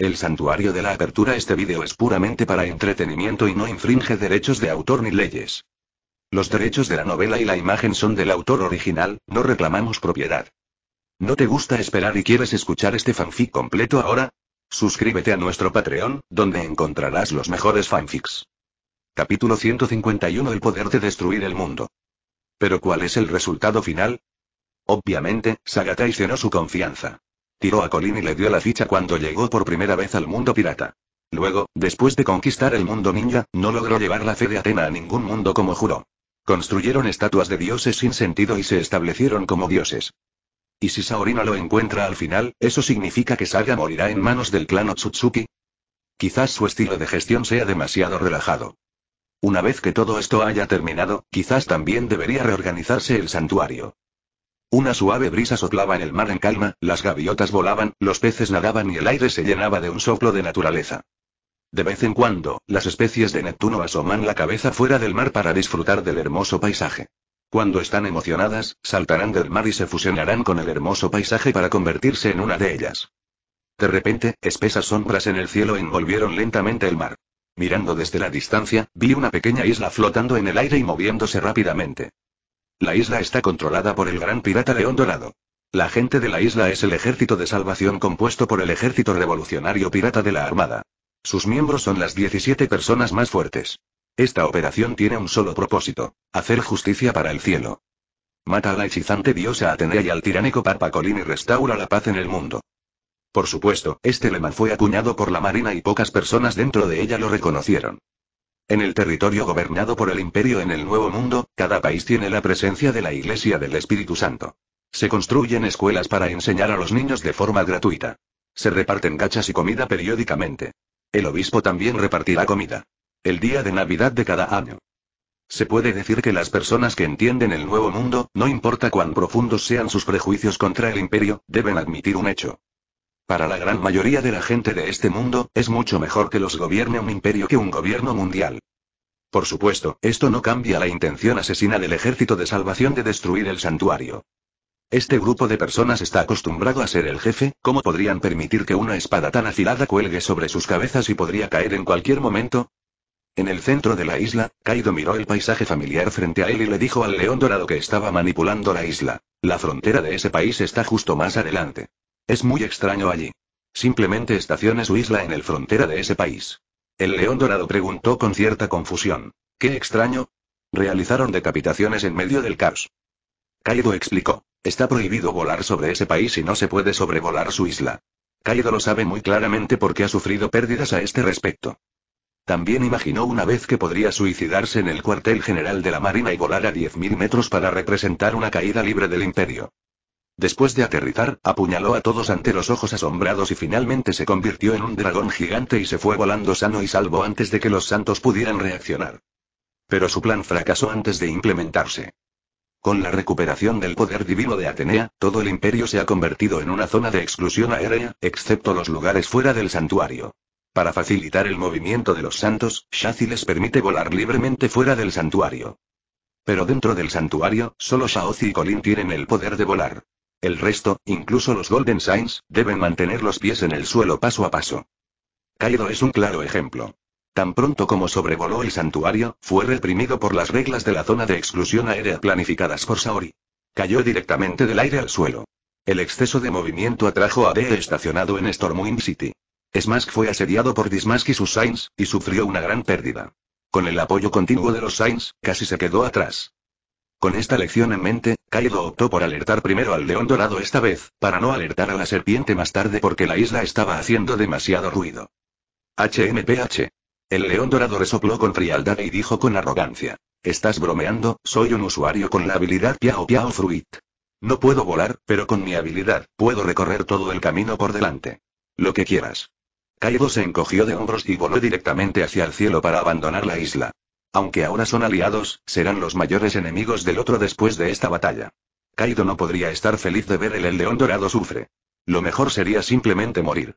El santuario de la apertura este vídeo es puramente para entretenimiento y no infringe derechos de autor ni leyes. Los derechos de la novela y la imagen son del autor original, no reclamamos propiedad. ¿No te gusta esperar y quieres escuchar este fanfic completo ahora? Suscríbete a nuestro Patreon, donde encontrarás los mejores fanfics. Capítulo 151 El poder de destruir el mundo. ¿Pero cuál es el resultado final? Obviamente, Saga traicionó su confianza. Tiró a Colin y le dio la ficha cuando llegó por primera vez al mundo pirata. Luego, después de conquistar el mundo ninja, no logró llevar la fe de Atena a ningún mundo como juró. Construyeron estatuas de dioses sin sentido y se establecieron como dioses. ¿Y si Saori no lo encuentra al final, eso significa que Saga morirá en manos del clan Otsutsuki? Quizás su estilo de gestión sea demasiado relajado. Una vez que todo esto haya terminado, quizás también debería reorganizarse el santuario. Una suave brisa soplaba en el mar en calma, las gaviotas volaban, los peces nadaban y el aire se llenaba de un soplo de naturaleza. De vez en cuando, las especies de Neptuno asoman la cabeza fuera del mar para disfrutar del hermoso paisaje. Cuando están emocionadas, saltarán del mar y se fusionarán con el hermoso paisaje para convertirse en una de ellas. De repente, espesas sombras en el cielo envolvieron lentamente el mar. Mirando desde la distancia, vi una pequeña isla flotando en el aire y moviéndose rápidamente. La isla está controlada por el gran pirata León Dorado. La gente de la isla es el ejército de salvación compuesto por el ejército revolucionario pirata de la Armada. Sus miembros son las 17 personas más fuertes. Esta operación tiene un solo propósito, hacer justicia para el cielo. Mata a la hechizante diosa Atenea y al tiránico Papa Colín y restaura la paz en el mundo. Por supuesto, este lema fue acuñado por la Marina y pocas personas dentro de ella lo reconocieron. En el territorio gobernado por el imperio en el Nuevo Mundo, cada país tiene la presencia de la Iglesia del Espíritu Santo. Se construyen escuelas para enseñar a los niños de forma gratuita. Se reparten gachas y comida periódicamente. El obispo también repartirá comida. El día de Navidad de cada año. Se puede decir que las personas que entienden el Nuevo Mundo, no importa cuán profundos sean sus prejuicios contra el imperio, deben admitir un hecho. Para la gran mayoría de la gente de este mundo, es mucho mejor que los gobierne un imperio que un gobierno mundial. Por supuesto, esto no cambia la intención asesina del ejército de salvación de destruir el santuario. Este grupo de personas está acostumbrado a ser el jefe, ¿cómo podrían permitir que una espada tan afilada cuelgue sobre sus cabezas y podría caer en cualquier momento? En el centro de la isla, Kaido miró el paisaje familiar frente a él y le dijo al león dorado que estaba manipulando la isla. La frontera de ese país está justo más adelante. Es muy extraño allí. Simplemente estacione su isla en el frontera de ese país. El león dorado preguntó con cierta confusión. ¿Qué extraño? Realizaron decapitaciones en medio del caos. Kaido explicó. Está prohibido volar sobre ese país y no se puede sobrevolar su isla. Kaido lo sabe muy claramente porque ha sufrido pérdidas a este respecto. También imaginó una vez que podría suicidarse en el cuartel general de la Marina y volar a 10.000 metros para representar una caída libre del imperio. Después de aterrizar, apuñaló a todos ante los ojos asombrados y finalmente se convirtió en un dragón gigante y se fue volando sano y salvo antes de que los santos pudieran reaccionar. Pero su plan fracasó antes de implementarse. Con la recuperación del poder divino de Atenea, todo el imperio se ha convertido en una zona de exclusión aérea, excepto los lugares fuera del santuario. Para facilitar el movimiento de los santos, Shazi les permite volar libremente fuera del santuario. Pero dentro del santuario, solo Shaozi y Colin tienen el poder de volar. El resto, incluso los Golden Signs, deben mantener los pies en el suelo paso a paso. Kaido es un claro ejemplo. Tan pronto como sobrevoló el santuario, fue reprimido por las reglas de la zona de exclusión aérea planificadas por Saori. Cayó directamente del aire al suelo. El exceso de movimiento atrajo a Dee estacionado en Stormwind City. Smask fue asediado por Dismask y sus Saints, y sufrió una gran pérdida. Con el apoyo continuo de los Saints, casi se quedó atrás. Con esta lección en mente, Kaido optó por alertar primero al león dorado esta vez, para no alertar a la serpiente más tarde porque la isla estaba haciendo demasiado ruido. HMPH. El león dorado resopló con frialdad y dijo con arrogancia. Estás bromeando, soy un usuario con la habilidad Piao Piao Fruit. No puedo volar, pero con mi habilidad, puedo recorrer todo el camino por delante. Lo que quieras. Kaido se encogió de hombros y voló directamente hacia el cielo para abandonar la isla. Aunque ahora son aliados, serán los mayores enemigos del otro después de esta batalla. Kaido no podría estar feliz de ver el, león dorado sufre. Lo mejor sería simplemente morir.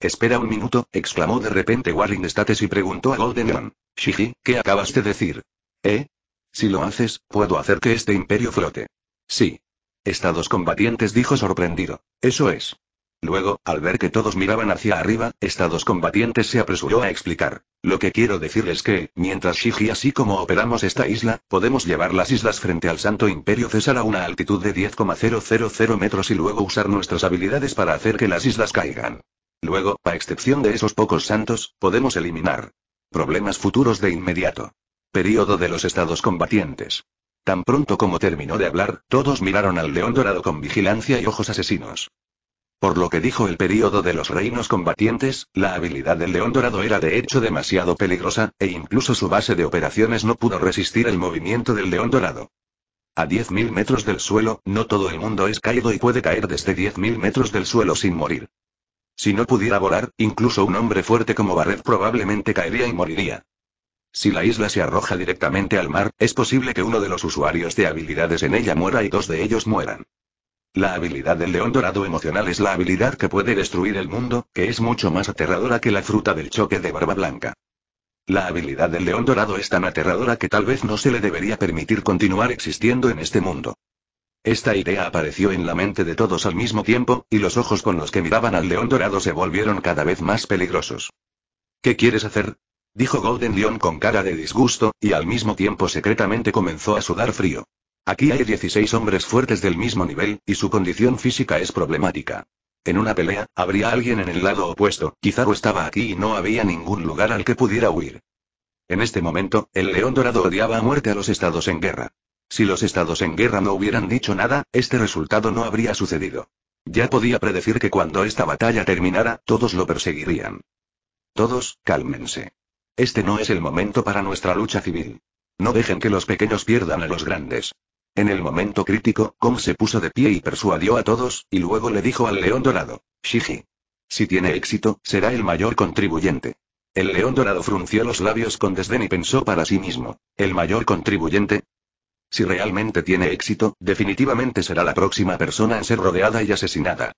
Espera un minuto, exclamó de repente Warring States y preguntó a Golden Leon. Shiji, ¿qué acabas de decir? ¿Eh? Si lo haces, puedo hacer que este imperio flote. Sí. Estados combatientes dijo sorprendido. Eso es. Luego, al ver que todos miraban hacia arriba, Estados Combatientes se apresuró a explicar. Lo que quiero decir es que, mientras Shiji así como operamos esta isla, podemos llevar las islas frente al Santo Imperio César a una altitud de 10,000 metros y luego usar nuestras habilidades para hacer que las islas caigan. Luego, a excepción de esos pocos santos, podemos eliminar problemas futuros de inmediato. Período de los estados combatientes. Tan pronto como terminó de hablar, todos miraron al león dorado con vigilancia y ojos asesinos. Por lo que dijo el período de los reinos combatientes, la habilidad del león dorado era de hecho demasiado peligrosa, e incluso su base de operaciones no pudo resistir el movimiento del león dorado. A 10.000 metros del suelo, no todo el mundo es caído y puede caer desde 10.000 metros del suelo sin morir. Si no pudiera volar, incluso un hombre fuerte como Barret probablemente caería y moriría. Si la isla se arroja directamente al mar, es posible que uno de los usuarios de habilidades en ella muera y dos de ellos mueran. La habilidad del león dorado emocional es la habilidad que puede destruir el mundo, que es mucho más aterradora que la fruta del choque de barba blanca. La habilidad del león dorado es tan aterradora que tal vez no se le debería permitir continuar existiendo en este mundo. Esta idea apareció en la mente de todos al mismo tiempo, y los ojos con los que miraban al león dorado se volvieron cada vez más peligrosos. ¿Qué quieres hacer? dijo Golden Leon con cara de disgusto, y al mismo tiempo secretamente comenzó a sudar frío. Aquí hay 16 hombres fuertes del mismo nivel, y su condición física es problemática. En una pelea, habría alguien en el lado opuesto, Kizaru estaba aquí y no había ningún lugar al que pudiera huir. En este momento, el león dorado odiaba a muerte a los estados en guerra. Si los estados en guerra no hubieran dicho nada, este resultado no habría sucedido. Ya podía predecir que cuando esta batalla terminara, todos lo perseguirían. Todos, cálmense. Este no es el momento para nuestra lucha civil. No dejen que los pequeños pierdan a los grandes. En el momento crítico, Kong se puso de pie y persuadió a todos, y luego le dijo al león dorado, Shiji. Si tiene éxito, será el mayor contribuyente. El león dorado frunció los labios con desdén y pensó para sí mismo, ¿el mayor contribuyente? Si realmente tiene éxito, definitivamente será la próxima persona en ser rodeada y asesinada.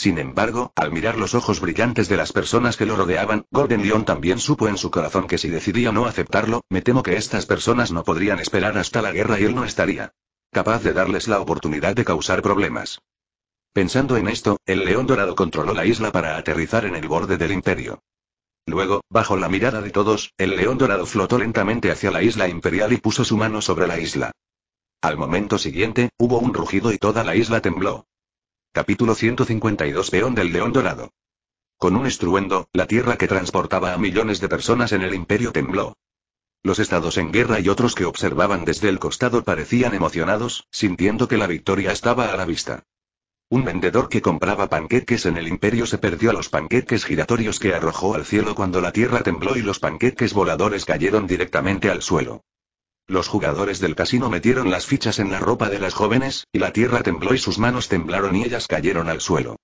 Sin embargo, al mirar los ojos brillantes de las personas que lo rodeaban, Golden Leon también supo en su corazón que si decidía no aceptarlo, me temo que estas personas no podrían esperar hasta la guerra y él no estaría capaz de darles la oportunidad de causar problemas. Pensando en esto, el león dorado controló la isla para aterrizar en el borde del imperio. Luego, bajo la mirada de todos, el león dorado flotó lentamente hacia la isla imperial y puso su mano sobre la isla. Al momento siguiente, hubo un rugido y toda la isla tembló. Capítulo 152 Peón del León Dorado. Con un estruendo, la tierra que transportaba a millones de personas en el imperio tembló. Los estados en guerra y otros que observaban desde el costado parecían emocionados, sintiendo que la victoria estaba a la vista. Un vendedor que compraba panqueques en el imperio se perdió a los panqueques giratorios que arrojó al cielo cuando la tierra tembló y los panqueques voladores cayeron directamente al suelo. Los jugadores del casino metieron las fichas en la ropa de las jóvenes, y la tierra tembló y sus manos temblaron y ellas cayeron al suelo.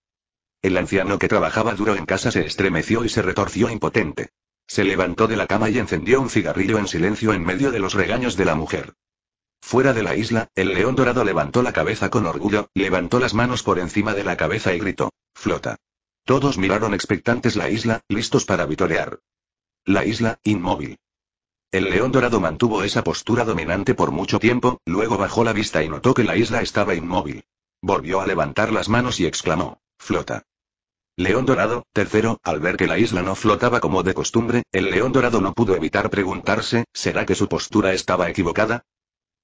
El anciano que trabajaba duro en casa se estremeció y se retorció impotente. Se levantó de la cama y encendió un cigarrillo en silencio en medio de los regaños de la mujer. Fuera de la isla, el león dorado levantó la cabeza con orgullo, levantó las manos por encima de la cabeza y gritó, flota. Todos miraron expectantes la isla, listos para vitorear. La isla, inmóvil. El león dorado mantuvo esa postura dominante por mucho tiempo, luego bajó la vista y notó que la isla estaba inmóvil. Volvió a levantar las manos y exclamó, flota. León dorado, tercero, al ver que la isla no flotaba como de costumbre, el león dorado no pudo evitar preguntarse, ¿será que su postura estaba equivocada?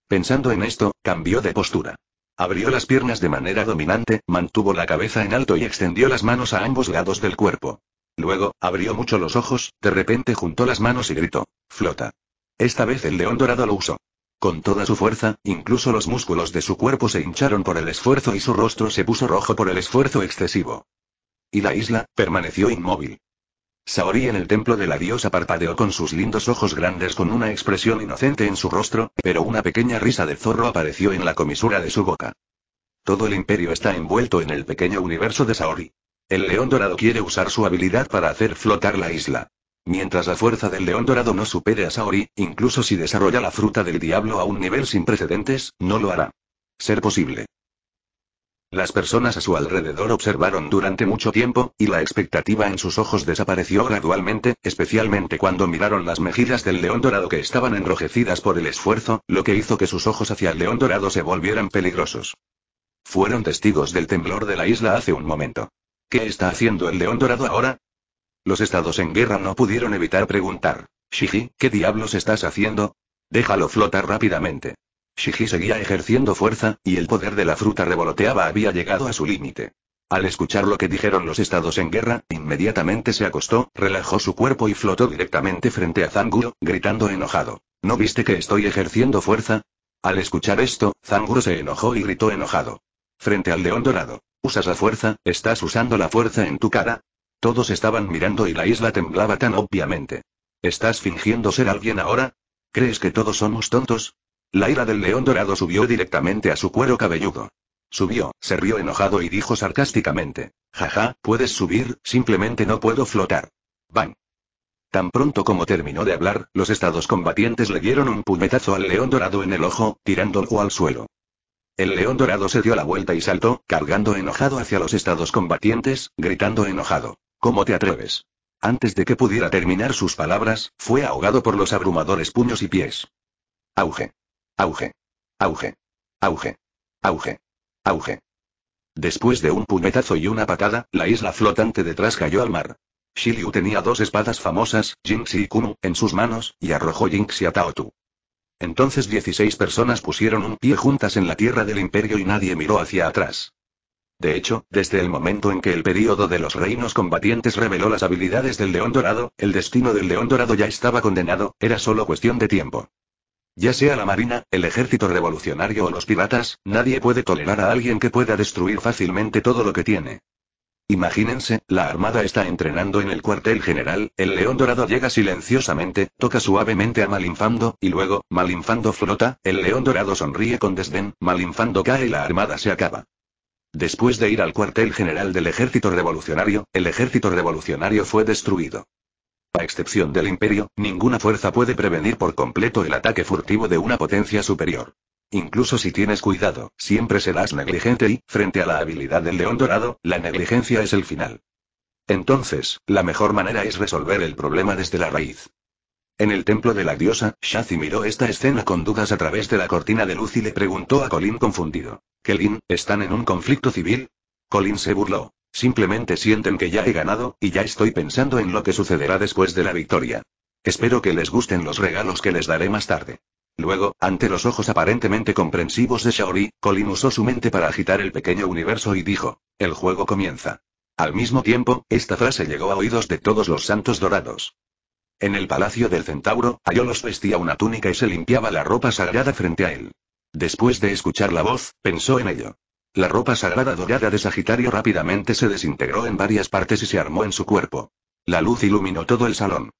Pensando en esto, cambió de postura. Abrió las piernas de manera dominante, mantuvo la cabeza en alto y extendió las manos a ambos lados del cuerpo. Luego, abrió mucho los ojos, de repente juntó las manos y gritó, flota. Esta vez el león dorado lo usó. Con toda su fuerza, incluso los músculos de su cuerpo se hincharon por el esfuerzo y su rostro se puso rojo por el esfuerzo excesivo. Y la isla, permaneció inmóvil. Saori en el templo de la diosa parpadeó con sus lindos ojos grandes con una expresión inocente en su rostro, pero una pequeña risa de zorro apareció en la comisura de su boca. Todo el imperio está envuelto en el pequeño universo de Saori. El león dorado quiere usar su habilidad para hacer flotar la isla. Mientras la fuerza del león dorado no supere a Saori, incluso si desarrolla la fruta del diablo a un nivel sin precedentes, no lo hará. Ser posible. Las personas a su alrededor observaron durante mucho tiempo, y la expectativa en sus ojos desapareció gradualmente, especialmente cuando miraron las mejillas del león dorado que estaban enrojecidas por el esfuerzo, lo que hizo que sus ojos hacia el león dorado se volvieran peligrosos. Fueron testigos del temblor de la isla hace un momento. ¿Qué está haciendo el león dorado ahora? Los estados en guerra no pudieron evitar preguntar. Shiji, ¿qué diablos estás haciendo? Déjalo flotar rápidamente. Shiji seguía ejerciendo fuerza, y el poder de la fruta revoloteaba había llegado a su límite. Al escuchar lo que dijeron los estados en guerra, inmediatamente se acostó, relajó su cuerpo y flotó directamente frente a Zanguro, gritando enojado. ¿No viste que estoy ejerciendo fuerza? Al escuchar esto, Zanguro se enojó y gritó enojado. Frente al león dorado. ¿Usas la fuerza? ¿Estás usando la fuerza en tu cara? Todos estaban mirando y la isla temblaba tan obviamente. ¿Estás fingiendo ser alguien ahora? ¿Crees que todos somos tontos? La ira del león dorado subió directamente a su cuero cabelludo. Subió, se rió enojado y dijo sarcásticamente. Jaja, puedes subir, simplemente no puedo flotar. Bang. Tan pronto como terminó de hablar, los estados combatientes le dieron un puñetazo al león dorado en el ojo, tirándolo al suelo. El león dorado se dio la vuelta y saltó, cargando enojado hacia los estados combatientes, gritando enojado. ¿Cómo te atreves? Antes de que pudiera terminar sus palabras, fue ahogado por los abrumadores puños y pies. Auge. Auge. Auge. Auge. Auge. Auge. Después de un puñetazo y una patada, la isla flotante detrás cayó al mar. Shiryu tenía dos espadas famosas, Jinxi y Kumu, en sus manos, y arrojó Jinxi a Taotu. Entonces 16 personas pusieron un pie juntas en la tierra del imperio y nadie miró hacia atrás. De hecho, desde el momento en que el período de los reinos combatientes reveló las habilidades del león dorado, el destino del león dorado ya estaba condenado, era solo cuestión de tiempo. Ya sea la Marina, el Ejército Revolucionario o los piratas, nadie puede tolerar a alguien que pueda destruir fácilmente todo lo que tiene. Imagínense, la Armada está entrenando en el cuartel general, el León Dorado llega silenciosamente, toca suavemente a Malinfando, y luego, Malinfando flota, el León Dorado sonríe con desdén, Malinfando cae y la Armada se acaba. Después de ir al cuartel general del Ejército Revolucionario, el Ejército Revolucionario fue destruido. A excepción del imperio, ninguna fuerza puede prevenir por completo el ataque furtivo de una potencia superior. Incluso si tienes cuidado, siempre serás negligente y, frente a la habilidad del león dorado, la negligencia es el final. Entonces, la mejor manera es resolver el problema desde la raíz. En el templo de la diosa, Shazi miró esta escena con dudas a través de la cortina de luz y le preguntó a Colin confundido. Kelin, ¿están en un conflicto civil? Colin se burló. Simplemente sienten que ya he ganado, y ya estoy pensando en lo que sucederá después de la victoria. Espero que les gusten los regalos que les daré más tarde. Luego, ante los ojos aparentemente comprensivos de Shaori, Colin usó su mente para agitar el pequeño universo y dijo, el juego comienza. Al mismo tiempo, esta frase llegó a oídos de todos los santos dorados. En el palacio del centauro, Ayolos vestía una túnica y se limpiaba la ropa sagrada frente a él. Después de escuchar la voz, pensó en ello. La ropa sagrada dorada de Sagitario rápidamente se desintegró en varias partes y se armó en su cuerpo. La luz iluminó todo el salón.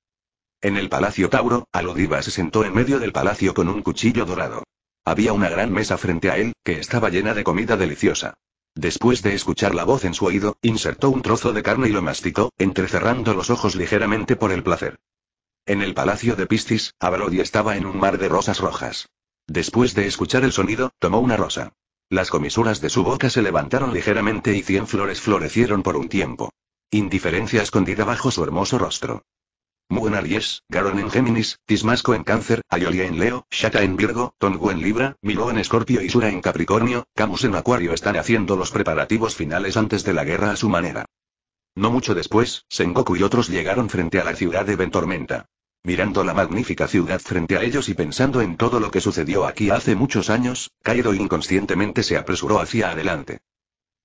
En el palacio Tauro, Alodiva se sentó en medio del palacio con un cuchillo dorado. Había una gran mesa frente a él, que estaba llena de comida deliciosa. Después de escuchar la voz en su oído, insertó un trozo de carne y lo masticó, entrecerrando los ojos ligeramente por el placer. En el palacio de Pistis, Avalodi estaba en un mar de rosas rojas. Después de escuchar el sonido, tomó una rosa. Las comisuras de su boca se levantaron ligeramente y cien flores florecieron por un tiempo. Indiferencia escondida bajo su hermoso rostro. Mu en Aries, Garon en Géminis, Tismasco en Cáncer, Ayolia en Leo, Shaka en Virgo, Tongu en Libra, Milo en Escorpio y Sura en Capricornio, Camus en Acuario están haciendo los preparativos finales antes de la guerra a su manera. No mucho después, Sengoku y otros llegaron frente a la ciudad de Ventormenta. Mirando la magnífica ciudad frente a ellos y pensando en todo lo que sucedió aquí hace muchos años, Kaido inconscientemente se apresuró hacia adelante.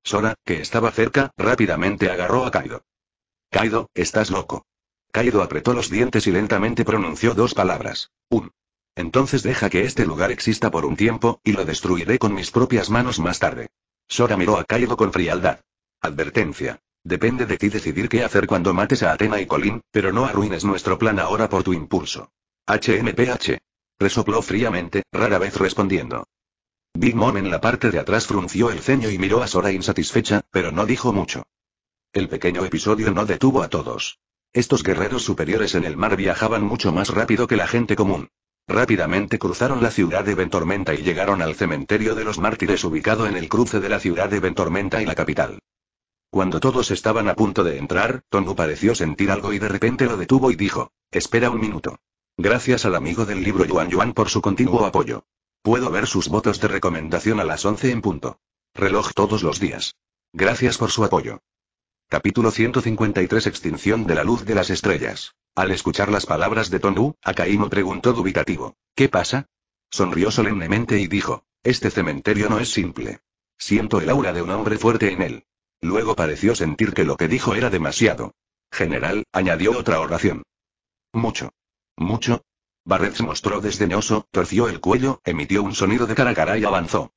Sora, que estaba cerca, rápidamente agarró a Kaido. Kaido, estás loco. Kaido apretó los dientes y lentamente pronunció dos palabras. Un. Entonces deja que este lugar exista por un tiempo, y lo destruiré con mis propias manos más tarde. Sora miró a Kaido con frialdad. Advertencia. Depende de ti decidir qué hacer cuando mates a Atena y Colin, pero no arruines nuestro plan ahora por tu impulso. HMPH. Resopló fríamente, rara vez respondiendo. Big Mom en la parte de atrás frunció el ceño y miró a Sora insatisfecha, pero no dijo mucho. El pequeño episodio no detuvo a todos. Estos guerreros superiores en el mar viajaban mucho más rápido que la gente común. Rápidamente cruzaron la ciudad de Ventormenta y llegaron al cementerio de los mártires ubicado en el cruce de la ciudad de Ventormenta y la capital. Cuando todos estaban a punto de entrar, Tonu pareció sentir algo y de repente lo detuvo y dijo, espera un minuto. Gracias al amigo del libro Yuan Yuan por su continuo apoyo. Puedo ver sus votos de recomendación a las 11 en punto. Reloj todos los días. Gracias por su apoyo. Capítulo 153 Extinción de la luz de las estrellas. Al escuchar las palabras de Tonu, Akaimo preguntó dubitativo. ¿Qué pasa? Sonrió solemnemente y dijo. Este cementerio no es simple. Siento el aura de un hombre fuerte en él. Luego pareció sentir que lo que dijo era demasiado. General, añadió otra oración. Mucho. Mucho. Barret se mostró desdeñoso, torció el cuello, emitió un sonido de cara y avanzó.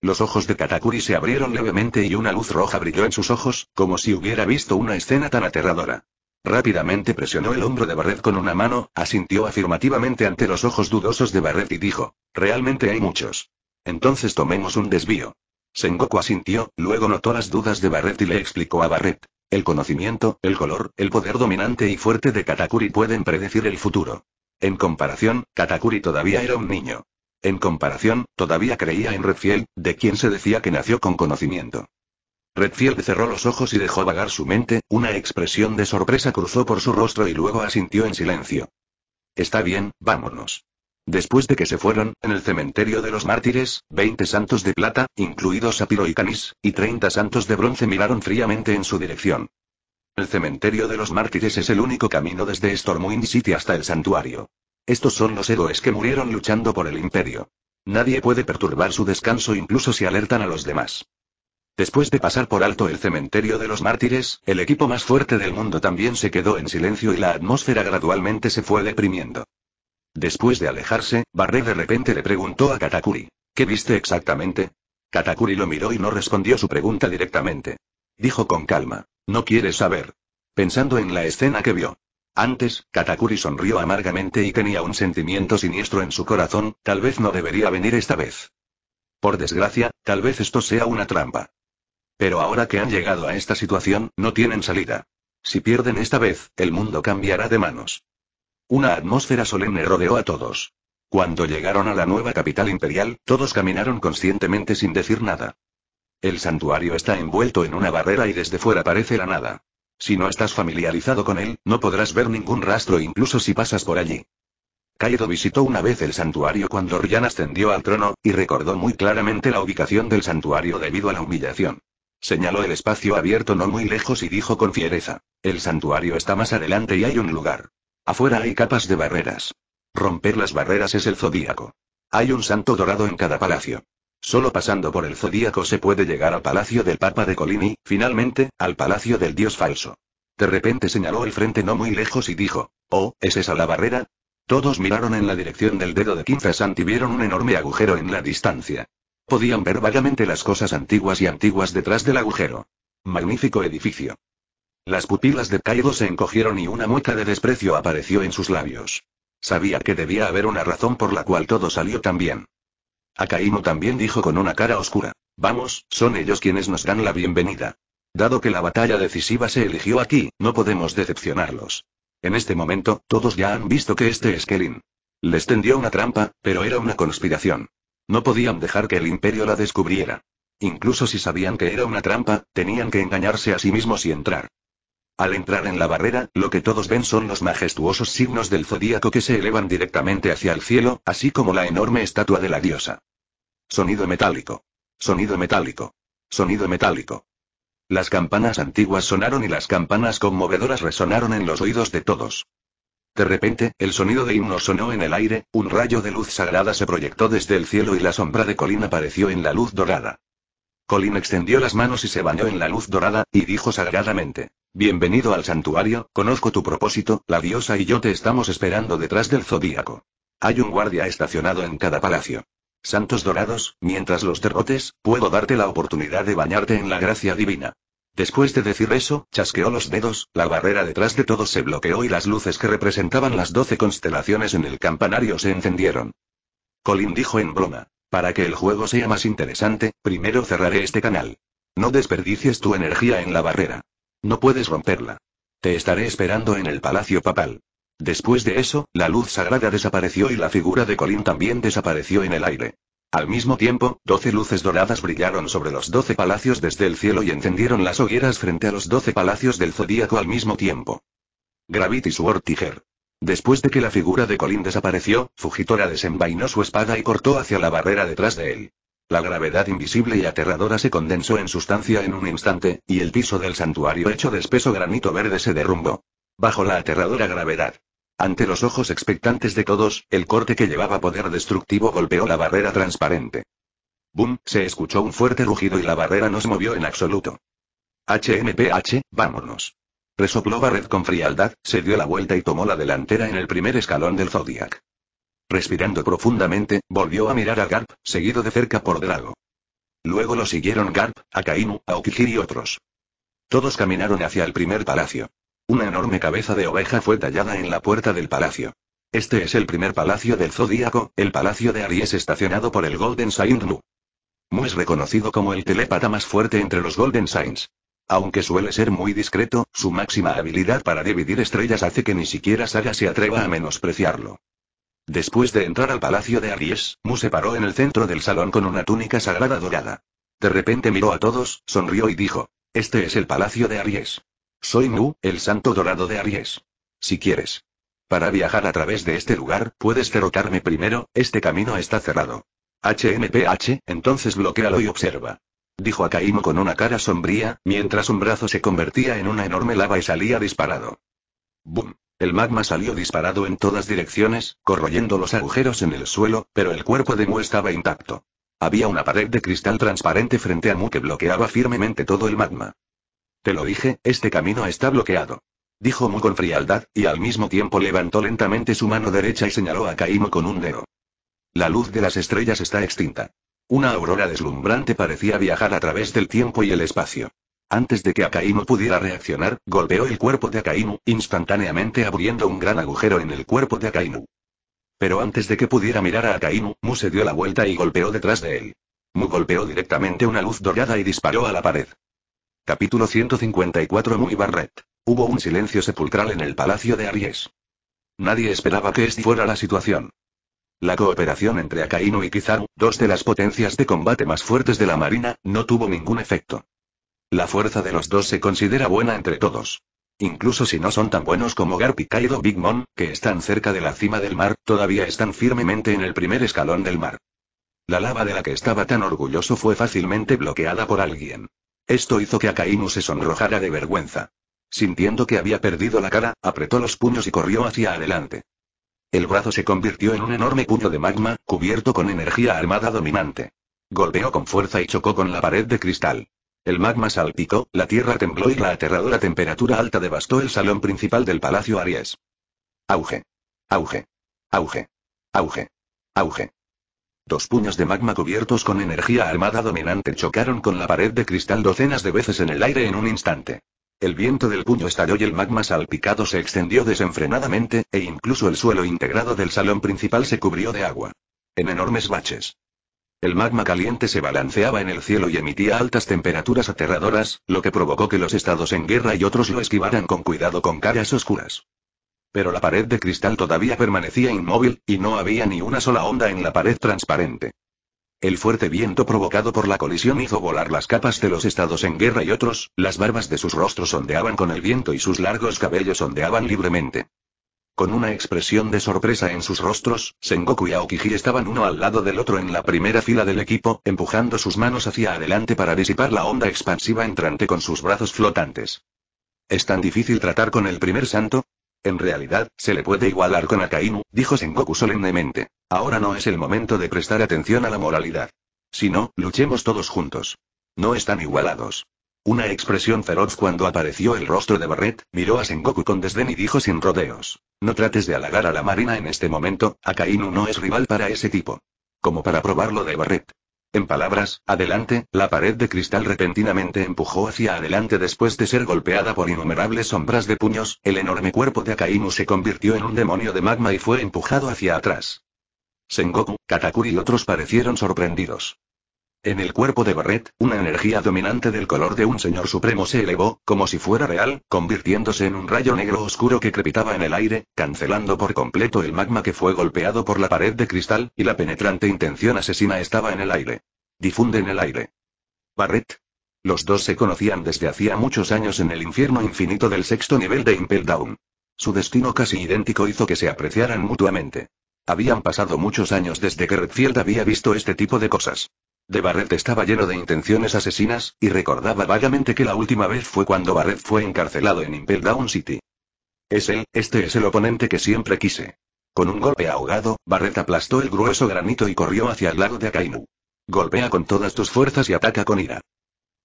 Los ojos de Katakuri se abrieron levemente y una luz roja brilló en sus ojos, como si hubiera visto una escena tan aterradora. Rápidamente presionó el hombro de Barret con una mano, asintió afirmativamente ante los ojos dudosos de Barret y dijo, realmente hay muchos. Entonces tomemos un desvío. Sengoku asintió, luego notó las dudas de Barret y le explicó a Barret. El conocimiento, el color, el poder dominante y fuerte de Katakuri pueden predecir el futuro. En comparación, Katakuri todavía era un niño. En comparación, todavía creía en Redfield, de quien se decía que nació con conocimiento. Redfield cerró los ojos y dejó vagar su mente, una expresión de sorpresa cruzó por su rostro y luego asintió en silencio. Está bien, vámonos. Después de que se fueron, en el cementerio de los mártires, 20 santos de plata, incluidos Sapiro y Canis, y 30 santos de bronce miraron fríamente en su dirección. El cementerio de los mártires es el único camino desde Stormwind City hasta el santuario. Estos son los héroes que murieron luchando por el imperio. Nadie puede perturbar su descanso incluso si alertan a los demás. Después de pasar por alto el cementerio de los mártires, el equipo más fuerte del mundo también se quedó en silencio y la atmósfera gradualmente se fue deprimiendo. Después de alejarse, Barré de repente le preguntó a Katakuri. ¿Qué viste exactamente? Katakuri lo miró y no respondió su pregunta directamente. Dijo con calma. No quieres saber. Pensando en la escena que vio. Antes, Katakuri sonrió amargamente y tenía un sentimiento siniestro en su corazón, tal vez no debería venir esta vez. Por desgracia, tal vez esto sea una trampa. Pero ahora que han llegado a esta situación, no tienen salida. Si pierden esta vez, el mundo cambiará de manos. Una atmósfera solemne rodeó a todos. Cuando llegaron a la nueva capital imperial, todos caminaron conscientemente sin decir nada. El santuario está envuelto en una barrera y desde fuera parece la nada. Si no estás familiarizado con él, no podrás ver ningún rastro incluso si pasas por allí. Kaido visitó una vez el santuario cuando Ryan ascendió al trono, y recordó muy claramente la ubicación del santuario debido a la humillación. Señaló el espacio abierto no muy lejos y dijo con fiereza. El santuario está más adelante y hay un lugar. Afuera hay capas de barreras. Romper las barreras es el zodíaco. Hay un santo dorado en cada palacio. Solo pasando por el zodíaco se puede llegar al palacio del Papa de Colini, finalmente, al palacio del dios falso. De repente señaló el frente no muy lejos y dijo, Oh, ¿es esa la barrera? Todos miraron en la dirección del dedo de Quinfasant y vieron un enorme agujero en la distancia. Podían ver vagamente las cosas antiguas y antiguas detrás del agujero. Magnífico edificio. Las pupilas de Kaido se encogieron y una mueca de desprecio apareció en sus labios. Sabía que debía haber una razón por la cual todo salió tan bien. Akaimo también dijo con una cara oscura. Vamos, son ellos quienes nos dan la bienvenida. Dado que la batalla decisiva se eligió aquí, no podemos decepcionarlos. En este momento, todos ya han visto que este es Kelin. Les tendió una trampa, pero era una conspiración. No podían dejar que el imperio la descubriera. Incluso si sabían que era una trampa, tenían que engañarse a sí mismos y entrar. Al entrar en la barrera, lo que todos ven son los majestuosos signos del zodíaco que se elevan directamente hacia el cielo, así como la enorme estatua de la diosa. Sonido metálico. Sonido metálico. Sonido metálico. Las campanas antiguas sonaron y las campanas conmovedoras resonaron en los oídos de todos. De repente, el sonido de himno sonó en el aire, un rayo de luz sagrada se proyectó desde el cielo y la sombra de Colin apareció en la luz dorada. Colin extendió las manos y se bañó en la luz dorada, y dijo sagradamente, Bienvenido al santuario, conozco tu propósito, la diosa y yo te estamos esperando detrás del zodíaco. Hay un guardia estacionado en cada palacio. Santos dorados, mientras los derrotes, puedo darte la oportunidad de bañarte en la gracia divina. Después de decir eso, chasqueó los dedos, la barrera detrás de todos se bloqueó y las luces que representaban las doce constelaciones en el campanario se encendieron. Colin dijo en broma. Para que el juego sea más interesante, primero cerraré este canal. No desperdicies tu energía en la barrera. No puedes romperla. Te estaré esperando en el palacio papal. Después de eso, la luz sagrada desapareció y la figura de Colin también desapareció en el aire. Al mismo tiempo, doce luces doradas brillaron sobre los doce palacios desde el cielo y encendieron las hogueras frente a los doce palacios del zodíaco al mismo tiempo. Gravity Sword Tiger. Después de que la figura de Colin desapareció, Fujitora desenvainó su espada y cortó hacia la barrera detrás de él. La gravedad invisible y aterradora se condensó en sustancia en un instante, y el piso del santuario hecho de espeso granito verde se derrumbó. Bajo la aterradora gravedad. Ante los ojos expectantes de todos, el corte que llevaba poder destructivo golpeó la barrera transparente. ¡Bum! Se escuchó un fuerte rugido y la barrera no se movió en absoluto. HMPH, vámonos. Resopló Barret con frialdad, se dio la vuelta y tomó la delantera en el primer escalón del Zodiac. Respirando profundamente, volvió a mirar a Garp, seguido de cerca por Drago. Luego lo siguieron Garp, Akainu, Aokiji y otros. Todos caminaron hacia el primer palacio. Una enorme cabeza de oveja fue tallada en la puerta del palacio. Este es el primer palacio del Zodíaco, el palacio de Aries estacionado por el Golden Saint Mu. Mu es reconocido como el telépata más fuerte entre los Golden Saints. Aunque suele ser muy discreto, su máxima habilidad para dividir estrellas hace que ni siquiera Saga se atreva a menospreciarlo. Después de entrar al palacio de Aries, Mu se paró en el centro del salón con una túnica sagrada dorada. De repente miró a todos, sonrió y dijo, Este es el palacio de Aries. Soy Mu, el santo dorado de Aries. Si quieres. Para viajar a través de este lugar, puedes derrotarme primero, este camino está cerrado. HMPH, entonces bloquealo y observa. Dijo Akainu con una cara sombría, mientras un brazo se convertía en una enorme lava y salía disparado. ¡Bum! El magma salió disparado en todas direcciones, corroyendo los agujeros en el suelo, pero el cuerpo de Mu estaba intacto. Había una pared de cristal transparente frente a Mu que bloqueaba firmemente todo el magma. Te lo dije, este camino está bloqueado. Dijo Mu con frialdad, y al mismo tiempo levantó lentamente su mano derecha y señaló a Kaimo con un dedo. La luz de las estrellas está extinta. Una aurora deslumbrante parecía viajar a través del tiempo y el espacio. Antes de que Akainu pudiera reaccionar, golpeó el cuerpo de Akainu, instantáneamente abriendo un gran agujero en el cuerpo de Akainu. Pero antes de que pudiera mirar a Akainu, Mu se dio la vuelta y golpeó detrás de él. Mu golpeó directamente una luz dorada y disparó a la pared. Capítulo 154 Mu y Barret. Hubo un silencio sepulcral en el palacio de Aries. Nadie esperaba que esta fuera la situación. La cooperación entre Akainu y Kizaru, dos de las potencias de combate más fuertes de la marina, no tuvo ningún efecto. La fuerza de los dos se considera buena entre todos. Incluso si no son tan buenos como Garp y Kaido Big Mom, que están cerca de la cima del mar, todavía están firmemente en el primer escalón del mar. La lava de la que estaba tan orgulloso fue fácilmente bloqueada por alguien. Esto hizo que Akainu se sonrojara de vergüenza. Sintiendo que había perdido la cara, apretó los puños y corrió hacia adelante. El brazo se convirtió en un enorme puño de magma, cubierto con energía armada dominante. Golpeó con fuerza y chocó con la pared de cristal. El magma salpicó, la tierra tembló y la aterradora temperatura alta devastó el salón principal del Palacio Aries. Auge. Auge. Auge. Auge. Auge. Dos puños de magma cubiertos con energía armada dominante chocaron con la pared de cristal docenas de veces en el aire en un instante. El viento del puño estalló y el magma salpicado se extendió desenfrenadamente, e incluso el suelo integrado del salón principal se cubrió de agua. En enormes baches. El magma caliente se balanceaba en el cielo y emitía altas temperaturas aterradoras, lo que provocó que los estados en guerra y otros lo esquivaran con cuidado con caras oscuras. Pero la pared de cristal todavía permanecía inmóvil, y no había ni una sola onda en la pared transparente. El fuerte viento provocado por la colisión hizo volar las capas de los estados en guerra y otros, las barbas de sus rostros ondeaban con el viento y sus largos cabellos ondeaban libremente. Con una expresión de sorpresa en sus rostros, Sengoku y Aokiji estaban uno al lado del otro en la primera fila del equipo, empujando sus manos hacia adelante para disipar la onda expansiva entrante con sus brazos flotantes. ¿Es tan difícil tratar con el primer santo? En realidad, se le puede igualar con Akainu, dijo Sengoku solemnemente. Ahora no es el momento de prestar atención a la moralidad. Si no, luchemos todos juntos. No están igualados. Una expresión feroz cuando apareció el rostro de Barret, miró a Sengoku con desdén y dijo sin rodeos. No trates de halagar a la marina en este momento, Akainu no es rival para ese tipo. Como para probarlo de Barret. En palabras, adelante, la pared de cristal repentinamente empujó hacia adelante después de ser golpeada por innumerables sombras de puños, el enorme cuerpo de Akainu se convirtió en un demonio de magma y fue empujado hacia atrás. Sengoku, Katakuri y otros parecieron sorprendidos. En el cuerpo de Barret, una energía dominante del color de un señor supremo se elevó, como si fuera real, convirtiéndose en un rayo negro oscuro que crepitaba en el aire, cancelando por completo el magma que fue golpeado por la pared de cristal, y la penetrante intención asesina estaba en el aire. Difunde en el aire. Barret. Los dos se conocían desde hacía muchos años en el infierno infinito del sexto nivel de Impel Down. Su destino casi idéntico hizo que se apreciaran mutuamente. Habían pasado muchos años desde que Redfield había visto este tipo de cosas. De Barret estaba lleno de intenciones asesinas, y recordaba vagamente que la última vez fue cuando Barret fue encarcelado en Impel Down City. Es él, este es el oponente que siempre quise. Con un golpe ahogado, Barret aplastó el grueso granito y corrió hacia el lago de Akainu. Golpea con todas tus fuerzas y ataca con ira.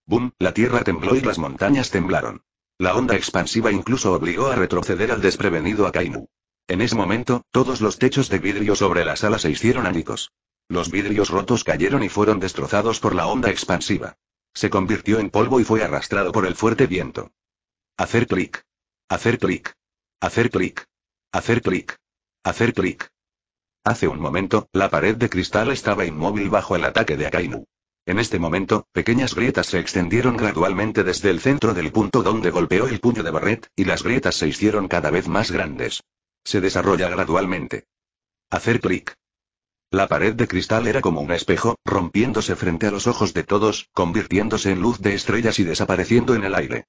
Boom, la tierra tembló y las montañas temblaron. La onda expansiva incluso obligó a retroceder al desprevenido Akainu. En ese momento, todos los techos de vidrio sobre la sala se hicieron añicos. Los vidrios rotos cayeron y fueron destrozados por la onda expansiva. Se convirtió en polvo y fue arrastrado por el fuerte viento. Hacer clic. Hacer clic. Hacer clic. Hacer clic. Hacer clic. Hace un momento, la pared de cristal estaba inmóvil bajo el ataque de Akainu. En este momento, pequeñas grietas se extendieron gradualmente desde el centro del punto donde golpeó el puño de Barret, y las grietas se hicieron cada vez más grandes. Se desarrolla gradualmente. Hacer clic. La pared de cristal era como un espejo, rompiéndose frente a los ojos de todos, convirtiéndose en luz de estrellas y desapareciendo en el aire.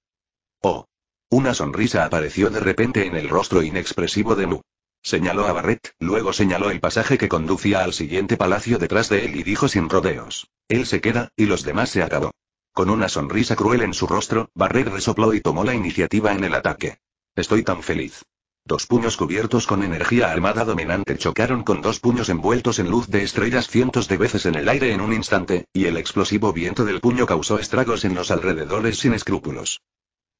Oh. Una sonrisa apareció de repente en el rostro inexpresivo de Mu. Señaló a Barret, luego señaló el pasaje que conducía al siguiente palacio detrás de él y dijo sin rodeos. Él se queda, y los demás se acabó. Con una sonrisa cruel en su rostro, Barret resopló y tomó la iniciativa en el ataque. Estoy tan feliz. Dos puños cubiertos con energía armada dominante chocaron con dos puños envueltos en luz de estrellas cientos de veces en el aire en un instante, y el explosivo viento del puño causó estragos en los alrededores sin escrúpulos.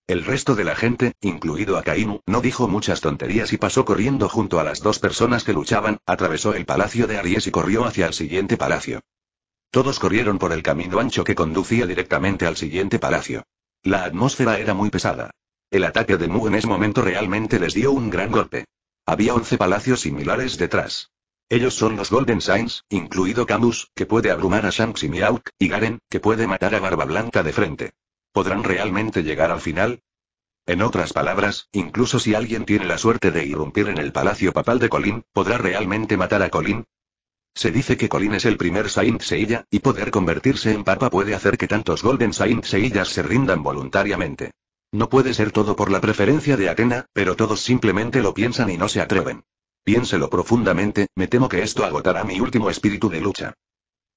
El resto de la gente, incluido a Kainu, no dijo muchas tonterías y pasó corriendo junto a las dos personas que luchaban, atravesó el palacio de Aries y corrió hacia el siguiente palacio. Todos corrieron por el camino ancho que conducía directamente al siguiente palacio. La atmósfera era muy pesada. El ataque de Mu en ese momento realmente les dio un gran golpe. Había 11 palacios similares detrás. Ellos son los Golden Signs, incluido Camus, que puede abrumar a Shanks y Miauk, y Garen, que puede matar a Barba Blanca de frente. ¿Podrán realmente llegar al final? En otras palabras, incluso si alguien tiene la suerte de irrumpir en el palacio papal de Colin, ¿podrá realmente matar a Colin? Se dice que Colin es el primer Saint Seiya, y poder convertirse en papa puede hacer que tantos Golden Saint Seiyas se rindan voluntariamente. No puede ser todo por la preferencia de Atena, pero todos simplemente lo piensan y no se atreven. Piénselo profundamente, me temo que esto agotará mi último espíritu de lucha.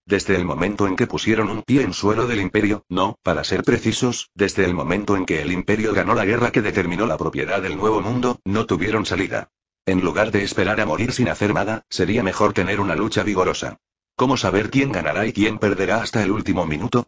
Desde el momento en que pusieron un pie en suelo del imperio, no, para ser precisos, desde el momento en que el imperio ganó la guerra que determinó la propiedad del nuevo mundo, no tuvieron salida. En lugar de esperar a morir sin hacer nada, sería mejor tener una lucha vigorosa. ¿Cómo saber quién ganará y quién perderá hasta el último minuto?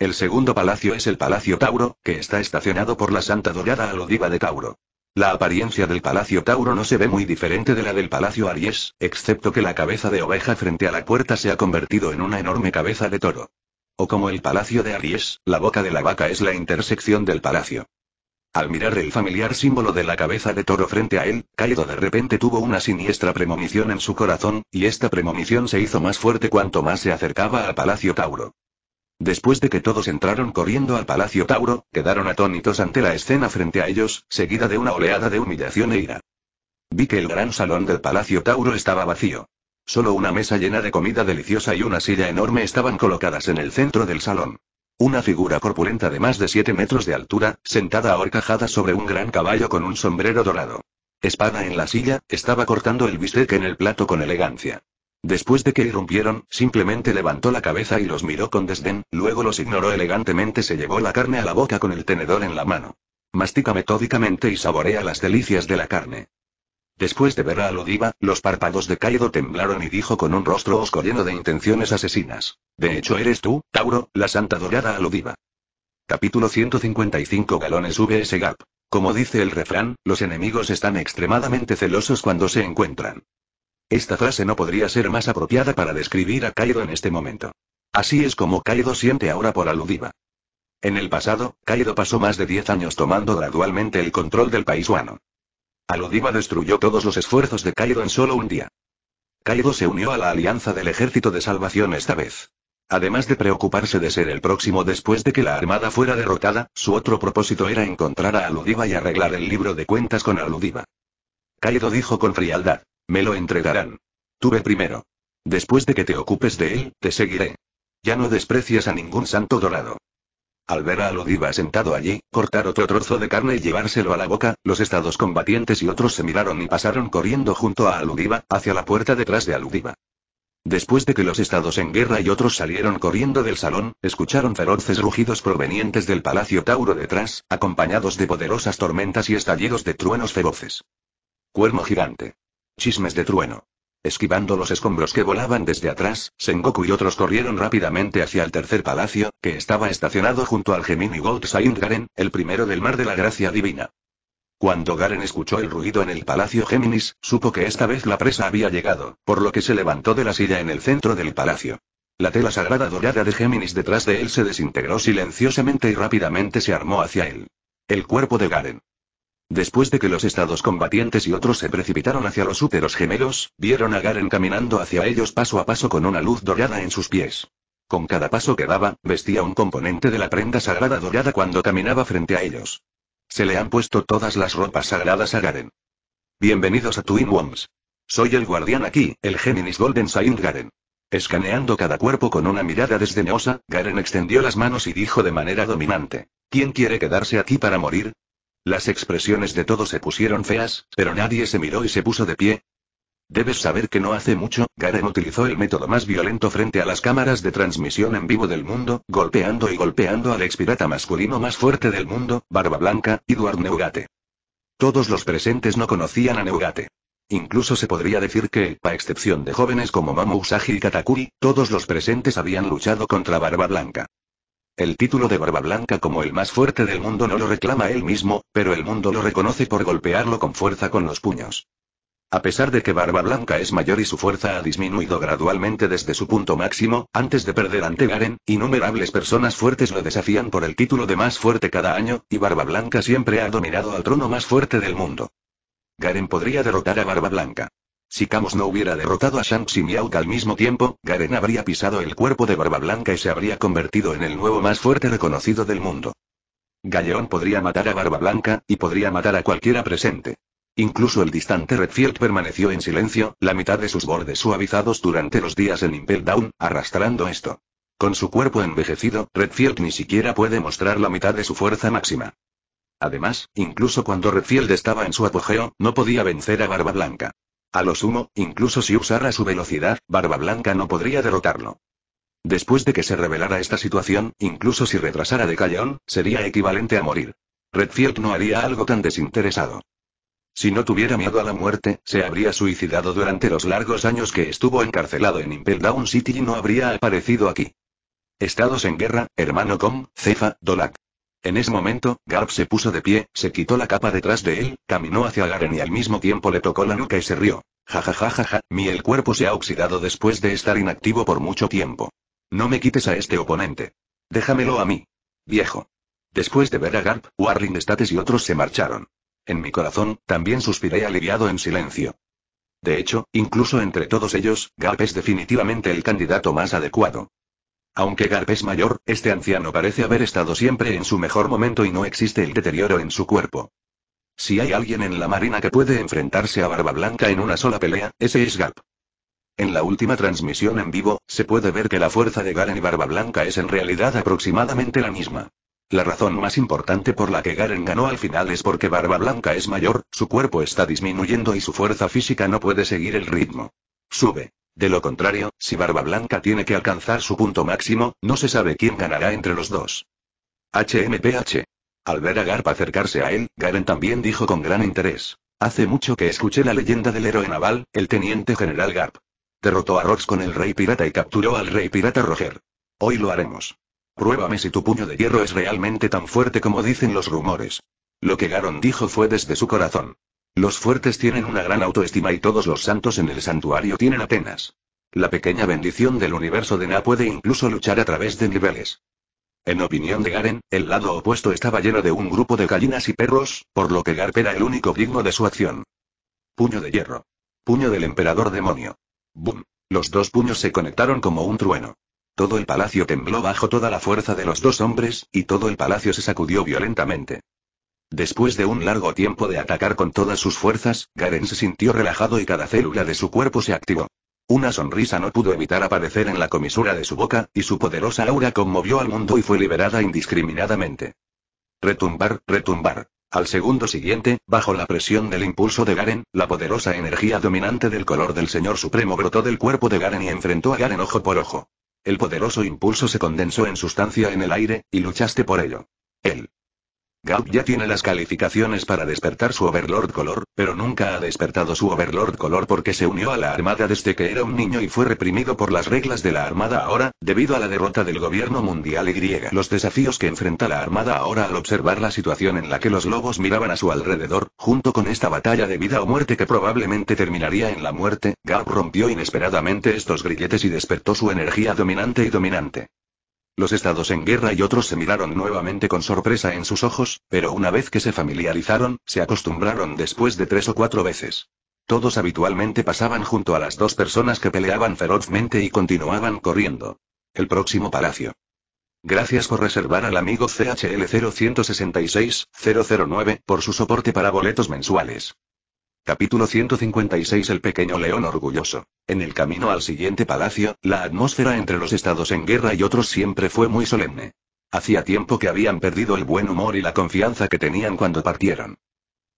El segundo palacio es el Palacio Tauro, que está estacionado por la Santa Dorada Alodiva de Tauro. La apariencia del Palacio Tauro no se ve muy diferente de la del Palacio Aries, excepto que la cabeza de oveja frente a la puerta se ha convertido en una enorme cabeza de toro. O como el Palacio de Aries, la boca de la vaca es la intersección del palacio. Al mirar el familiar símbolo de la cabeza de toro frente a él, Kaido de repente tuvo una siniestra premonición en su corazón, y esta premonición se hizo más fuerte cuanto más se acercaba al Palacio Tauro. Después de que todos entraron corriendo al Palacio Tauro, quedaron atónitos ante la escena frente a ellos, seguida de una oleada de humillación e ira. Vi que el gran salón del Palacio Tauro estaba vacío. Solo una mesa llena de comida deliciosa y una silla enorme estaban colocadas en el centro del salón. Una figura corpulenta de más de 7 metros de altura, sentada ahorcajada sobre un gran caballo con un sombrero dorado. Espada en la silla, estaba cortando el bistec en el plato con elegancia. Después de que irrumpieron, simplemente levantó la cabeza y los miró con desdén, luego los ignoró elegantemente, se llevó la carne a la boca con el tenedor en la mano. Mastica metódicamente y saborea las delicias de la carne. Después de ver a Alodiva, los párpados de Kaido temblaron y dijo con un rostro osco lleno de intenciones asesinas. De hecho eres tú, Tauro, la santa dorada Alodiva. Capítulo 155 Galones VS Gap. Como dice el refrán, los enemigos están extremadamente celosos cuando se encuentran. Esta frase no podría ser más apropiada para describir a Kaido en este momento. Así es como Kaido siente ahora por Aludiva. En el pasado, Kaido pasó más de 10 años tomando gradualmente el control del país Wano. Aludiva destruyó todos los esfuerzos de Kaido en solo un día. Kaido se unió a la alianza del ejército de salvación esta vez. Además de preocuparse de ser el próximo después de que la armada fuera derrotada, su otro propósito era encontrar a Aludiva y arreglar el libro de cuentas con Aludiva. Kaido dijo con frialdad. Me lo entregarán. Tuve primero. Después de que te ocupes de él, te seguiré. Ya no desprecias a ningún santo dorado. Al ver a Aludiva sentado allí, cortar otro trozo de carne y llevárselo a la boca, los estados combatientes y otros se miraron y pasaron corriendo junto a Aludiva, hacia la puerta detrás de Aludiva. Después de que los estados en guerra y otros salieron corriendo del salón, escucharon feroces rugidos provenientes del Palacio Tauro detrás, acompañados de poderosas tormentas y estallidos de truenos feroces. Cuerno gigante. Chismes de trueno. Esquivando los escombros que volaban desde atrás, Sengoku y otros corrieron rápidamente hacia el tercer palacio, que estaba estacionado junto al Gemini Gold Saint Garen, el primero del mar de la gracia divina. Cuando Garen escuchó el ruido en el palacio Géminis, supo que esta vez la presa había llegado, por lo que se levantó de la silla en el centro del palacio. La tela sagrada dorada de Géminis detrás de él se desintegró silenciosamente y rápidamente se armó hacia él. El cuerpo de Garen. Después de que los estados combatientes y otros se precipitaron hacia los úteros gemelos, vieron a Garen caminando hacia ellos paso a paso con una luz dorada en sus pies. Con cada paso que daba, vestía un componente de la prenda sagrada dorada cuando caminaba frente a ellos. Se le han puesto todas las ropas sagradas a Garen. Bienvenidos a Twin Worms. Soy el guardián aquí, el Géminis Golden Saint Garen. Escaneando cada cuerpo con una mirada desdeñosa, Garen extendió las manos y dijo de manera dominante: ¿Quién quiere quedarse aquí para morir? Las expresiones de todos se pusieron feas, pero nadie se miró y se puso de pie, Debes saber que no hace mucho, Garen utilizó el método más violento frente a las cámaras de transmisión en vivo del mundo, golpeando y golpeando al expirata masculino más fuerte del mundo, Barba Blanca, Edward Neugate. Todos los presentes no conocían a Neugate. Incluso se podría decir que, a excepción de jóvenes como Momo Usagi y Katakuri, todos los presentes habían luchado contra Barba Blanca. El título de Barba Blanca como el más fuerte del mundo no lo reclama él mismo, pero el mundo lo reconoce por golpearlo con fuerza con los puños. A pesar de que Barba Blanca es mayor y su fuerza ha disminuido gradualmente desde su punto máximo, antes de perder ante Garen, innumerables personas fuertes lo desafían por el título de más fuerte cada año, y Barba Blanca siempre ha dominado al trono más fuerte del mundo. Garen podría derrotar a Barba Blanca. Si Camus no hubiera derrotado a Shanks y Miauk al mismo tiempo, Garen habría pisado el cuerpo de Barba Blanca y se habría convertido en el nuevo más fuerte reconocido del mundo. Galleón podría matar a Barba Blanca, y podría matar a cualquiera presente. Incluso el distante Redfield permaneció en silencio, la mitad de sus bordes suavizados durante los días en Impel Down, arrastrando esto. Con su cuerpo envejecido, Redfield ni siquiera puede mostrar la mitad de su fuerza máxima. Además, incluso cuando Redfield estaba en su apogeo, no podía vencer a Barba Blanca. A lo sumo, incluso si usara su velocidad, Barba Blanca no podría derrotarlo. Después de que se revelara esta situación, incluso si retrasara de Callón, sería equivalente a morir. Redfield no haría algo tan desinteresado. Si no tuviera miedo a la muerte, se habría suicidado durante los largos años que estuvo encarcelado en Impel Down City y no habría aparecido aquí. Estados en guerra, hermano Com, Cefa, Dolak. En ese momento, Garp se puso de pie, se quitó la capa detrás de él, caminó hacia Garen y al mismo tiempo le tocó la nuca y se rió. Ja ja ja ja ja, mi el cuerpo se ha oxidado después de estar inactivo por mucho tiempo. No me quites a este oponente. Déjamelo a mí. Viejo. Después de ver a Garp, Warling States y otros se marcharon. En mi corazón, también suspiré aliviado en silencio. De hecho, incluso entre todos ellos, Garp es definitivamente el candidato más adecuado. Aunque Garp es mayor, este anciano parece haber estado siempre en su mejor momento y no existe el deterioro en su cuerpo. Si hay alguien en la marina que puede enfrentarse a Barba Blanca en una sola pelea, ese es Garp. En la última transmisión en vivo, se puede ver que la fuerza de Garen y Barba Blanca es en realidad aproximadamente la misma. La razón más importante por la que Garen ganó al final es porque Barba Blanca es mayor, su cuerpo está disminuyendo y su fuerza física no puede seguir el ritmo. Sube. De lo contrario, si Barba Blanca tiene que alcanzar su punto máximo, no se sabe quién ganará entre los dos. HMPH. Al ver a Garp acercarse a él, Garen también dijo con gran interés. Hace mucho que escuché la leyenda del héroe naval, el teniente general Garp. Derrotó a Rox con el rey pirata y capturó al rey pirata Roger. Hoy lo haremos. Pruébame si tu puño de hierro es realmente tan fuerte como dicen los rumores. Lo que Garon dijo fue desde su corazón. Los fuertes tienen una gran autoestima y todos los santos en el santuario tienen Atenas. La pequeña bendición del universo de Na puede incluso luchar a través de niveles. En opinión de Garen, el lado opuesto estaba lleno de un grupo de gallinas y perros, por lo que Garp era el único digno de su acción. Puño de hierro. Puño del emperador demonio. Boom. Los dos puños se conectaron como un trueno. Todo el palacio tembló bajo toda la fuerza de los dos hombres, y todo el palacio se sacudió violentamente. Después de un largo tiempo de atacar con todas sus fuerzas, Garen se sintió relajado y cada célula de su cuerpo se activó. Una sonrisa no pudo evitar aparecer en la comisura de su boca, y su poderosa aura conmovió al mundo y fue liberada indiscriminadamente. Retumbar, retumbar. Al segundo siguiente, bajo la presión del impulso de Garen, la poderosa energía dominante del color del Señor Supremo brotó del cuerpo de Garen y enfrentó a Garen ojo por ojo. El poderoso impulso se condensó en sustancia en el aire, y luchaste por ello. Él. Gaup ya tiene las calificaciones para despertar su Overlord Color, pero nunca ha despertado su Overlord Color porque se unió a la Armada desde que era un niño y fue reprimido por las reglas de la Armada ahora, debido a la derrota del gobierno mundial Y. Los desafíos que enfrenta la Armada ahora al observar la situación en la que los lobos miraban a su alrededor, junto con esta batalla de vida o muerte que probablemente terminaría en la muerte, Gaup rompió inesperadamente estos grilletes y despertó su energía dominante y dominante. Los estados en guerra y otros se miraron nuevamente con sorpresa en sus ojos, pero una vez que se familiarizaron, se acostumbraron después de tres o cuatro veces. Todos habitualmente pasaban junto a las dos personas que peleaban ferozmente y continuaban corriendo. El próximo palacio. Gracias por reservar al amigo CHL 0166 009 por su soporte para boletos mensuales. Capítulo 156 El pequeño león orgulloso. En el camino al siguiente palacio, la atmósfera entre los estados en guerra y otros siempre fue muy solemne. Hacía tiempo que habían perdido el buen humor y la confianza que tenían cuando partieron.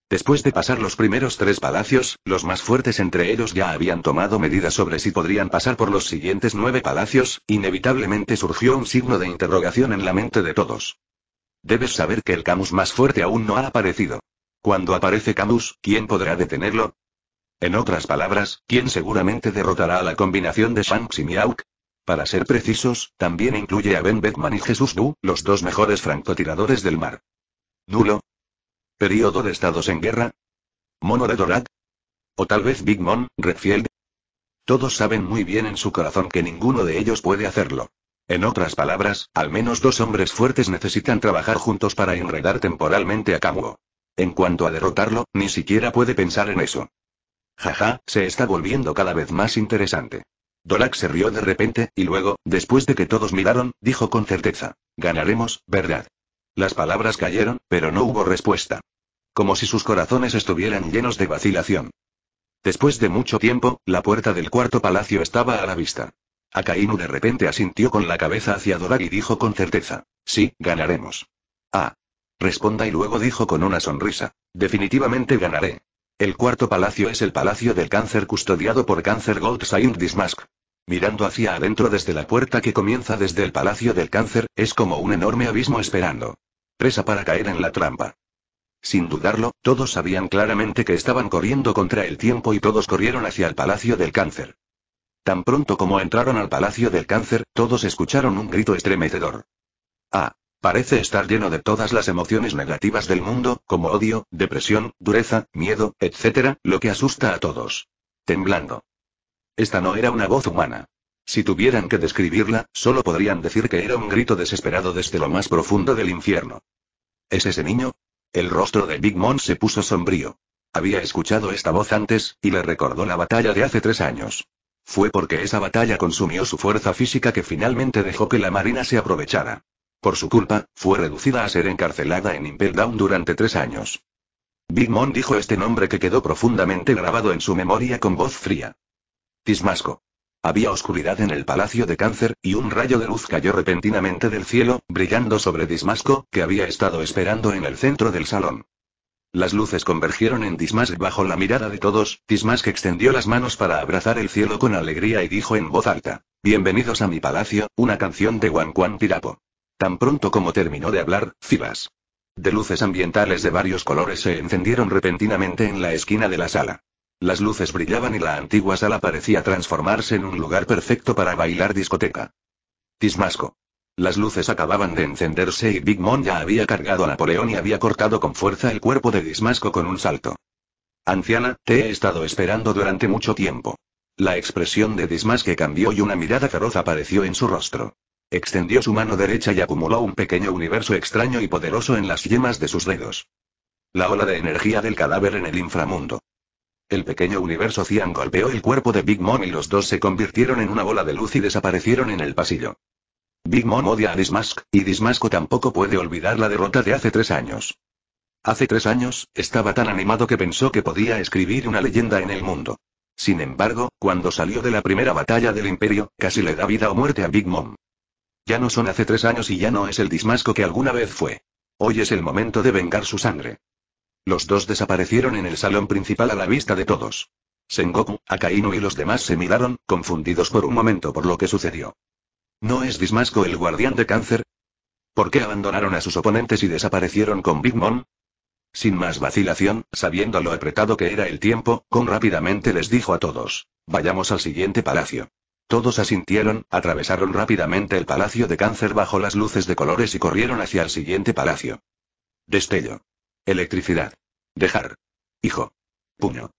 Después de pasar los primeros tres palacios, los más fuertes entre ellos ya habían tomado medidas sobre si podrían pasar por los siguientes nueve palacios, inevitablemente surgió un signo de interrogación en la mente de todos. Debes saber que el Camus más fuerte aún no ha aparecido. Cuando aparece Camus, ¿quién podrá detenerlo? En otras palabras, ¿quién seguramente derrotará a la combinación de Shanks y Miauk? Para ser precisos, también incluye a Ben Beckman y Jesús Du, los dos mejores francotiradores del mar. Nulo. Período de estados en guerra. Mono de Dorak. O tal vez Big Mom, Redfield. Todos saben muy bien en su corazón que ninguno de ellos puede hacerlo. En otras palabras, al menos dos hombres fuertes necesitan trabajar juntos para enredar temporalmente a Camus. En cuanto a derrotarlo, ni siquiera puede pensar en eso. Jaja, se está volviendo cada vez más interesante. Dorak se rió de repente, y luego, después de que todos miraron, dijo con certeza. Ganaremos, ¿verdad? Las palabras cayeron, pero no hubo respuesta. Como si sus corazones estuvieran llenos de vacilación. Después de mucho tiempo, la puerta del cuarto palacio estaba a la vista. Akainu de repente asintió con la cabeza hacia Dorak y dijo con certeza. Sí, ganaremos. Ah. Responda y luego dijo con una sonrisa. Definitivamente ganaré. El cuarto palacio es el palacio del cáncer custodiado por Cáncer Gold Saint Dismask. Mirando hacia adentro desde la puerta que comienza desde el palacio del cáncer, es como un enorme abismo esperando. Presa para caer en la trampa. Sin dudarlo, todos sabían claramente que estaban corriendo contra el tiempo y todos corrieron hacia el palacio del cáncer. Tan pronto como entraron al palacio del cáncer, todos escucharon un grito estremecedor. Ah. Parece estar lleno de todas las emociones negativas del mundo, como odio, depresión, dureza, miedo, etc., lo que asusta a todos. Temblando. Esta no era una voz humana. Si tuvieran que describirla, solo podrían decir que era un grito desesperado desde lo más profundo del infierno. ¿Es ese niño? El rostro de Big Mom se puso sombrío. Había escuchado esta voz antes, y le recordó la batalla de hace tres años. Fue porque esa batalla consumió su fuerza física que finalmente dejó que la Marina se aprovechara. Por su culpa, fue reducida a ser encarcelada en Impel Down durante tres años. Big Mom dijo este nombre que quedó profundamente grabado en su memoria con voz fría. Tismasco. Había oscuridad en el palacio de cáncer, y un rayo de luz cayó repentinamente del cielo, brillando sobre Dismasco, que había estado esperando en el centro del salón. Las luces convergieron en Dismask bajo la mirada de todos, Dismask extendió las manos para abrazar el cielo con alegría y dijo en voz alta, Bienvenidos a mi palacio, una canción de Wanquan Pirapo. Tan pronto como terminó de hablar, filas de luces ambientales de varios colores se encendieron repentinamente en la esquina de la sala. Las luces brillaban y la antigua sala parecía transformarse en un lugar perfecto para bailar discoteca. Tismasco. Las luces acababan de encenderse y Big Mom ya había cargado a Napoleón y había cortado con fuerza el cuerpo de Dismasco con un salto. Anciana, te he estado esperando durante mucho tiempo. La expresión de Dismasque cambió y una mirada feroz apareció en su rostro. Extendió su mano derecha y acumuló un pequeño universo extraño y poderoso en las yemas de sus dedos. La ola de energía del cadáver en el inframundo. El pequeño universo Cian golpeó el cuerpo de Big Mom y los dos se convirtieron en una bola de luz y desaparecieron en el pasillo. Big Mom odia a Dismask, y Dismasco tampoco puede olvidar la derrota de hace tres años. Hace tres años, estaba tan animado que pensó que podía escribir una leyenda en el mundo. Sin embargo, cuando salió de la primera batalla del Imperio, casi le da vida o muerte a Big Mom. Ya no son hace tres años y ya no es el dismasco que alguna vez fue. Hoy es el momento de vengar su sangre. Los dos desaparecieron en el salón principal a la vista de todos. Sengoku, Akainu y los demás se miraron, confundidos por un momento por lo que sucedió. ¿No es Dismasco el guardián de cáncer? ¿Por qué abandonaron a sus oponentes y desaparecieron con Big Mom? Sin más vacilación, sabiendo lo apretado que era el tiempo, Con rápidamente les dijo a todos: Vayamos al siguiente palacio. Todos asintieron, atravesaron rápidamente el palacio de cáncer bajo las luces de colores y corrieron hacia el siguiente palacio. Destello. Electricidad. Dejar. Hijo. Puño.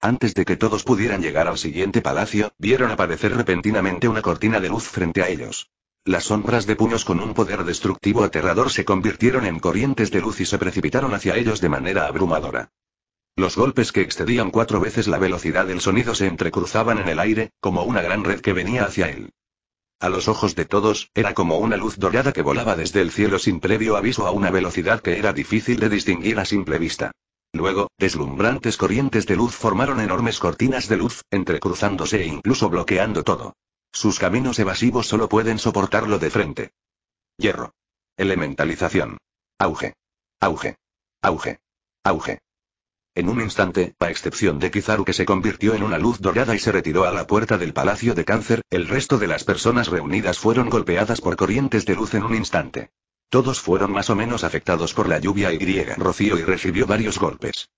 Antes de que todos pudieran llegar al siguiente palacio, vieron aparecer repentinamente una cortina de luz frente a ellos. Las sombras de puños con un poder destructivo aterrador se convirtieron en corrientes de luz y se precipitaron hacia ellos de manera abrumadora. Los golpes que excedían cuatro veces la velocidad del sonido se entrecruzaban en el aire, como una gran red que venía hacia él. A los ojos de todos, era como una luz dorada que volaba desde el cielo sin previo aviso a una velocidad que era difícil de distinguir a simple vista. Luego, deslumbrantes corrientes de luz formaron enormes cortinas de luz, entrecruzándose e incluso bloqueando todo. Sus caminos evasivos solo pueden soportarlo de frente. Hierro. Elementalización. Auge. Auge. Auge. Auge. En un instante, a excepción de Kizaru que se convirtió en una luz dorada y se retiró a la puerta del Palacio de Cáncer, el resto de las personas reunidas fueron golpeadas por corrientes de luz en un instante. Todos fueron más o menos afectados por la lluvia y griega Rocío y recibió varios golpes.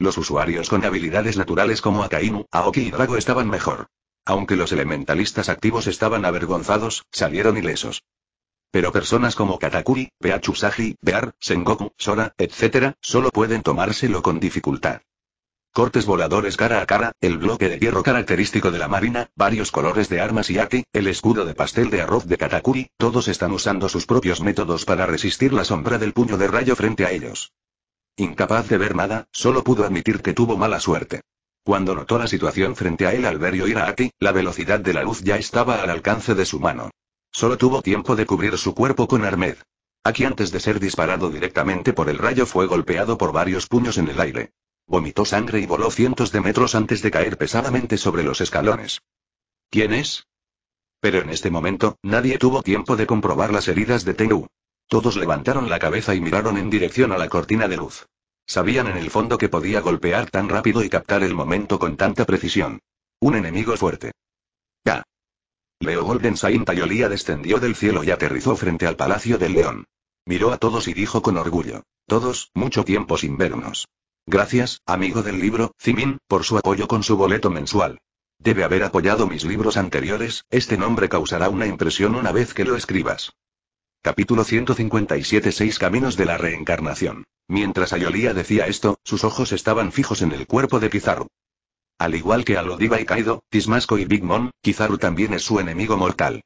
Los usuarios con habilidades naturales como Akainu, Aoki y Drago estaban mejor. Aunque los elementalistas activos estaban avergonzados, salieron ilesos. Pero personas como Katakuri, Peachusagi, Bear, Sengoku, Sora, etc., solo pueden tomárselo con dificultad. Cortes voladores cara a cara, el bloque de hierro característico de la marina, varios colores de armas y ati, el escudo de pastel de arroz de Katakuri, todos están usando sus propios métodos para resistir la sombra del puño de rayo frente a ellos. Incapaz de ver nada, solo pudo admitir que tuvo mala suerte. Cuando notó la situación frente a él al ver y oír a Aki, la velocidad de la luz ya estaba al alcance de su mano. Solo tuvo tiempo de cubrir su cuerpo con Armed. Aki antes de ser disparado directamente por el rayo fue golpeado por varios puños en el aire. Vomitó sangre y voló cientos de metros antes de caer pesadamente sobre los escalones. ¿Quién es? Pero en este momento, nadie tuvo tiempo de comprobar las heridas de Tengu. Todos levantaron la cabeza y miraron en dirección a la cortina de luz. Sabían en el fondo que podía golpear tan rápido y captar el momento con tanta precisión. Un enemigo fuerte. Ya. Leo Golden Saint Ayolía descendió del cielo y aterrizó frente al Palacio del León. Miró a todos y dijo con orgullo. Todos, mucho tiempo sin vernos. Gracias, amigo del libro, Zimin, por su apoyo con su boleto mensual. Debe haber apoyado mis libros anteriores, este nombre causará una impresión una vez que lo escribas. Capítulo 157 Seis Caminos de la Reencarnación. Mientras Ayolía decía esto, sus ojos estaban fijos en el cuerpo de Kizaru. Al igual que Alodiva y Kaido, Tismasco y Big Mom, Kizaru también es su enemigo mortal.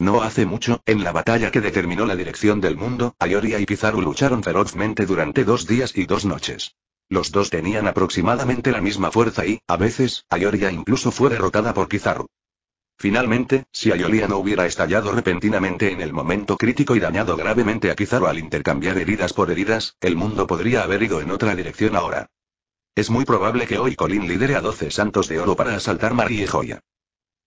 No hace mucho, en la batalla que determinó la dirección del mundo, Ayoria y Kizaru lucharon ferozmente durante dos días y dos noches. Los dos tenían aproximadamente la misma fuerza y, a veces, Ayoria incluso fue derrotada por Kizaru. Finalmente, si Ayolia no hubiera estallado repentinamente en el momento crítico y dañado gravemente a Kizaru al intercambiar heridas por heridas, el mundo podría haber ido en otra dirección ahora. Es muy probable que hoy Colin lidere a 12 santos de oro para asaltar Marie Joya.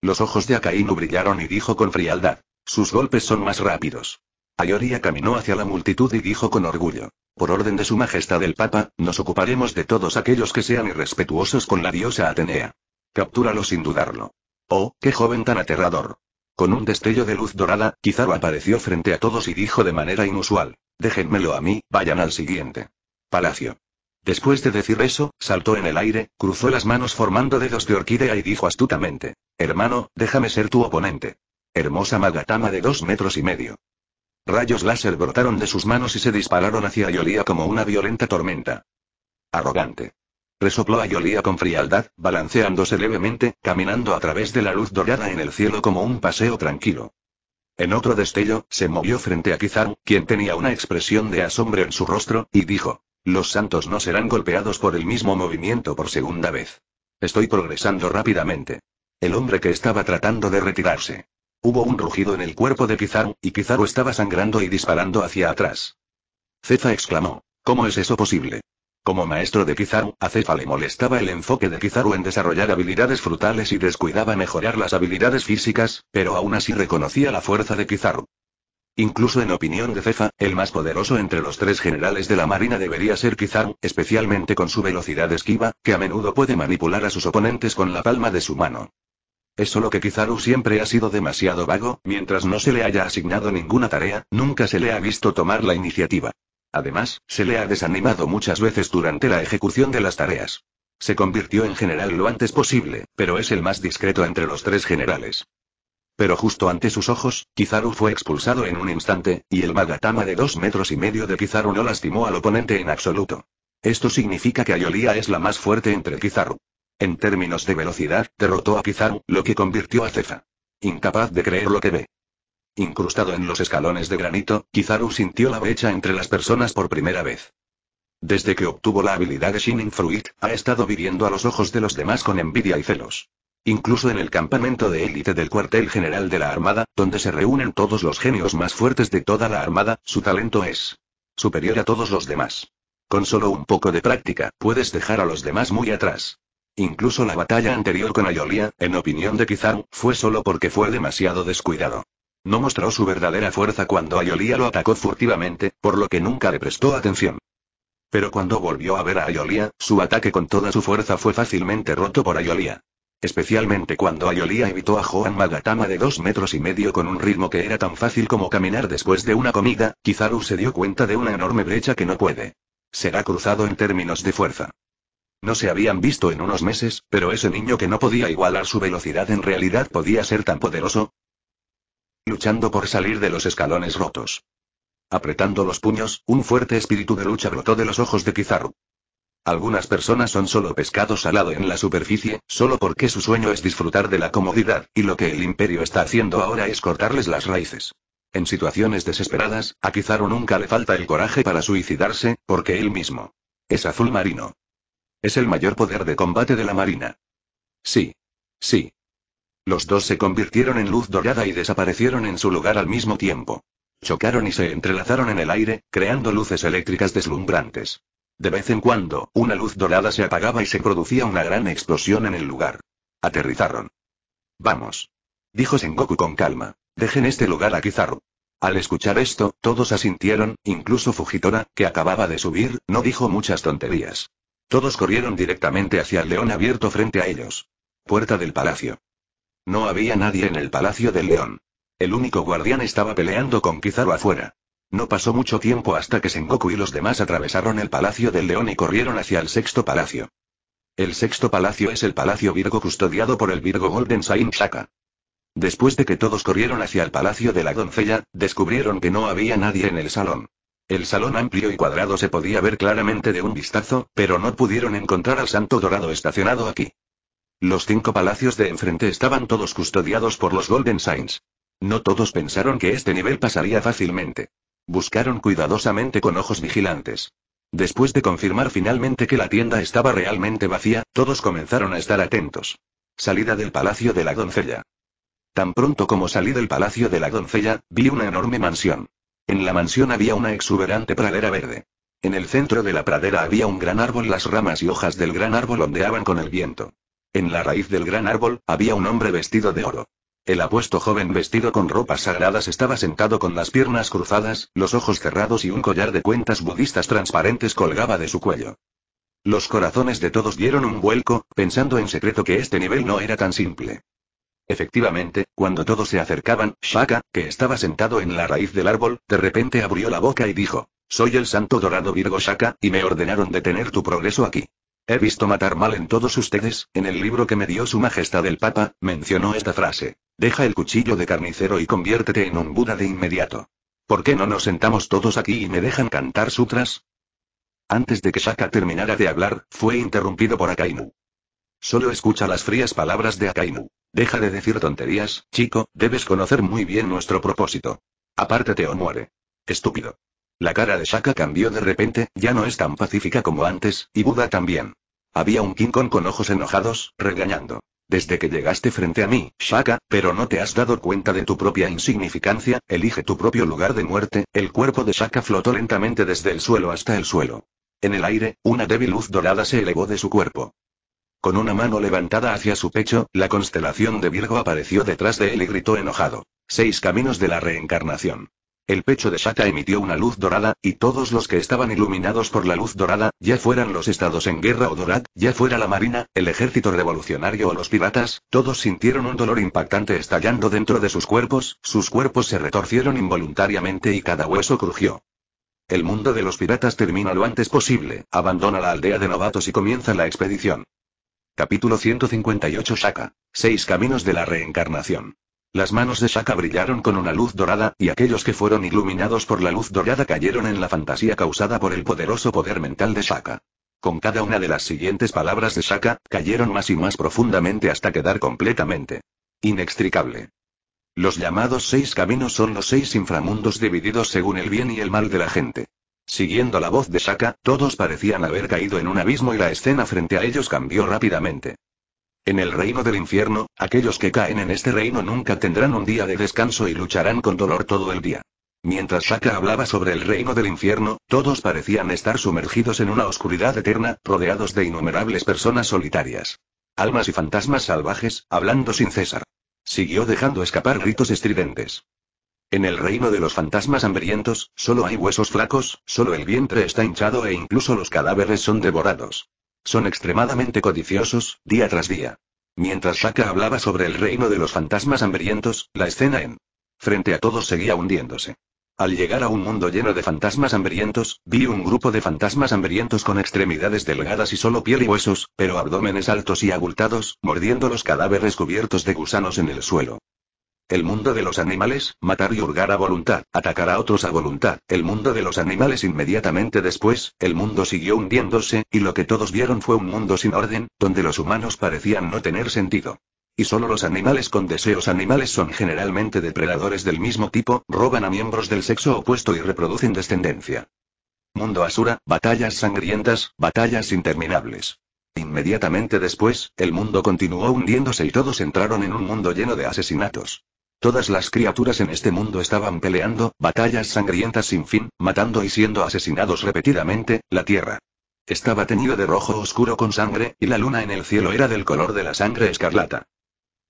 Los ojos de Akainu brillaron y dijo con frialdad. Sus golpes son más rápidos. Ayoria caminó hacia la multitud y dijo con orgullo. Por orden de su majestad el Papa, nos ocuparemos de todos aquellos que sean irrespetuosos con la diosa Atenea. Captúralo sin dudarlo. Oh, qué joven tan aterrador. Con un destello de luz dorada, Kizaru apareció frente a todos y dijo de manera inusual, déjenmelo a mí, vayan al siguiente. Palacio. Después de decir eso, saltó en el aire, cruzó las manos formando dedos de orquídea y dijo astutamente, hermano, déjame ser tu oponente. Hermosa magatama de dos metros y medio. Rayos láser brotaron de sus manos y se dispararon hacia Yolía como una violenta tormenta. Arrogante. Resopló a Yolía con frialdad, balanceándose levemente, caminando a través de la luz dorada en el cielo como un paseo tranquilo. En otro destello, se movió frente a Kizaru, quien tenía una expresión de asombro en su rostro, y dijo: Los santos no serán golpeados por el mismo movimiento por segunda vez. Estoy progresando rápidamente. El hombre que estaba tratando de retirarse. Hubo un rugido en el cuerpo de Kizaru, y Kizaru estaba sangrando y disparando hacia atrás. Cefa exclamó: ¿Cómo es eso posible? Como maestro de Kizaru, a Cefa le molestaba el enfoque de Kizaru en desarrollar habilidades frutales y descuidaba mejorar las habilidades físicas, pero aún así reconocía la fuerza de Kizaru. Incluso en opinión de Cefa, el más poderoso entre los tres generales de la Marina debería ser Kizaru, especialmente con su velocidad esquiva, que a menudo puede manipular a sus oponentes con la palma de su mano. Es solo que Kizaru siempre ha sido demasiado vago, mientras no se le haya asignado ninguna tarea, nunca se le ha visto tomar la iniciativa. Además, se le ha desanimado muchas veces durante la ejecución de las tareas. Se convirtió en general lo antes posible, pero es el más discreto entre los tres generales. Pero justo ante sus ojos, Kizaru fue expulsado en un instante, y el Magatama de dos metros y medio de Kizaru no lastimó al oponente en absoluto. Esto significa que Ayolia es la más fuerte entre Kizaru. En términos de velocidad, derrotó a Kizaru, lo que convirtió a Cefa. Incapaz de creer lo que ve. Incrustado en los escalones de granito, Kizaru sintió la brecha entre las personas por primera vez. Desde que obtuvo la habilidad de Shining Fruit, ha estado viviendo a los ojos de los demás con envidia y celos. Incluso en el campamento de élite del cuartel general de la Armada, donde se reúnen todos los genios más fuertes de toda la Armada, su talento es superior a todos los demás. Con solo un poco de práctica, puedes dejar a los demás muy atrás. Incluso la batalla anterior con Ayolia, en opinión de Kizaru, fue solo porque fue demasiado descuidado. No mostró su verdadera fuerza cuando Ayolia lo atacó furtivamente, por lo que nunca le prestó atención. Pero cuando volvió a ver a Ayolia, su ataque con toda su fuerza fue fácilmente roto por Ayolia. Especialmente cuando Ayolia evitó a Joan Magatama de dos metros y medio con un ritmo que era tan fácil como caminar después de una comida, Kizaru se dio cuenta de una enorme brecha que no puede. Será cruzado en términos de fuerza. No se habían visto en unos meses, pero ese niño que no podía igualar su velocidad en realidad podía ser tan poderoso. Luchando por salir de los escalones rotos. Apretando los puños, un fuerte espíritu de lucha brotó de los ojos de Kizaru. Algunas personas son solo pescado salado en la superficie, solo porque su sueño es disfrutar de la comodidad, y lo que el imperio está haciendo ahora es cortarles las raíces. En situaciones desesperadas, a Kizaru nunca le falta el coraje para suicidarse, porque él mismo es azul marino. Es el mayor poder de combate de la marina. Sí. Sí. Los dos se convirtieron en luz dorada y desaparecieron en su lugar al mismo tiempo. Chocaron y se entrelazaron en el aire, creando luces eléctricas deslumbrantes. De vez en cuando, una luz dorada se apagaba y se producía una gran explosión en el lugar. Aterrizaron. Vamos. Dijo Sengoku con calma. Dejen este lugar a Kizaru. Al escuchar esto, todos asintieron, incluso Fujitora, que acababa de subir, no dijo muchas tonterías. Todos corrieron directamente hacia el león abierto frente a ellos. Puerta del palacio. No había nadie en el palacio del león. El único guardián estaba peleando con Kizaru afuera. No pasó mucho tiempo hasta que Sengoku y los demás atravesaron el Palacio del León y corrieron hacia el sexto palacio. El sexto palacio es el Palacio Virgo custodiado por el Virgo Golden Saint Shaka. Después de que todos corrieron hacia el Palacio de la Doncella, descubrieron que no había nadie en el salón. El salón amplio y cuadrado se podía ver claramente de un vistazo, pero no pudieron encontrar al Santo Dorado estacionado aquí. Los cinco palacios de enfrente estaban todos custodiados por los Golden Saints. No todos pensaron que este nivel pasaría fácilmente. Buscaron cuidadosamente con ojos vigilantes. Después de confirmar finalmente que la tienda estaba realmente vacía, todos comenzaron a estar atentos. Salida del palacio de la doncella. Tan pronto como salí del palacio de la doncella, vi una enorme mansión. En la mansión había una exuberante pradera verde. En el centro de la pradera había un gran árbol, las ramas y hojas del gran árbol ondeaban con el viento. En la raíz del gran árbol, había un hombre vestido de oro. El apuesto joven vestido con ropas sagradas estaba sentado con las piernas cruzadas, los ojos cerrados y un collar de cuentas budistas transparentes colgaba de su cuello. Los corazones de todos dieron un vuelco, pensando en secreto que este nivel no era tan simple. Efectivamente, cuando todos se acercaban, Shaka, que estaba sentado en la raíz del árbol, de repente abrió la boca y dijo, Soy el santo dorado Virgo Shaka, y me ordenaron detener tu progreso aquí. He visto matar mal en todos ustedes, en el libro que me dio su majestad el Papa, mencionó esta frase. Deja el cuchillo de carnicero y conviértete en un Buda de inmediato. ¿Por qué no nos sentamos todos aquí y me dejan cantar sutras? Antes de que Shaka terminara de hablar, fue interrumpido por Akainu. Solo escucha las frías palabras de Akainu. Deja de decir tonterías, chico, debes conocer muy bien nuestro propósito. Apártate o muere. Estúpido. La cara de Shaka cambió de repente, ya no es tan pacífica como antes, y Buda también. Había un King Kong con ojos enojados, regañando. Desde que llegaste frente a mí, Shaka, pero no te has dado cuenta de tu propia insignificancia, elige tu propio lugar de muerte, el cuerpo de Shaka flotó lentamente desde el suelo hasta el suelo. En el aire, una débil luz dorada se elevó de su cuerpo. Con una mano levantada hacia su pecho, la constelación de Virgo apareció detrás de él y gritó enojado. Seis caminos de la reencarnación. El pecho de Shaka emitió una luz dorada, y todos los que estaban iluminados por la luz dorada, ya fueran los estados en guerra o Dorad, ya fuera la marina, el ejército revolucionario o los piratas, todos sintieron un dolor impactante estallando dentro de sus cuerpos, sus cuerpos se retorcieron involuntariamente y cada hueso crujió. El mundo de los piratas termina lo antes posible, abandona la aldea de novatos y comienza la expedición. Capítulo 158 Shaka. Seis caminos de la reencarnación. Las manos de Shaka brillaron con una luz dorada, y aquellos que fueron iluminados por la luz dorada cayeron en la fantasía causada por el poderoso poder mental de Shaka. Con cada una de las siguientes palabras de Shaka, cayeron más y más profundamente hasta quedar completamente inextricable. Los llamados seis caminos son los seis inframundos divididos según el bien y el mal de la gente. Siguiendo la voz de Shaka, todos parecían haber caído en un abismo y la escena frente a ellos cambió rápidamente. En el reino del infierno, aquellos que caen en este reino nunca tendrán un día de descanso y lucharán con dolor todo el día. Mientras Shaka hablaba sobre el reino del infierno, todos parecían estar sumergidos en una oscuridad eterna, rodeados de innumerables personas solitarias. Almas y fantasmas salvajes, hablando sin cesar. Siguió dejando escapar gritos estridentes. En el reino de los fantasmas hambrientos, solo hay huesos flacos, solo el vientre está hinchado e incluso los cadáveres son devorados. Son extremadamente codiciosos, día tras día. Mientras Shaka hablaba sobre el reino de los fantasmas hambrientos, la escena en frente a todos seguía hundiéndose. Al llegar a un mundo lleno de fantasmas hambrientos, vi un grupo de fantasmas hambrientos con extremidades delgadas y solo piel y huesos, pero abdómenes altos y abultados, mordiendo los cadáveres cubiertos de gusanos en el suelo. El mundo de los animales, matar y hurgar a voluntad, atacar a otros a voluntad. El mundo de los animales inmediatamente después, el mundo siguió hundiéndose, y lo que todos vieron fue un mundo sin orden, donde los humanos parecían no tener sentido. Y solo los animales con deseos animales son generalmente depredadores del mismo tipo, roban a miembros del sexo opuesto y reproducen descendencia. Mundo Asura, batallas sangrientas, batallas interminables. Inmediatamente después, el mundo continuó hundiéndose y todos entraron en un mundo lleno de asesinatos. Todas las criaturas en este mundo estaban peleando, batallas sangrientas sin fin, matando y siendo asesinados repetidamente, la tierra. Estaba teñido de rojo oscuro con sangre, y la luna en el cielo era del color de la sangre escarlata.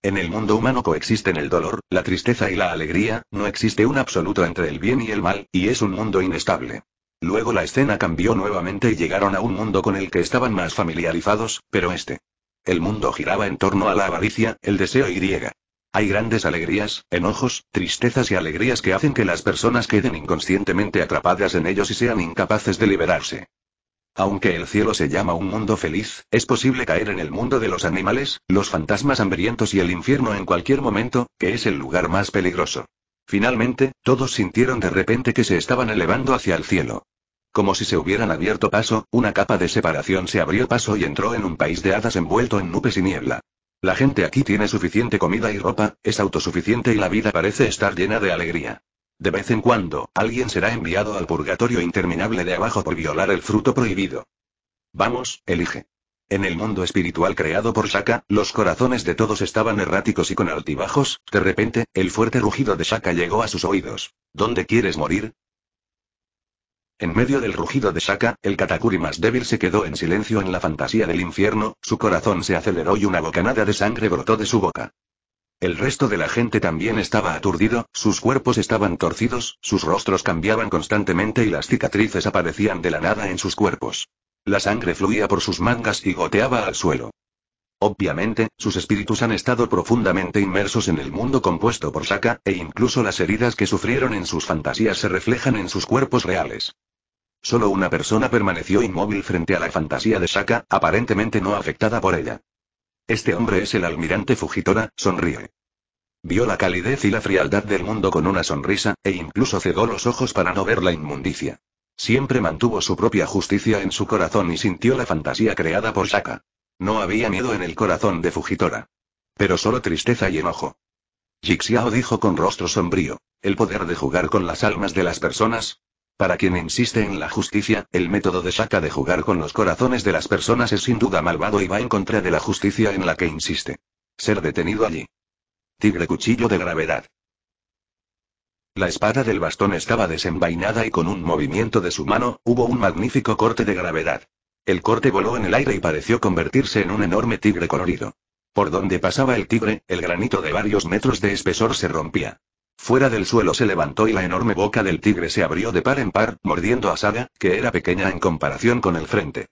En el mundo humano coexisten el dolor, la tristeza y la alegría, no existe un absoluto entre el bien y el mal, y es un mundo inestable. Luego la escena cambió nuevamente y llegaron a un mundo con el que estaban más familiarizados, pero este. El mundo giraba en torno a la avaricia, el deseo y griega. Hay grandes alegrías, enojos, tristezas y alegrías que hacen que las personas queden inconscientemente atrapadas en ellos y sean incapaces de liberarse. Aunque el cielo se llama un mundo feliz, es posible caer en el mundo de los animales, los fantasmas hambrientos y el infierno en cualquier momento, que es el lugar más peligroso. Finalmente, todos sintieron de repente que se estaban elevando hacia el cielo. Como si se hubieran abierto paso, una capa de separación se abrió paso y entró en un país de hadas envuelto en nubes y niebla. La gente aquí tiene suficiente comida y ropa, es autosuficiente y la vida parece estar llena de alegría. De vez en cuando, alguien será enviado al purgatorio interminable de abajo por violar el fruto prohibido. Vamos, elige. En el mundo espiritual creado por Shaka, los corazones de todos estaban erráticos y con altibajos, de repente, el fuerte rugido de Shaka llegó a sus oídos. ¿Dónde quieres morir? En medio del rugido de Shaka, el Katakuri más débil se quedó en silencio en la fantasía del infierno, su corazón se aceleró y una bocanada de sangre brotó de su boca. El resto de la gente también estaba aturdido, sus cuerpos estaban torcidos, sus rostros cambiaban constantemente y las cicatrices aparecían de la nada en sus cuerpos. La sangre fluía por sus mangas y goteaba al suelo. Obviamente, sus espíritus han estado profundamente inmersos en el mundo compuesto por Shaka, e incluso las heridas que sufrieron en sus fantasías se reflejan en sus cuerpos reales. Solo una persona permaneció inmóvil frente a la fantasía de Shaka, aparentemente no afectada por ella. Este hombre es el almirante Fujitora, sonríe. Vio la calidez y la frialdad del mundo con una sonrisa, e incluso cegó los ojos para no ver la inmundicia. Siempre mantuvo su propia justicia en su corazón y sintió la fantasía creada por Shaka. No había miedo en el corazón de Fujitora. Pero solo tristeza y enojo. Jixiao dijo con rostro sombrío, ¿el poder de jugar con las almas de las personas? Para quien insiste en la justicia, el método de Shaka de jugar con los corazones de las personas es sin duda malvado y va en contra de la justicia en la que insiste. Ser detenido allí. Tigre cuchillo de gravedad. La espada del bastón estaba desenvainada y con un movimiento de su mano, hubo un magnífico corte de gravedad. El corte voló en el aire y pareció convertirse en un enorme tigre colorido. Por donde pasaba el tigre, el granito de varios metros de espesor se rompía. Fuera del suelo se levantó y la enorme boca del tigre se abrió de par en par, mordiendo a Saga, que era pequeña en comparación con el frente.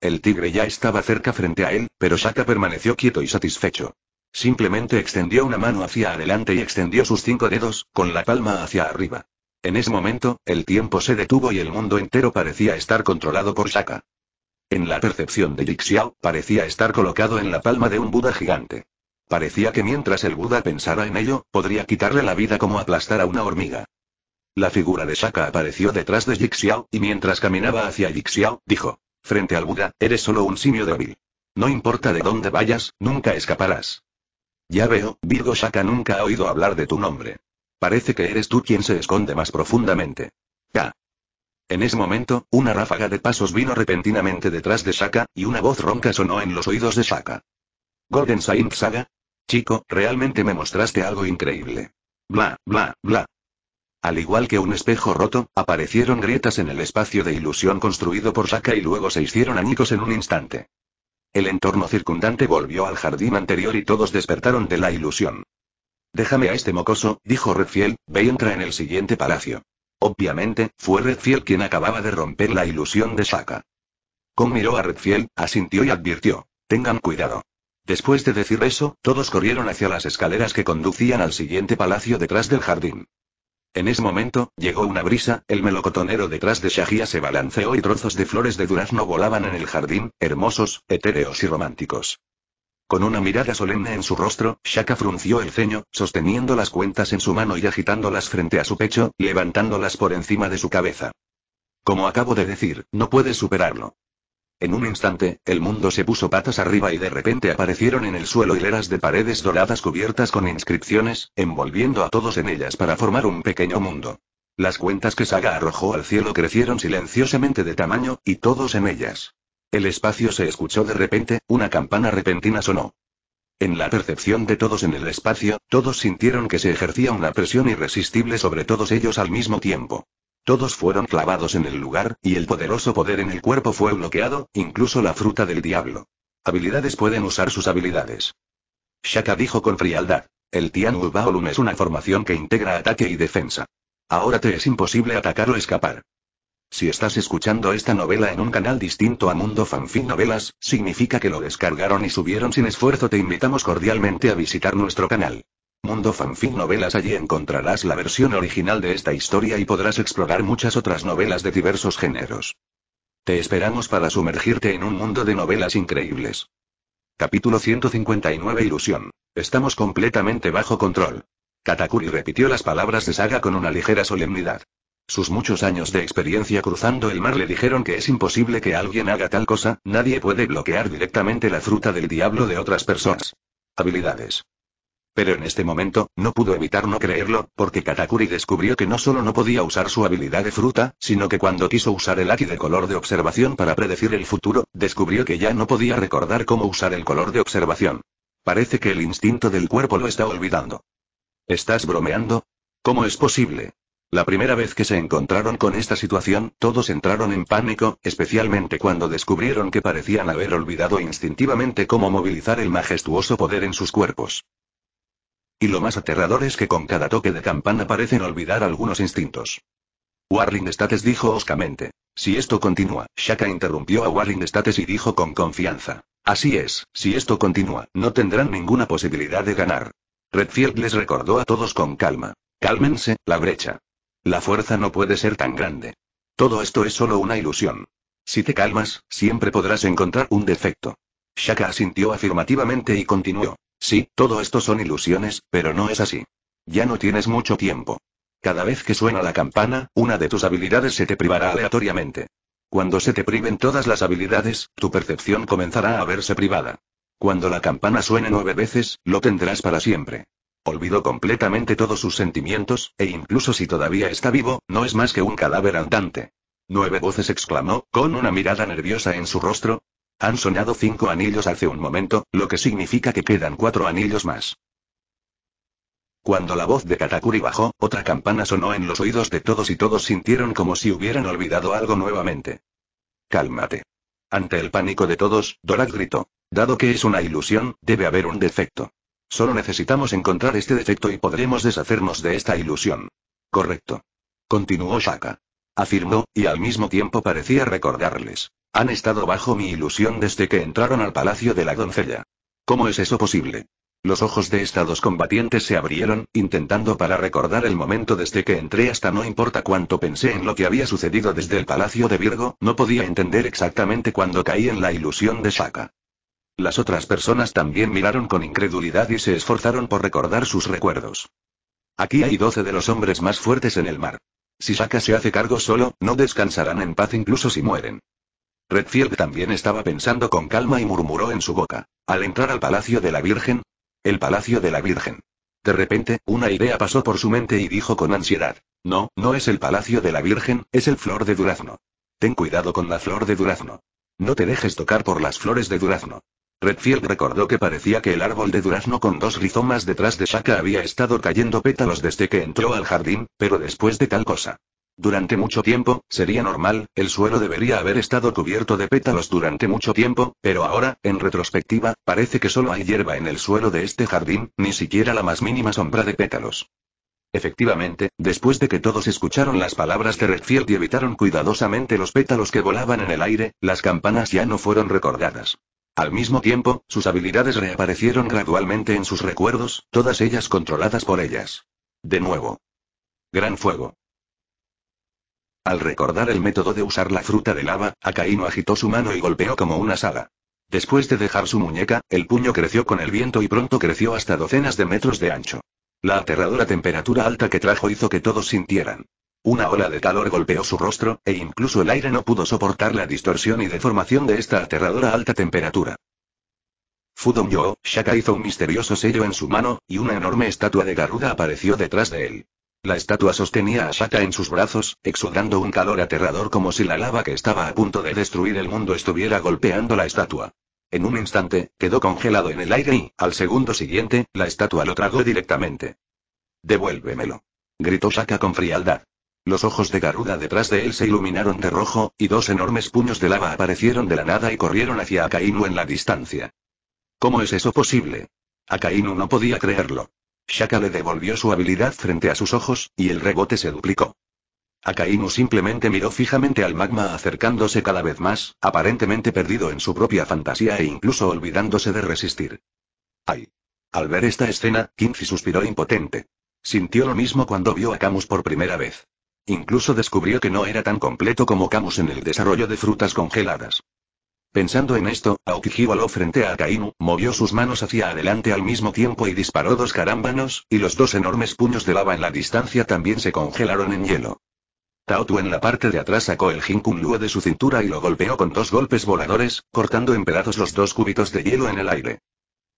El tigre ya estaba cerca frente a él, pero Shaka permaneció quieto y satisfecho. Simplemente extendió una mano hacia adelante y extendió sus cinco dedos, con la palma hacia arriba. En ese momento, el tiempo se detuvo y el mundo entero parecía estar controlado por Shaka. En la percepción de Jixiao, parecía estar colocado en la palma de un Buda gigante. Parecía que mientras el Buda pensara en ello, podría quitarle la vida como aplastar a una hormiga. La figura de Shaka apareció detrás de Jixiao, y mientras caminaba hacia Jixiao, dijo, frente al Buda, eres solo un simio débil. No importa de dónde vayas, nunca escaparás. Ya veo, Virgo Shaka nunca ha oído hablar de tu nombre. Parece que eres tú quien se esconde más profundamente. K. En ese momento, una ráfaga de pasos vino repentinamente detrás de Shaka, y una voz ronca sonó en los oídos de Shaka. Golden Saint Saga. Chico, realmente me mostraste algo increíble. Bla, bla, bla. Al igual que un espejo roto, aparecieron grietas en el espacio de ilusión construido por Shaka y luego se hicieron añicos en un instante. El entorno circundante volvió al jardín anterior y todos despertaron de la ilusión. Déjame a este mocoso, dijo Redfield, ve y entra en el siguiente palacio. Obviamente, fue Redfield quien acababa de romper la ilusión de Shaka. Con miró a Redfield, asintió y advirtió. Tengan cuidado. Después de decir eso, todos corrieron hacia las escaleras que conducían al siguiente palacio detrás del jardín. En ese momento, llegó una brisa, el melocotonero detrás de Shahia se balanceó y trozos de flores de durazno volaban en el jardín, hermosos, etéreos y románticos. Con una mirada solemne en su rostro, Shaka frunció el ceño, sosteniendo las cuentas en su mano y agitándolas frente a su pecho, levantándolas por encima de su cabeza. Como acabo de decir, no puedes superarlo. En un instante, el mundo se puso patas arriba y de repente aparecieron en el suelo hileras de paredes doradas cubiertas con inscripciones, envolviendo a todos en ellas para formar un pequeño mundo. Las cuentas que Saga arrojó al cielo crecieron silenciosamente de tamaño, y todos en ellas. El espacio se escuchó de repente, una campana repentina sonó. En la percepción de todos en el espacio, todos sintieron que se ejercía una presión irresistible sobre todos ellos al mismo tiempo. Todos fueron clavados en el lugar, y el poderoso poder en el cuerpo fue bloqueado, incluso la fruta del diablo. Habilidades pueden usar sus habilidades. Shaka dijo con frialdad. El Tian Baolun es una formación que integra ataque y defensa. Ahora te es imposible atacar o escapar. Si estás escuchando esta novela en un canal distinto a Mundo Fanfin Novelas, significa que lo descargaron y subieron sin esfuerzo. Te invitamos cordialmente a visitar nuestro canal. Mundo Fanfin Novelas allí encontrarás la versión original de esta historia y podrás explorar muchas otras novelas de diversos géneros. Te esperamos para sumergirte en un mundo de novelas increíbles. Capítulo 159 Ilusión. Estamos completamente bajo control. Katakuri repitió las palabras de Saga con una ligera solemnidad. Sus muchos años de experiencia cruzando el mar le dijeron que es imposible que alguien haga tal cosa, nadie puede bloquear directamente la fruta del diablo de otras personas. Habilidades. Pero en este momento, no pudo evitar no creerlo, porque Katakuri descubrió que no solo no podía usar su habilidad de fruta, sino que cuando quiso usar el Aki de color de observación para predecir el futuro, descubrió que ya no podía recordar cómo usar el color de observación. Parece que el instinto del cuerpo lo está olvidando. ¿Estás bromeando? ¿Cómo es posible? La primera vez que se encontraron con esta situación, todos entraron en pánico, especialmente cuando descubrieron que parecían haber olvidado instintivamente cómo movilizar el majestuoso poder en sus cuerpos. Y lo más aterrador es que con cada toque de campana parecen olvidar algunos instintos. Warling States dijo oscamente. Si esto continúa, Shaka interrumpió a Warling States y dijo con confianza. Así es, si esto continúa, no tendrán ninguna posibilidad de ganar. Redfield les recordó a todos con calma. Cálmense, la brecha. La fuerza no puede ser tan grande. Todo esto es solo una ilusión. Si te calmas, siempre podrás encontrar un defecto. Shaka asintió afirmativamente y continuó. Sí, todo esto son ilusiones, pero no es así. Ya no tienes mucho tiempo. Cada vez que suena la campana, una de tus habilidades se te privará aleatoriamente. Cuando se te priven todas las habilidades, tu percepción comenzará a verse privada. Cuando la campana suene nueve veces, lo tendrás para siempre. Olvidó completamente todos sus sentimientos, e incluso si todavía está vivo, no es más que un cadáver andante. Nueve voces exclamó, con una mirada nerviosa en su rostro. Han soñado cinco anillos hace un momento, lo que significa que quedan cuatro anillos más. Cuando la voz de Katakuri bajó, otra campana sonó en los oídos de todos y todos sintieron como si hubieran olvidado algo nuevamente. Cálmate. Ante el pánico de todos, Dorak gritó. Dado que es una ilusión, debe haber un defecto. Solo necesitamos encontrar este defecto y podremos deshacernos de esta ilusión. Correcto. Continuó Shaka. Afirmó, y al mismo tiempo parecía recordarles. Han estado bajo mi ilusión desde que entraron al palacio de la doncella. ¿Cómo es eso posible? Los ojos de estos combatientes se abrieron, intentando para recordar el momento desde que entré hasta no importa cuánto pensé en lo que había sucedido desde el palacio de Virgo, no podía entender exactamente cuándo caí en la ilusión de Shaka. Las otras personas también miraron con incredulidad y se esforzaron por recordar sus recuerdos. Aquí hay doce de los hombres más fuertes en el mar. Si Shaka se hace cargo solo, no descansarán en paz incluso si mueren. Redfield también estaba pensando con calma y murmuró en su boca. Al entrar al Palacio de la Virgen. El Palacio de la Virgen. De repente, una idea pasó por su mente y dijo con ansiedad. No, no es el Palacio de la Virgen, es el Flor de Durazno. Ten cuidado con la Flor de Durazno. No te dejes tocar por las flores de Durazno. Redfield recordó que parecía que el árbol de durazno con dos rizomas detrás de Shaka había estado cayendo pétalos desde que entró al jardín, pero después de tal cosa. Durante mucho tiempo, sería normal, el suelo debería haber estado cubierto de pétalos durante mucho tiempo, pero ahora, en retrospectiva, parece que solo hay hierba en el suelo de este jardín, ni siquiera la más mínima sombra de pétalos. Efectivamente, después de que todos escucharon las palabras de Redfield y evitaron cuidadosamente los pétalos que volaban en el aire, las campanas ya no fueron recordadas. Al mismo tiempo, sus habilidades reaparecieron gradualmente en sus recuerdos, todas ellas controladas por ellas. De nuevo. Gran fuego. Al recordar el método de usar la fruta de lava, Akainu agitó su mano y golpeó como una sala. Después de dejar su muñeca, el puño creció con el viento y pronto creció hasta docenas de metros de ancho. La aterradora temperatura alta que trajo hizo que todos sintieran. Una ola de calor golpeó su rostro, e incluso el aire no pudo soportar la distorsión y deformación de esta aterradora alta temperatura. Fudong Yo, Shaka hizo un misterioso sello en su mano, y una enorme estatua de Garuda apareció detrás de él. La estatua sostenía a Shaka en sus brazos, exudando un calor aterrador como si la lava que estaba a punto de destruir el mundo estuviera golpeando la estatua. En un instante, quedó congelado en el aire y, al segundo siguiente, la estatua lo tragó directamente. Devuélvemelo. Gritó Shaka con frialdad. Los ojos de Garuda detrás de él se iluminaron de rojo, y dos enormes puños de lava aparecieron de la nada y corrieron hacia Akainu en la distancia. ¿Cómo es eso posible? Akainu no podía creerlo. Shaka le devolvió su habilidad frente a sus ojos, y el rebote se duplicó. Akainu simplemente miró fijamente al magma acercándose cada vez más, aparentemente perdido en su propia fantasía e incluso olvidándose de resistir. ¡Ay! Al ver esta escena, Kinzi suspiró impotente. Sintió lo mismo cuando vio a Camus por primera vez. Incluso descubrió que no era tan completo como Camus en el desarrollo de frutas congeladas. Pensando en esto, Aokiji frente a Akainu, movió sus manos hacia adelante al mismo tiempo y disparó dos carámbanos, y los dos enormes puños de lava en la distancia también se congelaron en hielo. Taotu en la parte de atrás sacó el Jinkun Luo de su cintura y lo golpeó con dos golpes voladores, cortando en pedazos los dos cúbitos de hielo en el aire.